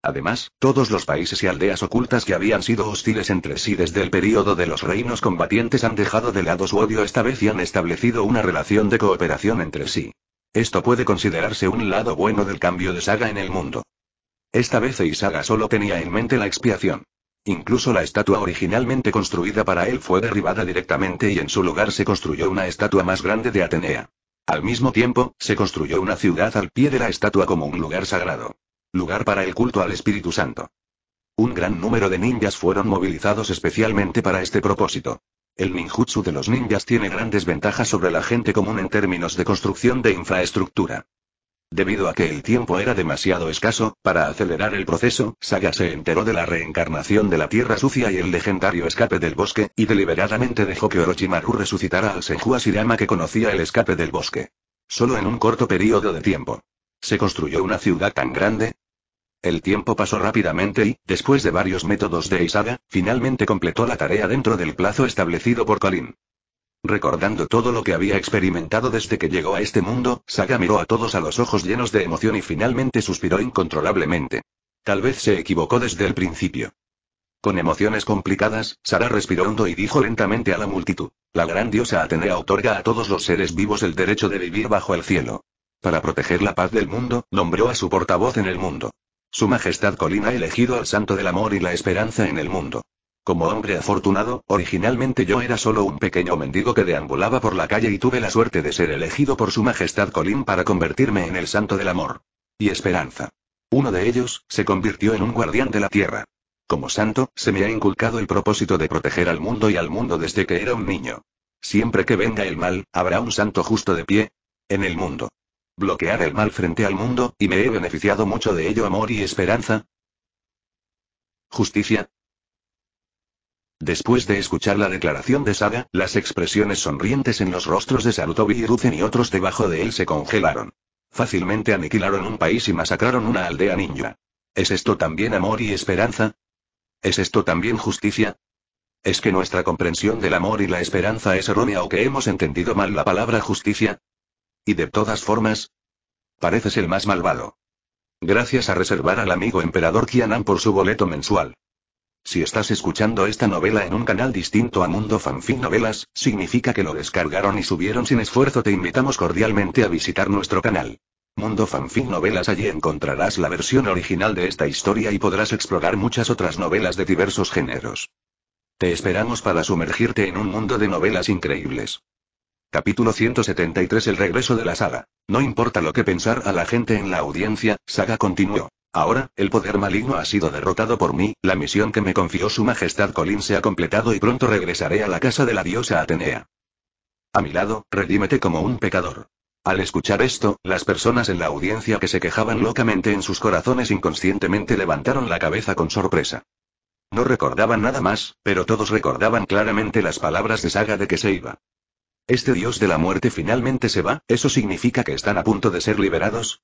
Además, todos los países y aldeas ocultas que habían sido hostiles entre sí desde el período de los reinos combatientes han dejado de lado su odio esta vez y han establecido una relación de cooperación entre sí. Esto puede considerarse un lado bueno del cambio de saga en el mundo. Esta vez Eisaga solo tenía en mente la expiación. Incluso la estatua originalmente construida para él fue derribada directamente y en su lugar se construyó una estatua más grande de Atenea. Al mismo tiempo, se construyó una ciudad al pie de la estatua como un lugar sagrado. Lugar para el culto al Espíritu Santo. Un gran número de ninjas fueron movilizados especialmente para este propósito. El ninjutsu de los ninjas tiene grandes ventajas sobre la gente común en términos de construcción de infraestructura. Debido a que el tiempo era demasiado escaso, para acelerar el proceso, Saga se enteró de la reencarnación de la Tierra Sucia y el legendario escape del bosque, y deliberadamente dejó que Orochimaru resucitara al Senju Asirama que conocía el escape del bosque. Solo en un corto periodo de tiempo. ¿Se construyó una ciudad tan grande? El tiempo pasó rápidamente y, después de varios métodos de Isaga, finalmente completó la tarea dentro del plazo establecido por Colin. Recordando todo lo que había experimentado desde que llegó a este mundo, Saga miró a todos a los ojos llenos de emoción y finalmente suspiró incontrolablemente. Tal vez se equivocó desde el principio. Con emociones complicadas, Sara respiró hondo y dijo lentamente a la multitud: La gran diosa Atenea otorga a todos los seres vivos el derecho de vivir bajo el cielo. Para proteger la paz del mundo, nombró a su portavoz en el mundo. Su Majestad Colin ha elegido al santo del amor y la esperanza en el mundo. Como hombre afortunado, originalmente yo era solo un pequeño mendigo que deambulaba por la calle y tuve la suerte de ser elegido por su Majestad Colin para convertirme en el santo del amor. Y esperanza. Uno de ellos, se convirtió en un guardián de la tierra. Como santo, se me ha inculcado el propósito de proteger al mundo y al mundo desde que era un niño. Siempre que venga el mal, habrá un santo justo de pie. En el mundo. Bloquear el mal frente al mundo, y me he beneficiado mucho de ello amor y esperanza. Justicia, Después de escuchar la declaración de Saga, las expresiones sonrientes en los rostros de Sarutobi y Ruzen y otros debajo de él se congelaron. Fácilmente aniquilaron un país y masacraron una aldea ninja. ¿Es esto también amor y esperanza? ¿Es esto también justicia? ¿Es que nuestra comprensión del amor y la esperanza es errónea o que hemos entendido mal la palabra justicia? Y de todas formas, pareces el más malvado. Gracias a reservar al amigo emperador Kianan por su boleto mensual. Si estás escuchando esta novela en un canal distinto a Mundo Fanfic Novelas, significa que lo descargaron y subieron sin esfuerzo. Te invitamos cordialmente a visitar nuestro canal. Mundo Fanfic Novelas allí encontrarás la versión original de esta historia y podrás explorar muchas otras novelas de diversos géneros. Te esperamos para sumergirte en un mundo de novelas increíbles. Capítulo 173 El regreso de la saga. No importa lo que pensar a la gente en la audiencia, Saga continuó. Ahora, el poder maligno ha sido derrotado por mí, la misión que me confió su majestad Colin se ha completado y pronto regresaré a la casa de la diosa Atenea. A mi lado, redímete como un pecador. Al escuchar esto, las personas en la audiencia que se quejaban locamente en sus corazones inconscientemente levantaron la cabeza con sorpresa. No recordaban nada más, pero todos recordaban claramente las palabras de Saga de que se iba. ¿Este dios de la muerte finalmente se va? ¿Eso significa que están a punto de ser liberados?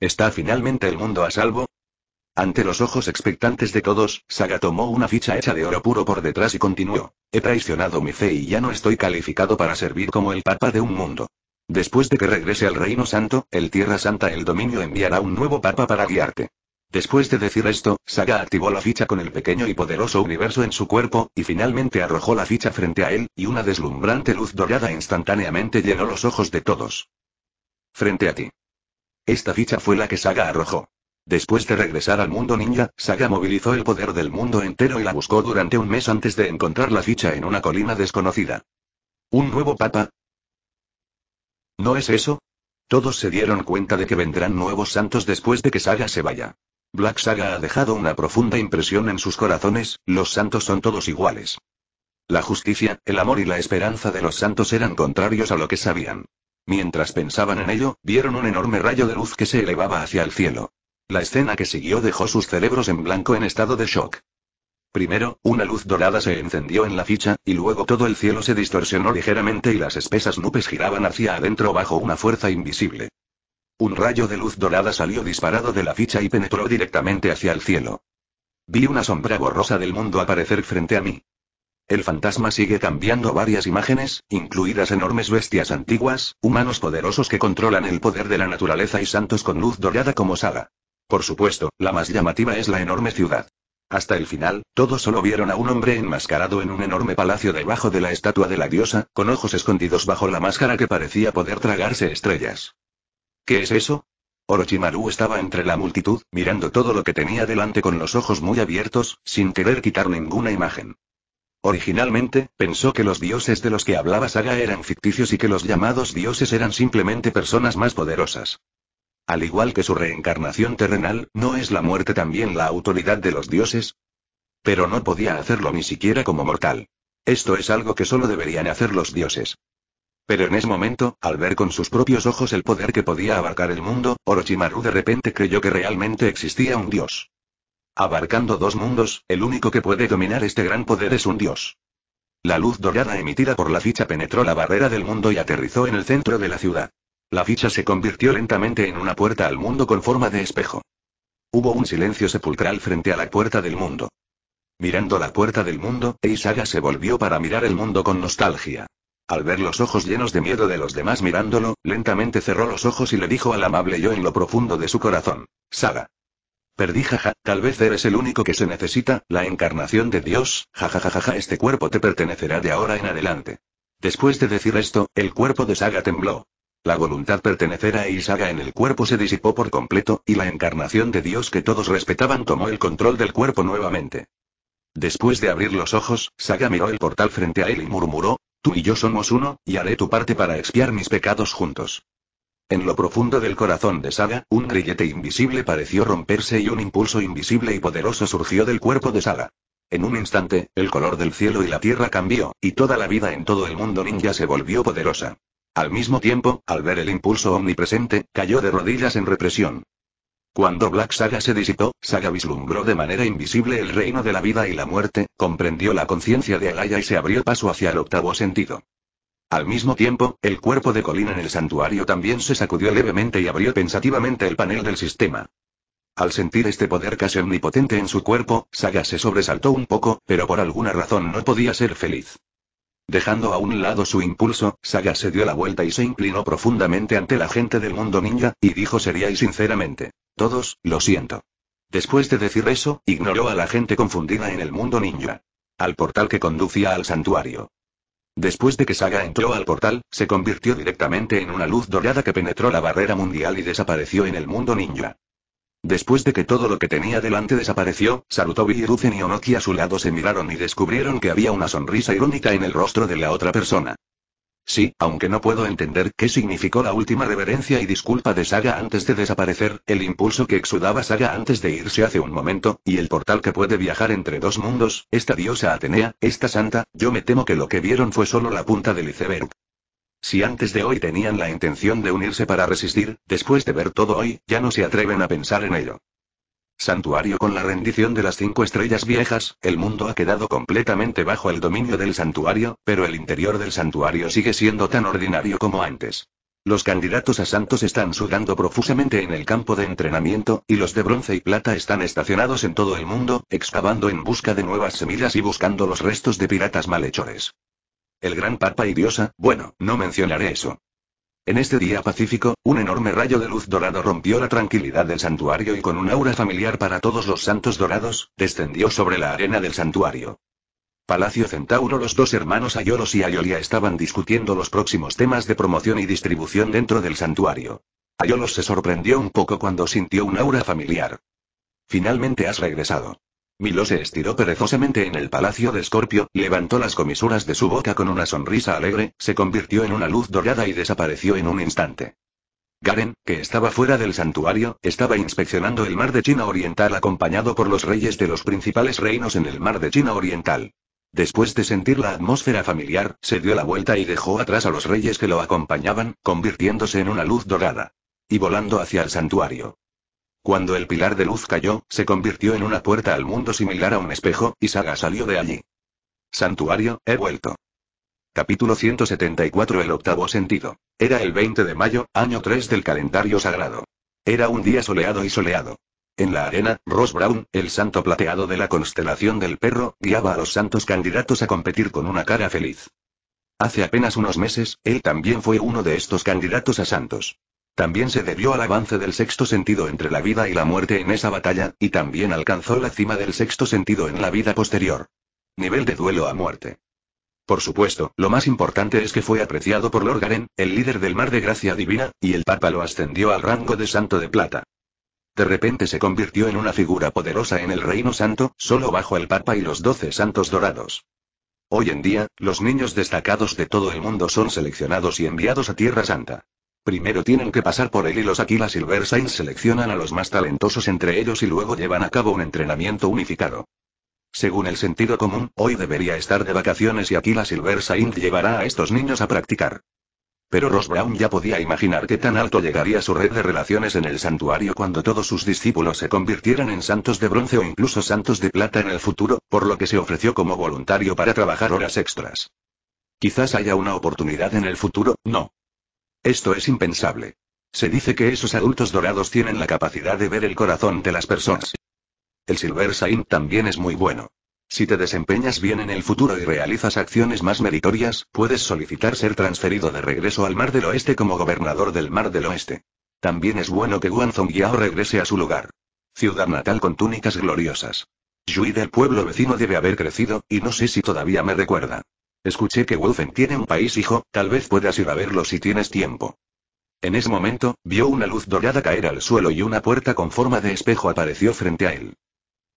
¿Está finalmente el mundo a salvo? Ante los ojos expectantes de todos, Saga tomó una ficha hecha de oro puro por detrás y continuó. He traicionado mi fe y ya no estoy calificado para servir como el papa de un mundo. Después de que regrese al Reino Santo, el Tierra Santa el Dominio enviará un nuevo papa para guiarte. Después de decir esto, Saga activó la ficha con el pequeño y poderoso universo en su cuerpo, y finalmente arrojó la ficha frente a él, y una deslumbrante luz dorada instantáneamente llenó los ojos de todos. Frente a ti. Esta ficha fue la que Saga arrojó. Después de regresar al mundo ninja, Saga movilizó el poder del mundo entero y la buscó durante un mes antes de encontrar la ficha en una colina desconocida. ¿Un nuevo papa? ¿No es eso? Todos se dieron cuenta de que vendrán nuevos santos después de que Saga se vaya. Black Saga ha dejado una profunda impresión en sus corazones, los santos son todos iguales. La justicia, el amor y la esperanza de los santos eran contrarios a lo que sabían. Mientras pensaban en ello, vieron un enorme rayo de luz que se elevaba hacia el cielo. La escena que siguió dejó sus cerebros en blanco en estado de shock. Primero, una luz dorada se encendió en la ficha, y luego todo el cielo se distorsionó ligeramente y las espesas nubes giraban hacia adentro bajo una fuerza invisible. Un rayo de luz dorada salió disparado de la ficha y penetró directamente hacia el cielo. Vi una sombra borrosa del mundo aparecer frente a mí. El fantasma sigue cambiando varias imágenes, incluidas enormes bestias antiguas, humanos poderosos que controlan el poder de la naturaleza y santos con luz dorada como saga. Por supuesto, la más llamativa es la enorme ciudad. Hasta el final, todos solo vieron a un hombre enmascarado en un enorme palacio debajo de la estatua de la diosa, con ojos escondidos bajo la máscara que parecía poder tragarse estrellas. ¿Qué es eso? Orochimaru estaba entre la multitud, mirando todo lo que tenía delante con los ojos muy abiertos, sin querer quitar ninguna imagen. Originalmente, pensó que los dioses de los que hablaba Saga eran ficticios y que los llamados dioses eran simplemente personas más poderosas. Al igual que su reencarnación terrenal, ¿no es la muerte también la autoridad de los dioses? Pero no podía hacerlo ni siquiera como mortal. Esto es algo que solo deberían hacer los dioses. Pero en ese momento, al ver con sus propios ojos el poder que podía abarcar el mundo, Orochimaru de repente creyó que realmente existía un dios. Abarcando dos mundos, el único que puede dominar este gran poder es un dios. La luz dorada emitida por la ficha penetró la barrera del mundo y aterrizó en el centro de la ciudad. La ficha se convirtió lentamente en una puerta al mundo con forma de espejo. Hubo un silencio sepulcral frente a la puerta del mundo. Mirando la puerta del mundo, Eisaga se volvió para mirar el mundo con nostalgia. Al ver los ojos llenos de miedo de los demás mirándolo, lentamente cerró los ojos y le dijo al amable yo en lo profundo de su corazón, Saga. Perdí jaja, tal vez eres el único que se necesita, la encarnación de Dios, jajajaja este cuerpo te pertenecerá de ahora en adelante. Después de decir esto, el cuerpo de Saga tembló. La voluntad pertenecer a Isaga en el cuerpo se disipó por completo, y la encarnación de Dios que todos respetaban tomó el control del cuerpo nuevamente. Después de abrir los ojos, Saga miró el portal frente a él y murmuró, Tú y yo somos uno, y haré tu parte para expiar mis pecados juntos. En lo profundo del corazón de Saga, un grillete invisible pareció romperse y un impulso invisible y poderoso surgió del cuerpo de Saga. En un instante, el color del cielo y la tierra cambió, y toda la vida en todo el mundo ninja se volvió poderosa. Al mismo tiempo, al ver el impulso omnipresente, cayó de rodillas en represión. Cuando Black Saga se disipó, Saga vislumbró de manera invisible el reino de la vida y la muerte, comprendió la conciencia de Alaya y se abrió paso hacia el octavo sentido. Al mismo tiempo, el cuerpo de Colin en el santuario también se sacudió levemente y abrió pensativamente el panel del sistema. Al sentir este poder casi omnipotente en su cuerpo, Saga se sobresaltó un poco, pero por alguna razón no podía ser feliz. Dejando a un lado su impulso, Saga se dio la vuelta y se inclinó profundamente ante la gente del mundo ninja, y dijo seria y sinceramente. Todos, lo siento. Después de decir eso, ignoró a la gente confundida en el mundo ninja. Al portal que conducía al santuario. Después de que Saga entró al portal, se convirtió directamente en una luz dorada que penetró la barrera mundial y desapareció en el mundo ninja. Después de que todo lo que tenía delante desapareció, Sarutobi y Ruzen y Onoki a su lado se miraron y descubrieron que había una sonrisa irónica en el rostro de la otra persona. Sí, aunque no puedo entender qué significó la última reverencia y disculpa de Saga antes de desaparecer, el impulso que exudaba Saga antes de irse hace un momento, y el portal que puede viajar entre dos mundos, esta diosa Atenea, esta santa, yo me temo que lo que vieron fue solo la punta del iceberg. Si antes de hoy tenían la intención de unirse para resistir, después de ver todo hoy, ya no se atreven a pensar en ello. Santuario con la rendición de las cinco estrellas viejas, el mundo ha quedado completamente bajo el dominio del santuario, pero el interior del santuario sigue siendo tan ordinario como antes. Los candidatos a santos están sudando profusamente en el campo de entrenamiento, y los de bronce y plata están estacionados en todo el mundo, excavando en busca de nuevas semillas y buscando los restos de piratas malhechores. El gran papa y diosa, bueno, no mencionaré eso. En este día pacífico, un enorme rayo de luz dorado rompió la tranquilidad del santuario y con un aura familiar para todos los santos dorados, descendió sobre la arena del santuario. Palacio Centauro Los dos hermanos Ayolos y Ayolia estaban discutiendo los próximos temas de promoción y distribución dentro del santuario. Ayolos se sorprendió un poco cuando sintió un aura familiar. Finalmente has regresado. Milo se estiró perezosamente en el palacio de Escorpio, levantó las comisuras de su boca con una sonrisa alegre, se convirtió en una luz dorada y desapareció en un instante. Garen, que estaba fuera del santuario, estaba inspeccionando el mar de China Oriental acompañado por los reyes de los principales reinos en el mar de China Oriental. Después de sentir la atmósfera familiar, se dio la vuelta y dejó atrás a los reyes que lo acompañaban, convirtiéndose en una luz dorada. Y volando hacia el santuario. Cuando el pilar de luz cayó, se convirtió en una puerta al mundo similar a un espejo, y Saga salió de allí. Santuario, he vuelto. Capítulo 174 El octavo sentido. Era el 20 de mayo, año 3 del calendario sagrado. Era un día soleado y soleado. En la arena, Ross Brown, el santo plateado de la constelación del perro, guiaba a los santos candidatos a competir con una cara feliz. Hace apenas unos meses, él también fue uno de estos candidatos a santos. También se debió al avance del sexto sentido entre la vida y la muerte en esa batalla, y también alcanzó la cima del sexto sentido en la vida posterior. Nivel de duelo a muerte. Por supuesto, lo más importante es que fue apreciado por Lord Garen, el líder del mar de gracia divina, y el Papa lo ascendió al rango de santo de plata. De repente se convirtió en una figura poderosa en el Reino Santo, solo bajo el Papa y los doce santos dorados. Hoy en día, los niños destacados de todo el mundo son seleccionados y enviados a Tierra Santa. Primero tienen que pasar por él y los Aquila Silver Saints seleccionan a los más talentosos entre ellos y luego llevan a cabo un entrenamiento unificado. Según el sentido común, hoy debería estar de vacaciones y Aquila Silver Saint llevará a estos niños a practicar. Pero Ross Brown ya podía imaginar qué tan alto llegaría su red de relaciones en el santuario cuando todos sus discípulos se convirtieran en santos de bronce o incluso santos de plata en el futuro, por lo que se ofreció como voluntario para trabajar horas extras. Quizás haya una oportunidad en el futuro, no. Esto es impensable. Se dice que esos adultos dorados tienen la capacidad de ver el corazón de las personas. El Silver Saint también es muy bueno. Si te desempeñas bien en el futuro y realizas acciones más meritorias, puedes solicitar ser transferido de regreso al Mar del Oeste como gobernador del Mar del Oeste. También es bueno que Guanzong Yao regrese a su lugar. Ciudad natal con túnicas gloriosas. Yui del pueblo vecino debe haber crecido, y no sé si todavía me recuerda. Escuché que Wolfen tiene un país hijo, tal vez puedas ir a verlo si tienes tiempo. En ese momento, vio una luz dorada caer al suelo y una puerta con forma de espejo apareció frente a él.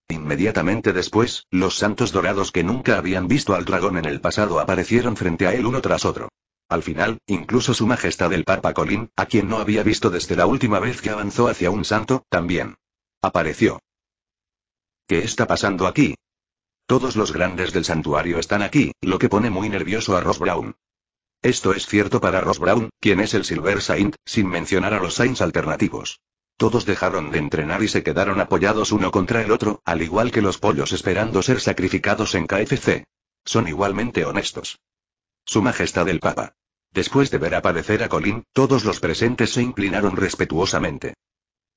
Inmediatamente después, los santos dorados que nunca habían visto al dragón en el pasado aparecieron frente a él uno tras otro. Al final, incluso su majestad el Papa Colin, a quien no había visto desde la última vez que avanzó hacia un santo, también. Apareció. ¿Qué está pasando aquí? Todos los grandes del santuario están aquí, lo que pone muy nervioso a Ross Brown. Esto es cierto para Ross Brown, quien es el Silver Saint, sin mencionar a los Saints alternativos. Todos dejaron de entrenar y se quedaron apoyados uno contra el otro, al igual que los pollos esperando ser sacrificados en KFC. Son igualmente honestos. Su Majestad el Papa. Después de ver aparecer a Colin, todos los presentes se inclinaron respetuosamente.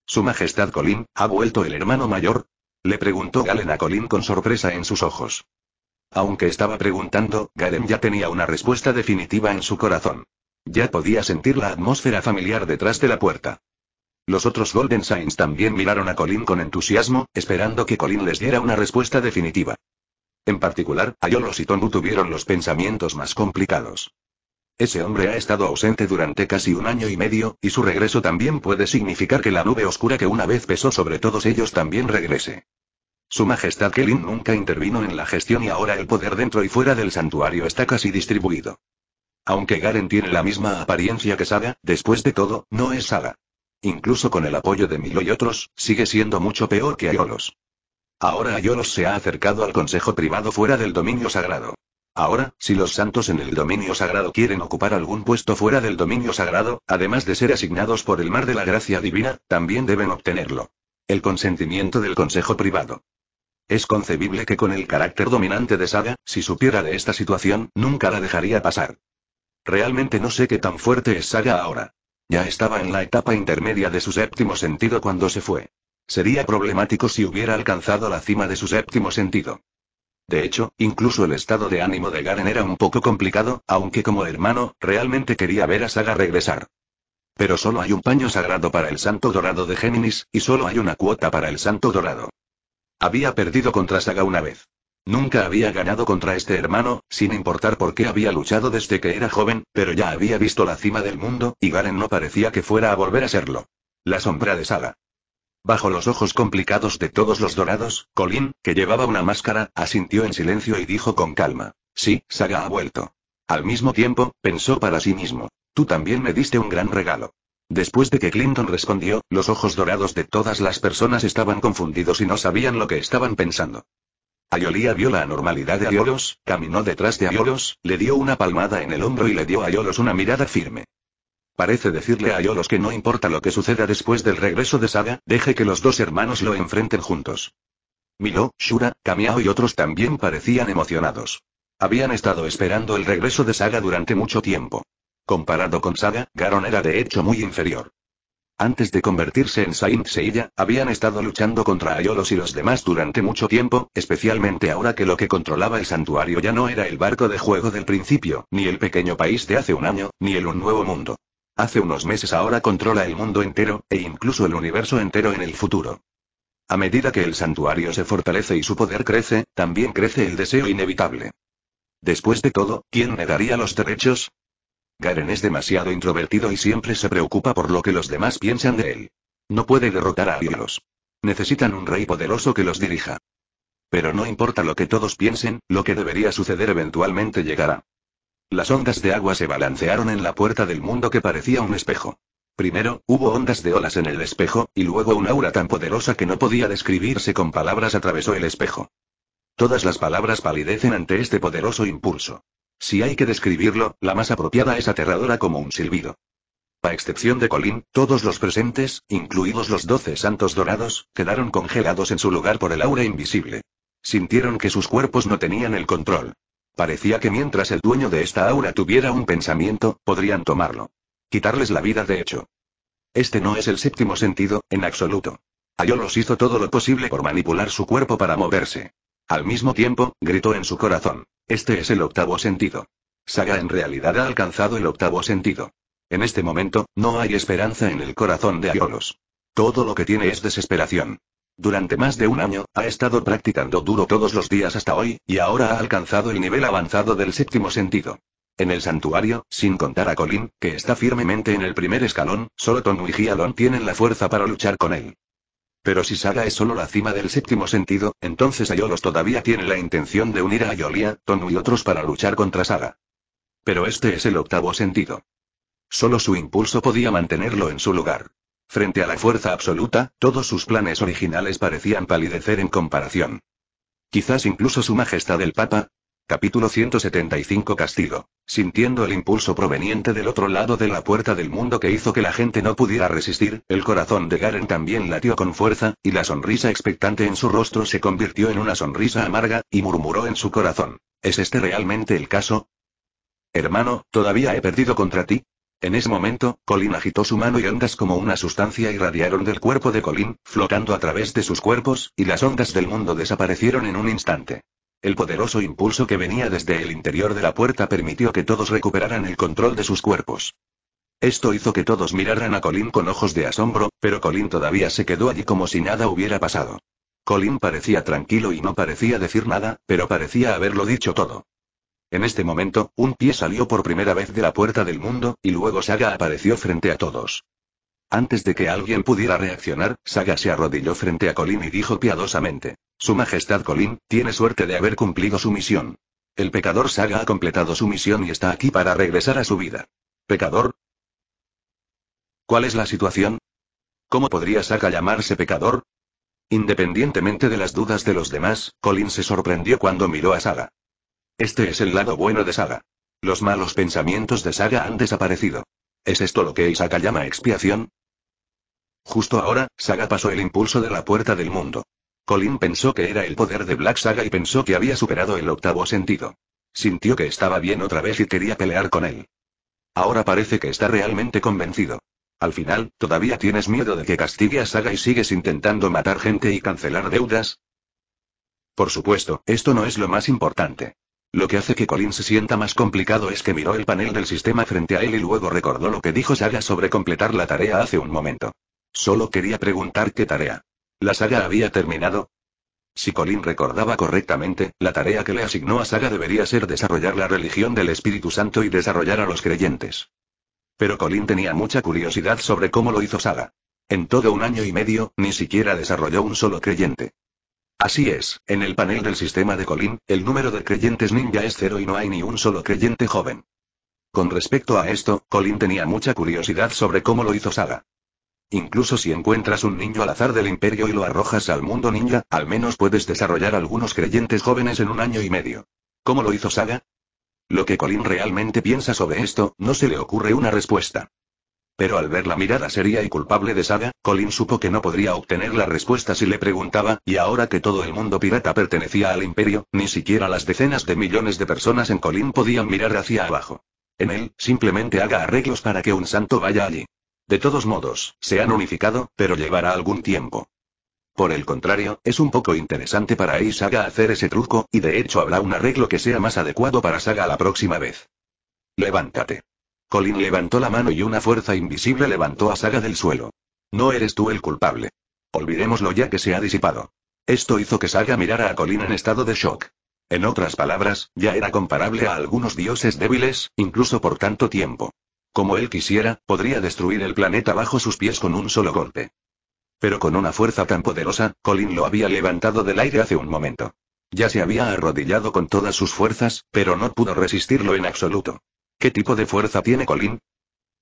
Su Majestad Colin, ¿ha vuelto el hermano mayor? Le preguntó Galen a Colin con sorpresa en sus ojos. Aunque estaba preguntando, Galen ya tenía una respuesta definitiva en su corazón. Ya podía sentir la atmósfera familiar detrás de la puerta. Los otros Golden Saints también miraron a Colin con entusiasmo, esperando que Colin les diera una respuesta definitiva. En particular, Ayolos y Tonbu tuvieron los pensamientos más complicados. Ese hombre ha estado ausente durante casi un año y medio, y su regreso también puede significar que la nube oscura que una vez pesó sobre todos ellos también regrese. Su Majestad Kelin nunca intervino en la gestión y ahora el poder dentro y fuera del santuario está casi distribuido. Aunque Garen tiene la misma apariencia que Saga, después de todo, no es Saga. Incluso con el apoyo de Milo y otros, sigue siendo mucho peor que Ayolos. Ahora Ayolos se ha acercado al consejo privado fuera del dominio sagrado. Ahora, si los santos en el dominio sagrado quieren ocupar algún puesto fuera del dominio sagrado, además de ser asignados por el mar de la gracia divina, también deben obtenerlo. El consentimiento del consejo privado. Es concebible que con el carácter dominante de Saga, si supiera de esta situación, nunca la dejaría pasar. Realmente no sé qué tan fuerte es Saga ahora. Ya estaba en la etapa intermedia de su séptimo sentido cuando se fue. Sería problemático si hubiera alcanzado la cima de su séptimo sentido. De hecho, incluso el estado de ánimo de Garen era un poco complicado, aunque como hermano, realmente quería ver a Saga regresar. Pero solo hay un paño sagrado para el Santo Dorado de Géminis, y solo hay una cuota para el Santo Dorado. Había perdido contra Saga una vez. Nunca había ganado contra este hermano, sin importar por qué había luchado desde que era joven, pero ya había visto la cima del mundo, y Garen no parecía que fuera a volver a serlo. La sombra de Saga. Bajo los ojos complicados de todos los dorados, Colin, que llevaba una máscara, asintió en silencio y dijo con calma. Sí, Saga ha vuelto. Al mismo tiempo, pensó para sí mismo. Tú también me diste un gran regalo. Después de que Clinton respondió, los ojos dorados de todas las personas estaban confundidos y no sabían lo que estaban pensando. Ayolía vio la anormalidad de Ayolos, caminó detrás de Ayolos, le dio una palmada en el hombro y le dio a Ayolos una mirada firme. Parece decirle a Ayolos que no importa lo que suceda después del regreso de Saga, deje que los dos hermanos lo enfrenten juntos. Milo, Shura, Kamiao y otros también parecían emocionados. Habían estado esperando el regreso de Saga durante mucho tiempo. Comparado con Saga, Garon era de hecho muy inferior. Antes de convertirse en Saint Seiya, habían estado luchando contra Ayolos y los demás durante mucho tiempo, especialmente ahora que lo que controlaba el santuario ya no era el barco de juego del principio, ni el pequeño país de hace un año, ni el un nuevo mundo. Hace unos meses ahora controla el mundo entero, e incluso el universo entero en el futuro. A medida que el santuario se fortalece y su poder crece, también crece el deseo inevitable. Después de todo, ¿quién me daría los derechos? Garen es demasiado introvertido y siempre se preocupa por lo que los demás piensan de él. No puede derrotar a Ayolos. Necesitan un rey poderoso que los dirija. Pero no importa lo que todos piensen, lo que debería suceder eventualmente llegará. Las ondas de agua se balancearon en la puerta del mundo que parecía un espejo. Primero, hubo ondas de olas en el espejo, y luego un aura tan poderosa que no podía describirse con palabras atravesó el espejo. Todas las palabras palidecen ante este poderoso impulso. Si hay que describirlo, la más apropiada es aterradora como un silbido. A excepción de Colin, todos los presentes, incluidos los doce santos dorados, quedaron congelados en su lugar por el aura invisible. Sintieron que sus cuerpos no tenían el control. Parecía que mientras el dueño de esta aura tuviera un pensamiento, podrían tomarlo. Quitarles la vida de hecho. Este no es el séptimo sentido, en absoluto. Ayolos hizo todo lo posible por manipular su cuerpo para moverse. Al mismo tiempo, gritó en su corazón. Este es el octavo sentido. Saga en realidad ha alcanzado el octavo sentido. En este momento, no hay esperanza en el corazón de Ayolos. Todo lo que tiene es desesperación. Durante más de un año, ha estado practicando duro todos los días hasta hoy, y ahora ha alcanzado el nivel avanzado del séptimo sentido. En el santuario, sin contar a Colin, que está firmemente en el primer escalón, solo Tonu y Gialon tienen la fuerza para luchar con él. Pero si Saga es solo la cima del séptimo sentido, entonces Ayolos todavía tiene la intención de unir a Ayolia, Tonu y otros para luchar contra Saga. Pero este es el octavo sentido. Solo su impulso podía mantenerlo en su lugar. Frente a la fuerza absoluta, todos sus planes originales parecían palidecer en comparación. Quizás incluso su majestad el Papa. Capítulo 175 Castigo. Sintiendo el impulso proveniente del otro lado de la puerta del mundo que hizo que la gente no pudiera resistir, el corazón de Garen también latió con fuerza, y la sonrisa expectante en su rostro se convirtió en una sonrisa amarga, y murmuró en su corazón. ¿Es este realmente el caso? Hermano, ¿todavía he perdido contra ti? En ese momento, Colin agitó su mano y ondas como una sustancia irradiaron del cuerpo de Colin, flotando a través de sus cuerpos, y las ondas del mundo desaparecieron en un instante. El poderoso impulso que venía desde el interior de la puerta permitió que todos recuperaran el control de sus cuerpos. Esto hizo que todos miraran a Colin con ojos de asombro, pero Colin todavía se quedó allí como si nada hubiera pasado. Colin parecía tranquilo y no parecía decir nada, pero parecía haberlo dicho todo. En este momento, un pie salió por primera vez de la puerta del mundo, y luego Saga apareció frente a todos. Antes de que alguien pudiera reaccionar, Saga se arrodilló frente a Colin y dijo piadosamente. Su Majestad Colin, tiene suerte de haber cumplido su misión. El pecador Saga ha completado su misión y está aquí para regresar a su vida. ¿Pecador? ¿Cuál es la situación? ¿Cómo podría Saga llamarse pecador? Independientemente de las dudas de los demás, Colin se sorprendió cuando miró a Saga. Este es el lado bueno de Saga. Los malos pensamientos de Saga han desaparecido. ¿Es esto lo que Isaka llama expiación? Justo ahora, Saga pasó el impulso de la puerta del mundo. Colin pensó que era el poder de Black Saga y pensó que había superado el octavo sentido. Sintió que estaba bien otra vez y quería pelear con él. Ahora parece que está realmente convencido. Al final, ¿todavía tienes miedo de que castigue a Saga y sigues intentando matar gente y cancelar deudas? Por supuesto, esto no es lo más importante. Lo que hace que Colin se sienta más complicado es que miró el panel del sistema frente a él y luego recordó lo que dijo Saga sobre completar la tarea hace un momento. Solo quería preguntar qué tarea. ¿La saga había terminado? Si Colin recordaba correctamente, la tarea que le asignó a Saga debería ser desarrollar la religión del Espíritu Santo y desarrollar a los creyentes. Pero Colin tenía mucha curiosidad sobre cómo lo hizo Saga. En todo un año y medio, ni siquiera desarrolló un solo creyente. Así es, en el panel del sistema de Colin, el número de creyentes ninja es cero y no hay ni un solo creyente joven. Con respecto a esto, Colin tenía mucha curiosidad sobre cómo lo hizo Saga. Incluso si encuentras un niño al azar del imperio y lo arrojas al mundo ninja, al menos puedes desarrollar algunos creyentes jóvenes en un año y medio. ¿Cómo lo hizo Saga? Lo que Colin realmente piensa sobre esto, no se le ocurre una respuesta. Pero al ver la mirada seria y culpable de Saga, Colin supo que no podría obtener la respuesta si le preguntaba, y ahora que todo el mundo pirata pertenecía al imperio, ni siquiera las decenas de millones de personas en Colin podían mirar hacia abajo. En él, simplemente haga arreglos para que un santo vaya allí. De todos modos, se han unificado, pero llevará algún tiempo. Por el contrario, es un poco interesante para Ei Saga hacer ese truco, y de hecho habrá un arreglo que sea más adecuado para Saga la próxima vez. Levántate. Colin levantó la mano y una fuerza invisible levantó a Saga del suelo. No eres tú el culpable. Olvidémoslo ya que se ha disipado. Esto hizo que Saga mirara a Colin en estado de shock. En otras palabras, ya era comparable a algunos dioses débiles, incluso por tanto tiempo. Como él quisiera, podría destruir el planeta bajo sus pies con un solo golpe. Pero con una fuerza tan poderosa, Colin lo había levantado del aire hace un momento. Ya se había arrodillado con todas sus fuerzas, pero no pudo resistirlo en absoluto. ¿Qué tipo de fuerza tiene Colin?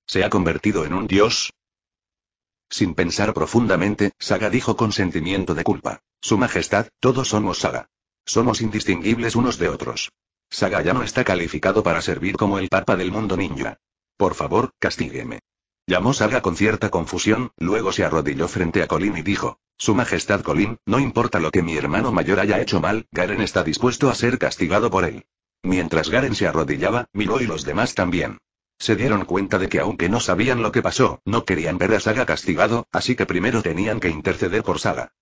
¿Se ha convertido en un dios? Sin pensar profundamente, Saga dijo con sentimiento de culpa. Su Majestad, todos somos Saga. Somos indistinguibles unos de otros. Saga ya no está calificado para servir como el Papa del mundo ninja. Por favor, castígueme. Llamó Saga con cierta confusión, luego se arrodilló frente a Colin y dijo, Su Majestad Colin, no importa lo que mi hermano mayor haya hecho mal, Garen está dispuesto a ser castigado por él. Mientras Garen se arrodillaba, Milo y los demás también. Se dieron cuenta de que aunque no sabían lo que pasó, no querían ver a Saga castigado, así que primero tenían que interceder por Saga.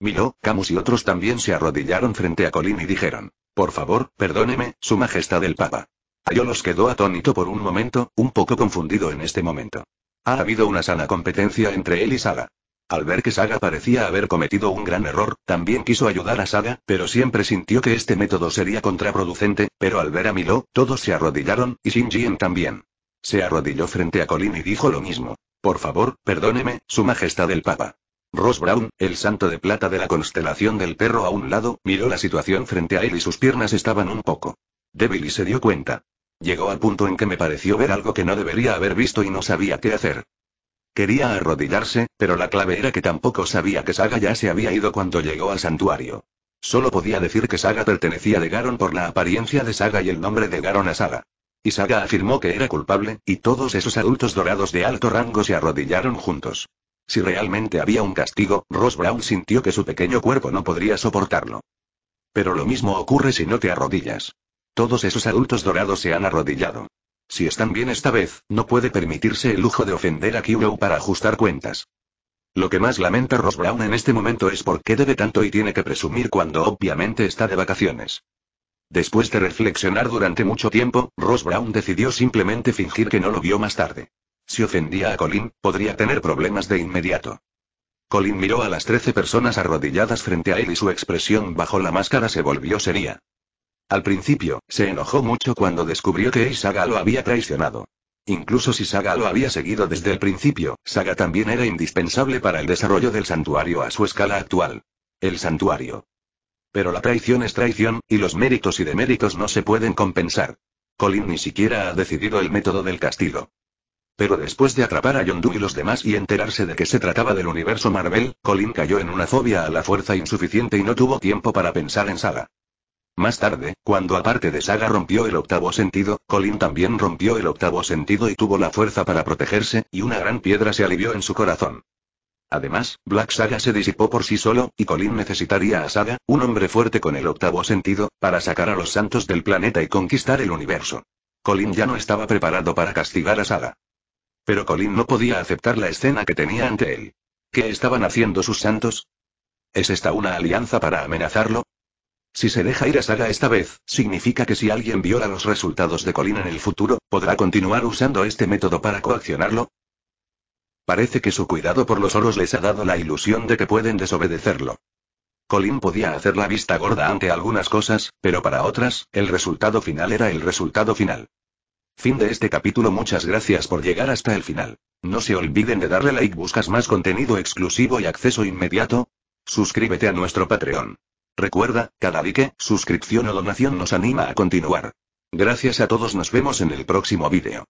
Milo, Camus y otros también se arrodillaron frente a Colin y dijeron, Por favor, perdóneme, Su Majestad el Papa. Ayolos quedó atónito por un momento, un poco confundido en este momento. Ha habido una sana competencia entre él y Saga. Al ver que Saga parecía haber cometido un gran error, también quiso ayudar a Saga, pero siempre sintió que este método sería contraproducente, pero al ver a Milo, todos se arrodillaron, y Shin también. Se arrodilló frente a Colin y dijo lo mismo. Por favor, perdóneme, Su Majestad el Papa. Ross Brown, el santo de plata de la constelación del perro a un lado, miró la situación frente a él y sus piernas estaban un poco débil y se dio cuenta. Llegó al punto en que me pareció ver algo que no debería haber visto y no sabía qué hacer. Quería arrodillarse, pero la clave era que tampoco sabía que Saga ya se había ido cuando llegó al santuario. Solo podía decir que Saga pertenecía a Garon por la apariencia de Saga y el nombre de Garon a Saga. Y Saga afirmó que era culpable, y todos esos adultos dorados de alto rango se arrodillaron juntos. Si realmente había un castigo, Ross Brown sintió que su pequeño cuerpo no podría soportarlo. Pero lo mismo ocurre si no te arrodillas. Todos esos adultos dorados se han arrodillado. Si están bien esta vez, no puede permitirse el lujo de ofender a Kuro para ajustar cuentas. Lo que más lamenta Ross Brown en este momento es por qué debe tanto y tiene que presumir cuando obviamente está de vacaciones. Después de reflexionar durante mucho tiempo, Ross Brown decidió simplemente fingir que no lo vio más tarde. Si ofendía a Colin, podría tener problemas de inmediato. Colin miró a las trece personas arrodilladas frente a él y su expresión bajo la máscara se volvió seria. Al principio, se enojó mucho cuando descubrió que Saga lo había traicionado. Incluso si Saga lo había seguido desde el principio, Saga también era indispensable para el desarrollo del santuario a su escala actual. El santuario. Pero la traición es traición, y los méritos y deméritos no se pueden compensar. Colin ni siquiera ha decidido el método del castigo. Pero después de atrapar a Yondu y los demás y enterarse de que se trataba del universo Marvel, Colin cayó en una fobia a la fuerza insuficiente y no tuvo tiempo para pensar en Saga. Más tarde, cuando aparte de Saga rompió el octavo sentido, Colin también rompió el octavo sentido y tuvo la fuerza para protegerse, y una gran piedra se alivió en su corazón. Además, Black Saga se disipó por sí solo, y Colin necesitaría a Saga, un hombre fuerte con el octavo sentido, para sacar a los santos del planeta y conquistar el universo. Colin ya no estaba preparado para castigar a Saga. Pero Colin no podía aceptar la escena que tenía ante él. ¿Qué estaban haciendo sus santos? ¿Es esta una alianza para amenazarlo? Si se deja ir a Saga esta vez, significa que si alguien viola los resultados de Colin en el futuro, ¿podrá continuar usando este método para coaccionarlo? Parece que su cuidado por los oros les ha dado la ilusión de que pueden desobedecerlo. Colin podía hacer la vista gorda ante algunas cosas, pero para otras, el resultado final era el resultado final. Fin de este capítulo. Muchas gracias por llegar hasta el final. No se olviden de darle like. ¿Buscas más contenido exclusivo y acceso inmediato? Suscríbete a nuestro Patreon. Recuerda, cada like, suscripción o donación nos anima a continuar. Gracias a todos. Nos vemos en el próximo vídeo.